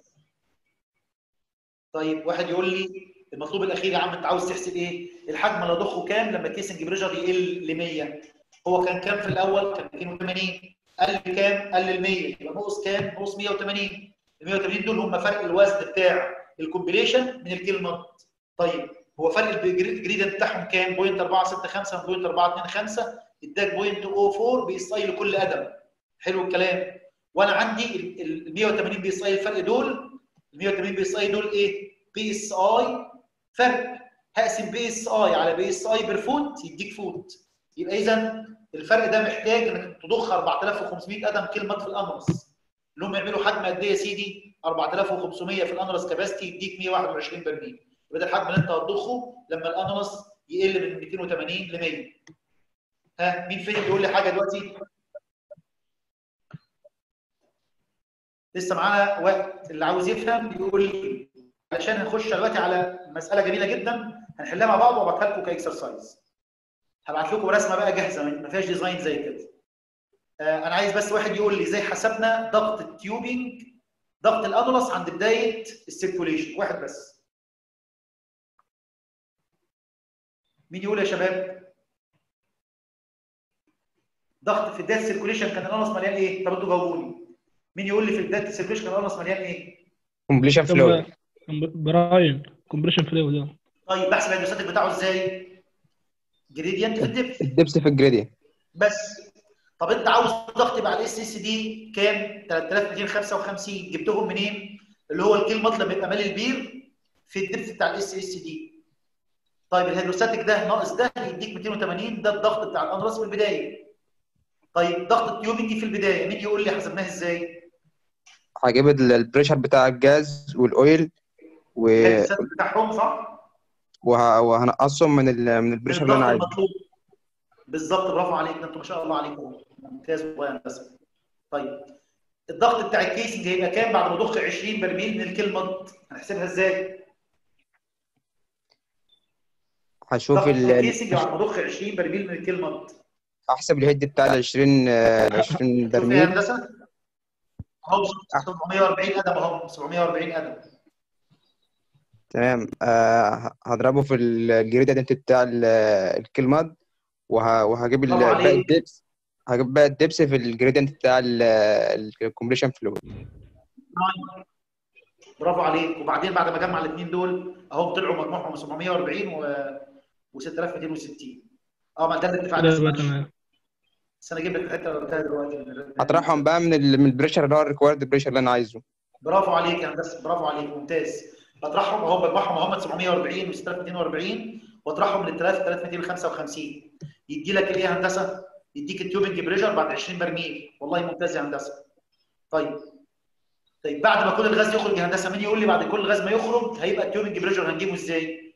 S1: طيب واحد يقول لي المطلوب الأخير يا عم أنت عاوز تحسب إيه؟ الحجم اللي اضخه كام لما ال casing pressure يقل ل 100 هو كان كام في الأول؟ كان 280 قل كام؟ قل ل 100 يبقى نقص كام؟ نقص 180 ال 180 دول هم فرق الوزن بتاع ال completion من ال kill mud طيب هو فرق ال gradient بتاعهم كام؟ 0.465 0.425 اداك 0.04 psi لكل قدم حلو الكلام. وأنا عندي ال 180 psi الفرق دول. ال 180 بي اس اي دول إيه؟ بي إس آي. فرق. هقسم بي إس آي على بي إس آي بير فوت يديك فوت يبقى إذا الفرق ده محتاج إنك تضخ 4500 قدم kill mud في ال annulus اللي هم يعملوا حجم قد إيه يا سيدي؟ 4500 في ال annulus capacity يديك 121 برميل يبقى ده الحجم اللي انت هتضخه لما ال annulus يقل من 280 ل 100 ها مين فين بيقول لي حاجة دلوقتي؟ لسه معانا وقت. اللي عاوز يفهم يقول لي علشان هنخش دلوقتي على مسألة جميلة جدا هنحلها مع بعض وأبعتها لكم ك exercise. هبعت لكم رسمة بقى جاهزة ما فيهاش design زي كده. آه أنا عايز بس واحد يقول لي إزاي حسبنا ضغط ال tubing ضغط ال annulus عند بداية ال circulation واحد بس. مين يقول يا شباب؟ ضغط في بدايه ال circulation كان ال annulus مليان إيه؟ طب أنتوا جاوبوني. مين يقول لي في بدايه ال circulation كان ال annulus مليان إيه؟
S3: completion fluid
S9: brine completion fluid ده.
S1: طيب بحسب ال hydrostatic بتاعه إزاي؟ gradient في ال
S7: depth ال depth في ال gradient
S1: بس. طب انت عاوز ضغط على ال SSD كام؟ 3255 جبتهم منين؟ اللي هو ال kill mud لما يبقى مالي البير في ال depth بتاع ال SSD طيب ال hydrostatic ده ناقص ده يديك 280 ده الضغط بتاع ال annulus في البداية. طيب ضغط ال tubing في البداية مين يقول لي حسبناه إزاي؟
S7: هجيب ال- ال pressure بتاع ال gas وال
S1: oil و... بتاعهم صح؟
S7: وه... وهنقصهم من ال... من ال pressure
S1: اللي
S7: أنا عايزه.
S1: بالظبط برافو عليك ده أنتوا ما شاء الله عليكم. ممتاز والله يا هندسة. طيب الضغط بتاع ال casing هيبقى كام بعد ما ضخ 20 برميل من ال kill mud؟ هنحسبها إزاي؟
S7: هشوف. ال
S1: casing بعد ما ضخ 20 برميل من ال kill mud.
S7: هحسب ال head بتاع ال 20 ال 20
S1: شوف يا
S7: برميل.
S1: هندسة. اهو 740 قدم أهو 740 قدم
S7: تمام آه هضربه في ال gradient بتاع ال- ال kill mud وه...
S1: وهجيب
S7: باقي. الدبس. هجيب باقي الدبس في الجريدينت بتاع الكومبليشن فلويد
S1: برافو عليك. وبعدين بعد ما اجمع الاثنين دول أهو طلعوا مجموعهم 740 و و 6260 آه ما ده
S9: يبقى تمام.
S1: بس أنا أجيب لك الحته اللي قلتها دلوقتي
S7: هطرحهم بقى من ال... من ال pressure اللي هو ال required pressure اللي أنا عايزه.
S1: برافو عليك يا هندسة برافو عليك ممتاز. بطرحهم اهو بجمعهم اهم 740 و 6240 واطرحهم من 3255 يدي لك إيه يا هندسة؟ يديك ال tubing pressure بعد 20 برميل. والله ممتاز يا هندسة. طيب. طيب بعد ما كل الغاز يخرج يا هندسة مين يقول لي بعد كل غاز ما يخرج هيبقى ال tubing pressure هنجيبه إزاي؟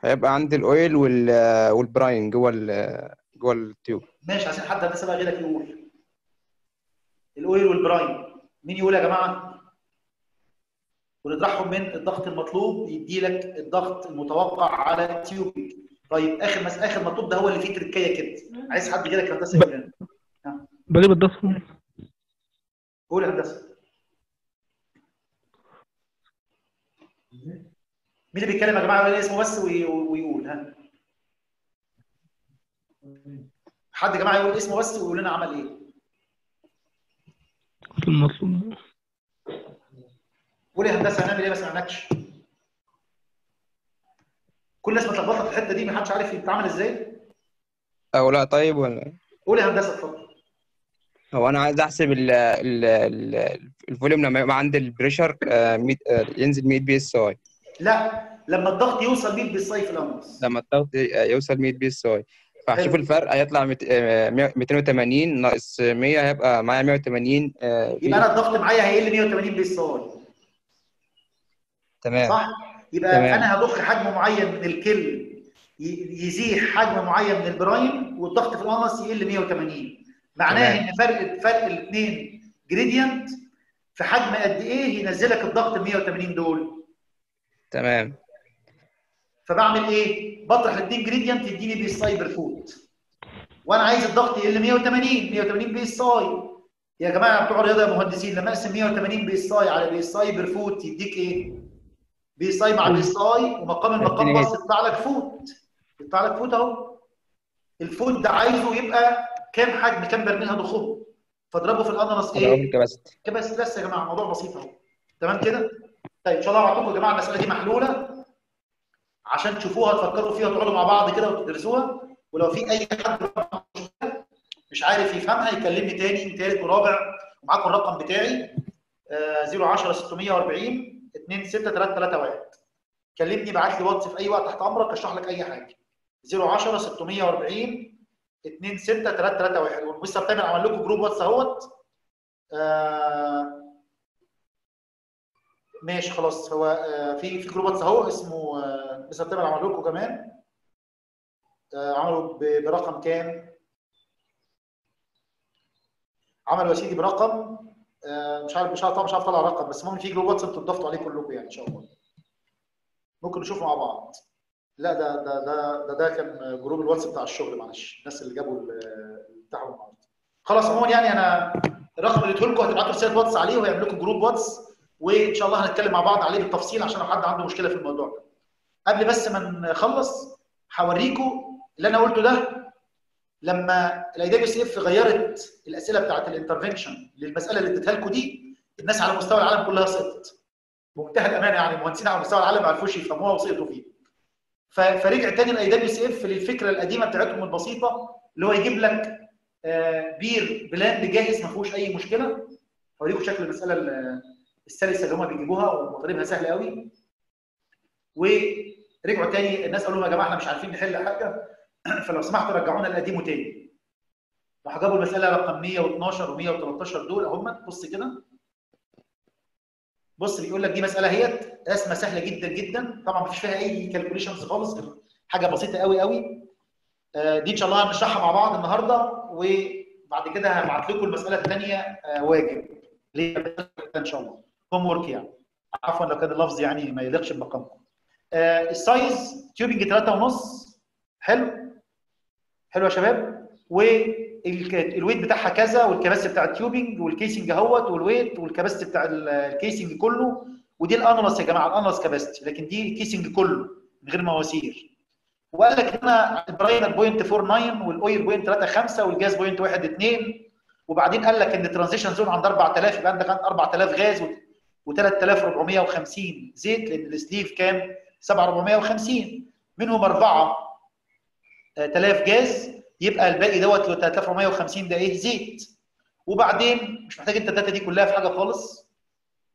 S7: هيبقى عندي ال oil وال... وال brine جوه ال... جوه ال tube.
S1: ماشي عشان حد هندسة بقى غيرك يقول. ال oil وال brine. مين يقول يا جماعة؟ ونطرحهم من الضغط المطلوب يدي لك الضغط المتوقع على ال tubing طيب آخر مس... آخر مطلوب ده هو اللي فيه تركاية كده. عايز حد غيرك هندسة يقول
S9: بجيب الضغط.
S1: قول يا هندسة. مين اللي بيتكلم يا جماعة؟ يقول اسمه بس وي- ويقول ها. حد يا جماعة يقول اسمه بس ويقول لنا عمل
S9: إيه؟ المطلوب
S1: قول يا هندسة هنعمل إيه؟ ما سمعناكش. كل الناس متلخبطة في الحتة دي ما حدش عارف يتعامل إزاي.
S7: أو لا طيب ولا
S1: قول يا هندسة اتفضل.
S7: هو أنا عايز أحسب ال ال ال ال volume لما يبقى عندي ال pressure آه، 100 آه، ينزل 100 psi.
S1: لا لما الضغط يوصل 100 psi في ال annulus
S7: لما الضغط يوصل 100 psi فهشوف. الفرق هيطلع ميت- آه، 280 ناقص 100 هيبقى معايا 180 آه،
S1: يبقى أنا الضغط معايا هيقل 180 psi
S7: تمام.
S1: صح؟ يبقى
S7: تمام.
S1: أنا هضخ حجم معين من ال kill يزيح حجم معين من ال brine والضغط في ال annulus يقل 180 معناه. إن فرق فرق الاثنين gradient في حجم قد إيه ينزلك الضغط ال 180 دول.
S7: تمام.
S1: فبعمل إيه؟ بطرح الاثنين gradient يديني psi per foot وأنا عايز الضغط يقل 180 180 psi يا جماعة بتوع الرياضة يا مهندسين لما أقسم 180 psi على psi per foot يديك إيه؟ بي اس اي مع بي اس اي ومقام المقام بص يطلع لك foot يطلع لك foot أهو. ال foot ده عايزه يبقى كام حجم كام برميل هضخه فاضربه في ال
S7: annulus إيه؟
S1: ال
S7: capacity
S1: capacity بس يا جماعة الموضوع بسيط أهو. تمام كده؟ طيب إن شاء الله هبعت يا جماعة المسألة دي محلولة. عشان تشوفوها تفكروا فيها تقعدوا مع بعض كده وتدرسوها. ولو في أي حد مش عارف يفهمها يكلمني تاني تالت ورابع. ومعاكم الرقم بتاعي آه 010 640 26331 كلمني بعت لي واتس في أي وقت تحت أمرك اشرح لك أي حاجة. 010 640 26331 والمستر تامر عمل لكم group واتس أهوت. آه ماشي خلاص. هو آه في في group واتس اهو اسمه آه مستر تامر عمل لكم كمان. آه عملوا برقم كام؟ عملوا يا سيدي برقم آه مش عارف مش عارف طبعا مش عارف اطلع رقم بس المهم في group واتس أنتوا اتضفتوا عليه كلكم يعني إن شاء الله. ممكن نشوفه مع بعض. لا ده ده ده ده, ده كان group الواتس بتاع الشغل معلش. الناس اللي جابوا بتاعهم. خلاص عموما يعني أنا الرقم اللي اديته لكم هتبعتوا رسالة واتس عليه وهيعمل لكم group واتس. وإن شاء الله هنتكلم مع بعض عليه بالتفصيل عشان لو حد عنده مشكلة في الموضوع ده. قبل بس ما نخلص هوريكم اللي أنا قلته ده لما ال IWCF غيرت الأسئلة بتاعت ال intervention للمسألة اللي اديتها لكم دي الناس على مستوى العالم كلها سقطت بمنتهى الأمانة يعني المهندسين على مستوى العالم ما عرفوش يفهموها وسقطوا فيها. فرجع تاني ال IWCF للفكرة القديمة بتاعتهم البسيطة اللي هو يجيب لك آه، بير بلاند جاهز ما فيهوش أي مشكلة. هوريكم شكل المسألة ال- السلسة اللي هم بيجيبوها ومطالبها سهله قوي. ورجعوا تاني الناس قالوا لهم يا جماعة إحنا مش عارفين نحل حاجة. فلو سمحتوا رجعونا القديم تاني. راح جابوا المسألة رقم 112 و113 دول. اهم بص كده. بص بيقول لك دي مسألة اهيت رسمة سهلة جدا جدا. طبعا مفيش فيها أي calculations خالص حاجة بسيطة قوي قوي. آه، دي إن شاء الله هنشرحها مع بعض النهارده. وبعد كده هبعت لكم المسألة الثانية واجب. اللي هي إن شاء الله. homework يعني. عفوا لو كان اللفظ يعني ما يليقش بمقامكم. آه، ال size tubing 3 ونص. حلو؟ حلو يا شباب. وال weight بتاعها كذا والكباستي بتاع التيوبنج والكيسنج أهوت والويت والكباستي بتاع ال- الكيسنج كله. ودي ال annulus يا جماعة ال annulus capacity لكن دي ال casing كله من غير مواسير. وقال لك ان أنا ال brine point 49 وال oil point 35 وال gas point 12 وبعدين قال لك إن ال transition zone عند 4000 يبقى عندك 4000 غاز و3450 زيت لأن ال sleeve كام 7450 منهم أربعة 3000 جاز يبقى الباقي دوت اللي هو 3450 ده إيه؟ زيت. وبعدين مش محتاج أنت ال data دي كلها في حاجة خالص.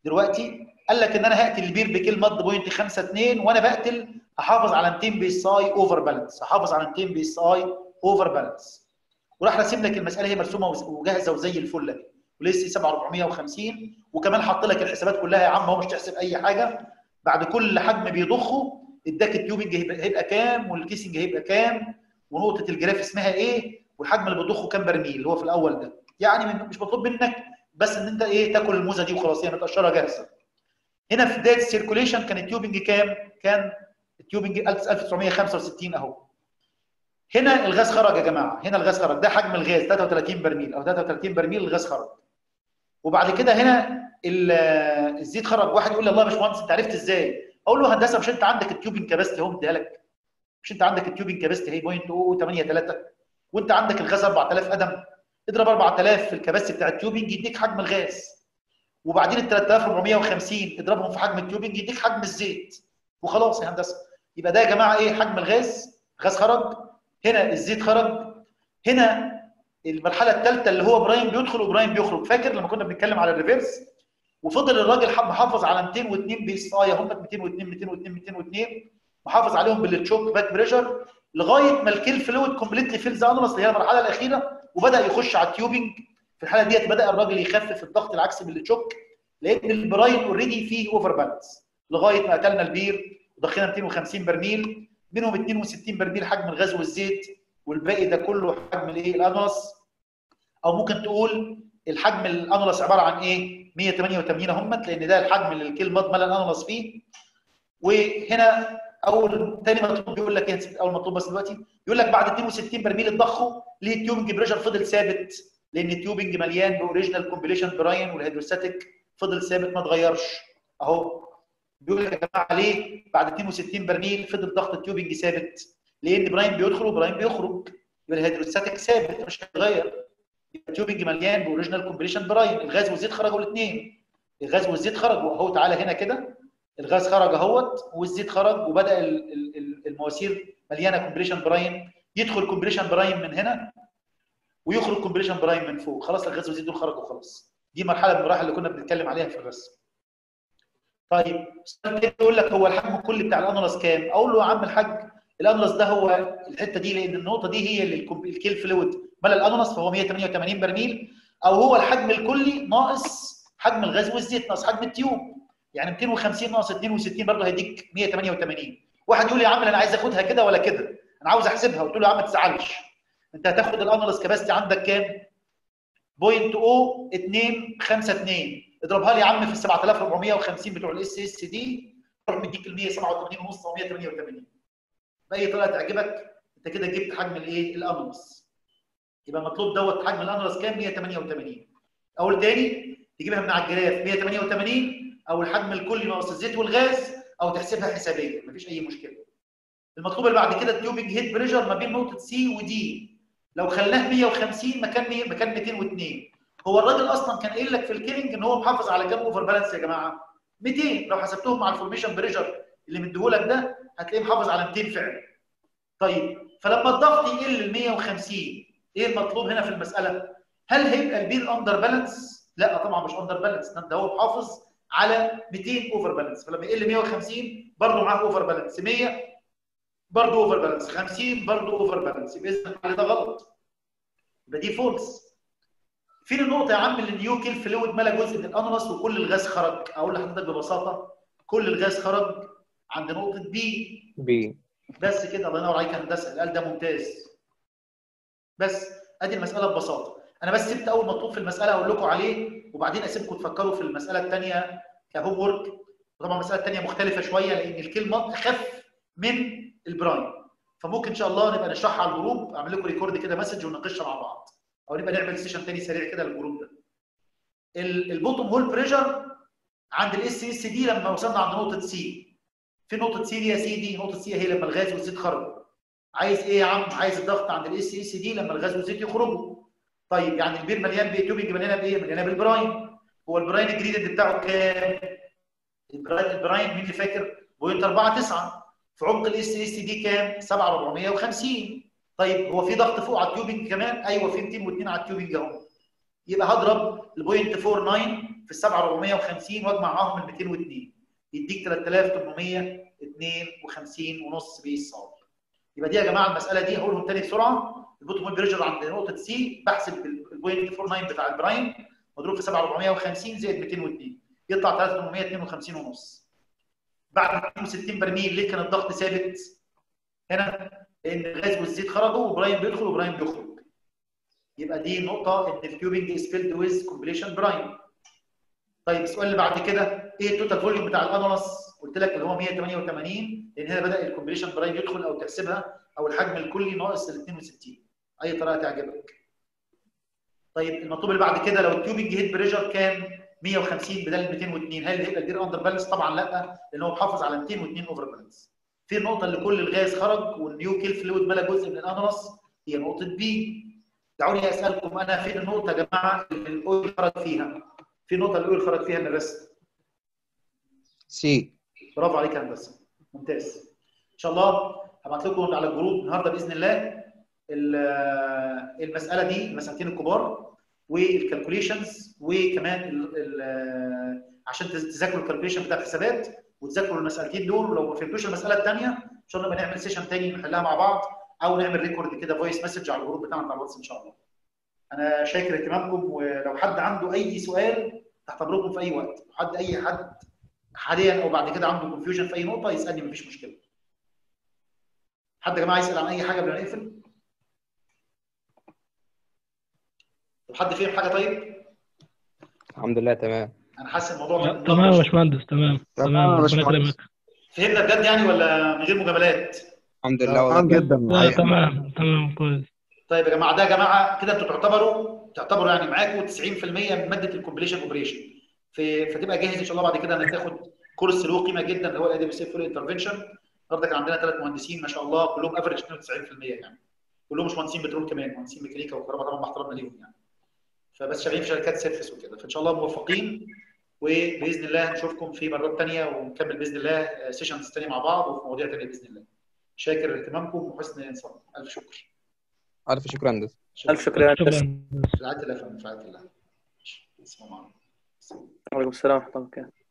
S1: دلوقتي قال لك إن أنا هقتل البير ب kill mud point 5 2 وأنا بقتل هحافظ على 200 بي إس آي اوفر بالانس هحافظ على 200 بي إس آي اوفر بالانس وراح راسم لك المسألة هي مرسومة وجاهزة وزي الفل اهي ولسه 7450 وكمان حط لك الحسابات كلها يا عم هو مش تحسب أي حاجة. بعد كل حجم بيضخه اداك ال tubing هيبقى, كام وال casing هيبقى كام ونقطة ال graph اسمها إيه والحجم اللي بتضخه كام برميل اللي هو في الأول ده. يعني مش مطلوب منك بس إن أنت إيه تاكل الموزة دي وخلاص هي متقشره جاهزة. هنا في بداية ال circulation كان ال tubing كام؟ كان ال tubing 1965 أهو. هنا الغاز خرج يا جماعة. هنا الغاز خرج. ده حجم الغاز 33 برميل أو 33 برميل الغاز خرج. وبعد كده هنا ال- الزيت خرج. واحد يقول لي الله يا باشمهندس انت عرفت إزاي؟ أقول له هندسه مش انت عندك ال tubing capacity اهو مديها لك. مش انت عندك ال tubing capacity هي point 083 وانت عندك الغاز 4000 قدم. اضرب 4000 في ال capacity بتاع ال tubing يديك حجم الغاز. وبعدين ال 3450 اضربهم في حجم ال tubing يديك حجم الزيت. وخلاص يا هندسة. يبقى ده يا جماعة إيه؟ حجم الغاز. غاز خرج. هنا الزيت خرج. هنا المرحلة الثالثة اللي هو brine بيدخل و brine بيخرج. فاكر لما كنا بنتكلم على ال reverse؟ وفضل الراجل محافظ على 202 psi هم 202 202 202 محافظ عليهم بال choke back pressure. لغاية ما ال kill fluid completely fills annulus اللي هي المرحلة الأخيرة. وبدأ يخش على ال tubing في الحالة ديت بدأ الراجل يخفف الضغط العكسي بال choke لأن ال brine already فيه overbalance لغاية ما قتلنا البير وضخينا 250 برميل. منهم 62 برميل حجم الغاز والزيت. والباقي ده كله حجم الايه؟ ال annulus أو ممكن تقول الحجم ال annulus عبارة عن إيه؟ 188 همت لأن ده الحجم اللي ال kill mud ملى ال annulus فيه. وهنا أول تاني مطلوب بيقول لك إيه؟ أول مطلوب بس دلوقتي. بيقول لك بعد 62 برميل اتضخوا ليه ال tubing pressure فضل ثابت؟ لأن ال tubing مليان ب original completion brine وال hydrostatic فضل ثابت ما اتغيرش. أهو. بيقول لك يا جماعة ليه بعد 62 برميل فضل ضغط ال tubing ثابت؟ لأن brine بيدخل و brine بيخرج يبقى ال hydrostatic ثابت مش هيتغير. يبقى ال tubing مليان ب original completion brine. الغاز والزيت خرجوا الاثنين الغاز والزيت خرجوا اهو تعالى هنا كده. الغاز خرج أهوت والزيت خرج وبدأ ال- ال- ال- المواسير مليانة completion brine. يدخل completion brine من هنا ويخرج completion brine من فوق. خلاص الغاز والزيت دول خرجوا خلاص. دي مرحلة من المراحل اللي كنا بنتكلم عليها في الرسم. طيب يقول لك هو الحجم الكلي بتاع ال annulus كام؟ أقول له يا عم الحاج ال annulus ده هو الحتة دي لأن النقطة دي هي اللي ال kill fluid. ملى ال annulus فهو 188 برميل أو هو الحجم الكلي ناقص حجم الغاز والزيت ناقص حجم ال tube. يعني 250 ناقص 62 برضه هيديك 188 واحد يقول لي يا عم أنا عايز أخدها كده ولا كده؟ أنا عاوز أحسبها. قلت له يا عم ما تزعلش. أنت هتاخد ال annulus capacity عندك كام؟ point O 252 اضربها لي يا عم في ال 7450 بتوع ال SSD روح مديك ال 187 ونص أو 188 بأي طريقه تعجبك أنت كده جبت حجم الإيه؟ ال annulus يبقى مطلوب دوت حجم ال annulus كام؟ 188 أول تاني تجيبها من على ال graph. 188 أو الحجم الكلي ناقص الزيت والغاز أو تحسبها حسابيا مفيش أي مشكلة. المطلوب اللي بعد كده ال tubing head pressure ما بين نقطة C و D لو خلاه 150 مكان 100 مكان 202 هو الراجل أصلا كان قايل لك في ال killing إن هو محافظ على كام overbalance يا جماعة. 200 لو حسبتهم مع ال formation pressure اللي مديهولك ده هتلاقيه محافظ على 200 فعلا طيب فلما الضغط يقل ل 150 إيه المطلوب هنا في المسألة؟ هل هيبقى البير underbalance لا طبعا مش underbalance ده هو محافظ على 200 overbalance فلما يقل 150 برضه معاه overbalance 100 برضه overbalance 50 برضه overbalance يبقى اذا ده غلط. يبقى دي false فين النقطة يا عم اللي ال new kill fluid ملا جزء من ال annulus وكل الغاز خرج؟ أقول لحضرتك ببساطة كل الغاز خرج عند نقطة B
S6: B
S1: بس كده الله ينور عليك يا هندسة. القال ده ممتاز. بس أدي المسألة ببساطة. أنا بس سبت أول مطلوب في المسألة أقول لكم عليه وبعدين أسيبكم تفكروا في المسألة الثانية ك homework وطبعا المسألة الثانية مختلفة شوية لأن ال kill mud أخف من ال brine. فممكن إن شاء الله نبقى نشرحها على ال group أعمل لكم record كده message ونناقشها مع بعض. أو نبقى نعمل session تاني سريع كده لل group ده. ال- ال bottom hole pressure عند ال SSD لما وصلنا عند نقطة سي في نقطة سي دي يا سيدي نقطة سي هي لما الغاز والزيت خرجوا. عايز إيه يا عم؟ عايز الضغط عند ال SSD لما الغاز والزيت يخرجوا. طيب يعني البير مليان ب tubing مليانه بإيه؟ مليانه بال brine. هو ال brine gradient بتاعه كام؟ ال brine ال brine مين اللي فاكر؟ point 4 9 في عمق ال SSD كام؟ 7450 طيب هو في ضغط فوق على ال tubing كمان؟ أيوه في 202 على ال tubing أهو. يبقى هضرب ال point 49 في ال 7450 وأجمع معاهم ال 202 يديك 3852 ونص psi يبقى دي يا جماعة المسألة دي هقولهم تاني بسرعة. ال bottom pressure عند نقطة C بحسب ال point 49 بتاع ال brine. مضروب في 7450 زائد 202 يطلع 3852 ونص. بعد 62 برميل ليه كان الضغط ثابت؟ هنا لأن الغاز والزيت خرجوا و brine بيدخل و brine بيخرج. يبقى دي نقطة إن ال tubing is filled with completion brine طيب السؤال اللي بعد كده إيه ال total volume بتاع ال annulus قلت لك اللي هو 188 لأن هنا بدأ ال completion brine يدخل أو تحسبها أو الحجم الكلي ناقص ال 62 أي طريقة تعجبك؟ طيب المطلوب اللي بعد كده لو ال tubing head pressure كان 150 بدل 202 هل هيبقى البير under balance طبعا لأ لأن هو محافظ على 202 over balance في النقطه اللي كل الغاز خرج وال new kill fluid ملأ جزء من ال annulus هي نقطة B دعوني أسألكم أنا فين النقطة يا جماعة اللي ال oil خرج فيها؟ في نقطة ال oil خرج فيها من الرسم
S7: C
S1: برافو عليك يا هندسة. ممتاز. إن شاء الله هبعت لكم على ال group النهارده بإذن الله ال- المسألة دي المسألتين الكبار وال calculations وكمان عشان تذاكروا ال calculation بتاع الحسابات وتذاكروا المسألتين دول. ولو ما فهمتوش المسألة الثانية إن شاء الله نعمل session تاني نحلها مع بعض أو نعمل record كده voice message على ال group بتاعنا بتاع الواتس إن شاء الله. أنا شاكر اهتمامكم ولو حد عنده أي سؤال تحت امركم في أي وقت، حد أي حد حاليا أو بعد كده عنده confusion في أي نقطة يسألني مفيش مشكلة. حد يا جماعة يسأل عن أي حاجة قبل ما نقفل؟ طب حد فهم حاجة طيب؟
S7: الحمد لله تمام
S1: أنا حاسس الموضوع
S9: لا، تمام يا باشمهندس تمام تمام ربنا. يكرمك
S1: فهمنا بجد يعني ولا من غير مجاملات؟
S7: الحمد لله
S8: تمام
S7: والله
S8: جدا معايا
S9: تمام تمام كويس
S1: طيب يا جماعة ده يا جماعة كده أنتوا تعتبروا تعتبروا يعني معاكم 90% من مادة ال completion operation في فتبقى جاهز إن شاء الله بعد كده إنك تاخد course له قيمة جدا اللي هو ال IWCF well intervention النهارده كان عندنا ثلاث مهندسين ما شاء الله كلهم average 92% يعني. كلهم مش مهندسين بترول كمان مهندسين ميكانيكا وكهرباء طبعا مع احترامنا ليهم يعني. فبس شغالين في شركات service وكده. فإن شاء الله موفقين وبإذن الله نشوفكم في مرات ثانية ونكمل بإذن الله sessions ثانية مع بعض وفي مواضيع ثانية بإذن الله. شاكر اهتمامكم وحسن انصاتكم ألف شكر.
S7: ألف شكر هندسة.
S2: ألف شكر يا هندسة.
S9: شكرا
S1: في رعايه الله في رعايه الله اسمع معنا.
S2: وعليكم السلام ورحمة الله وبركاته.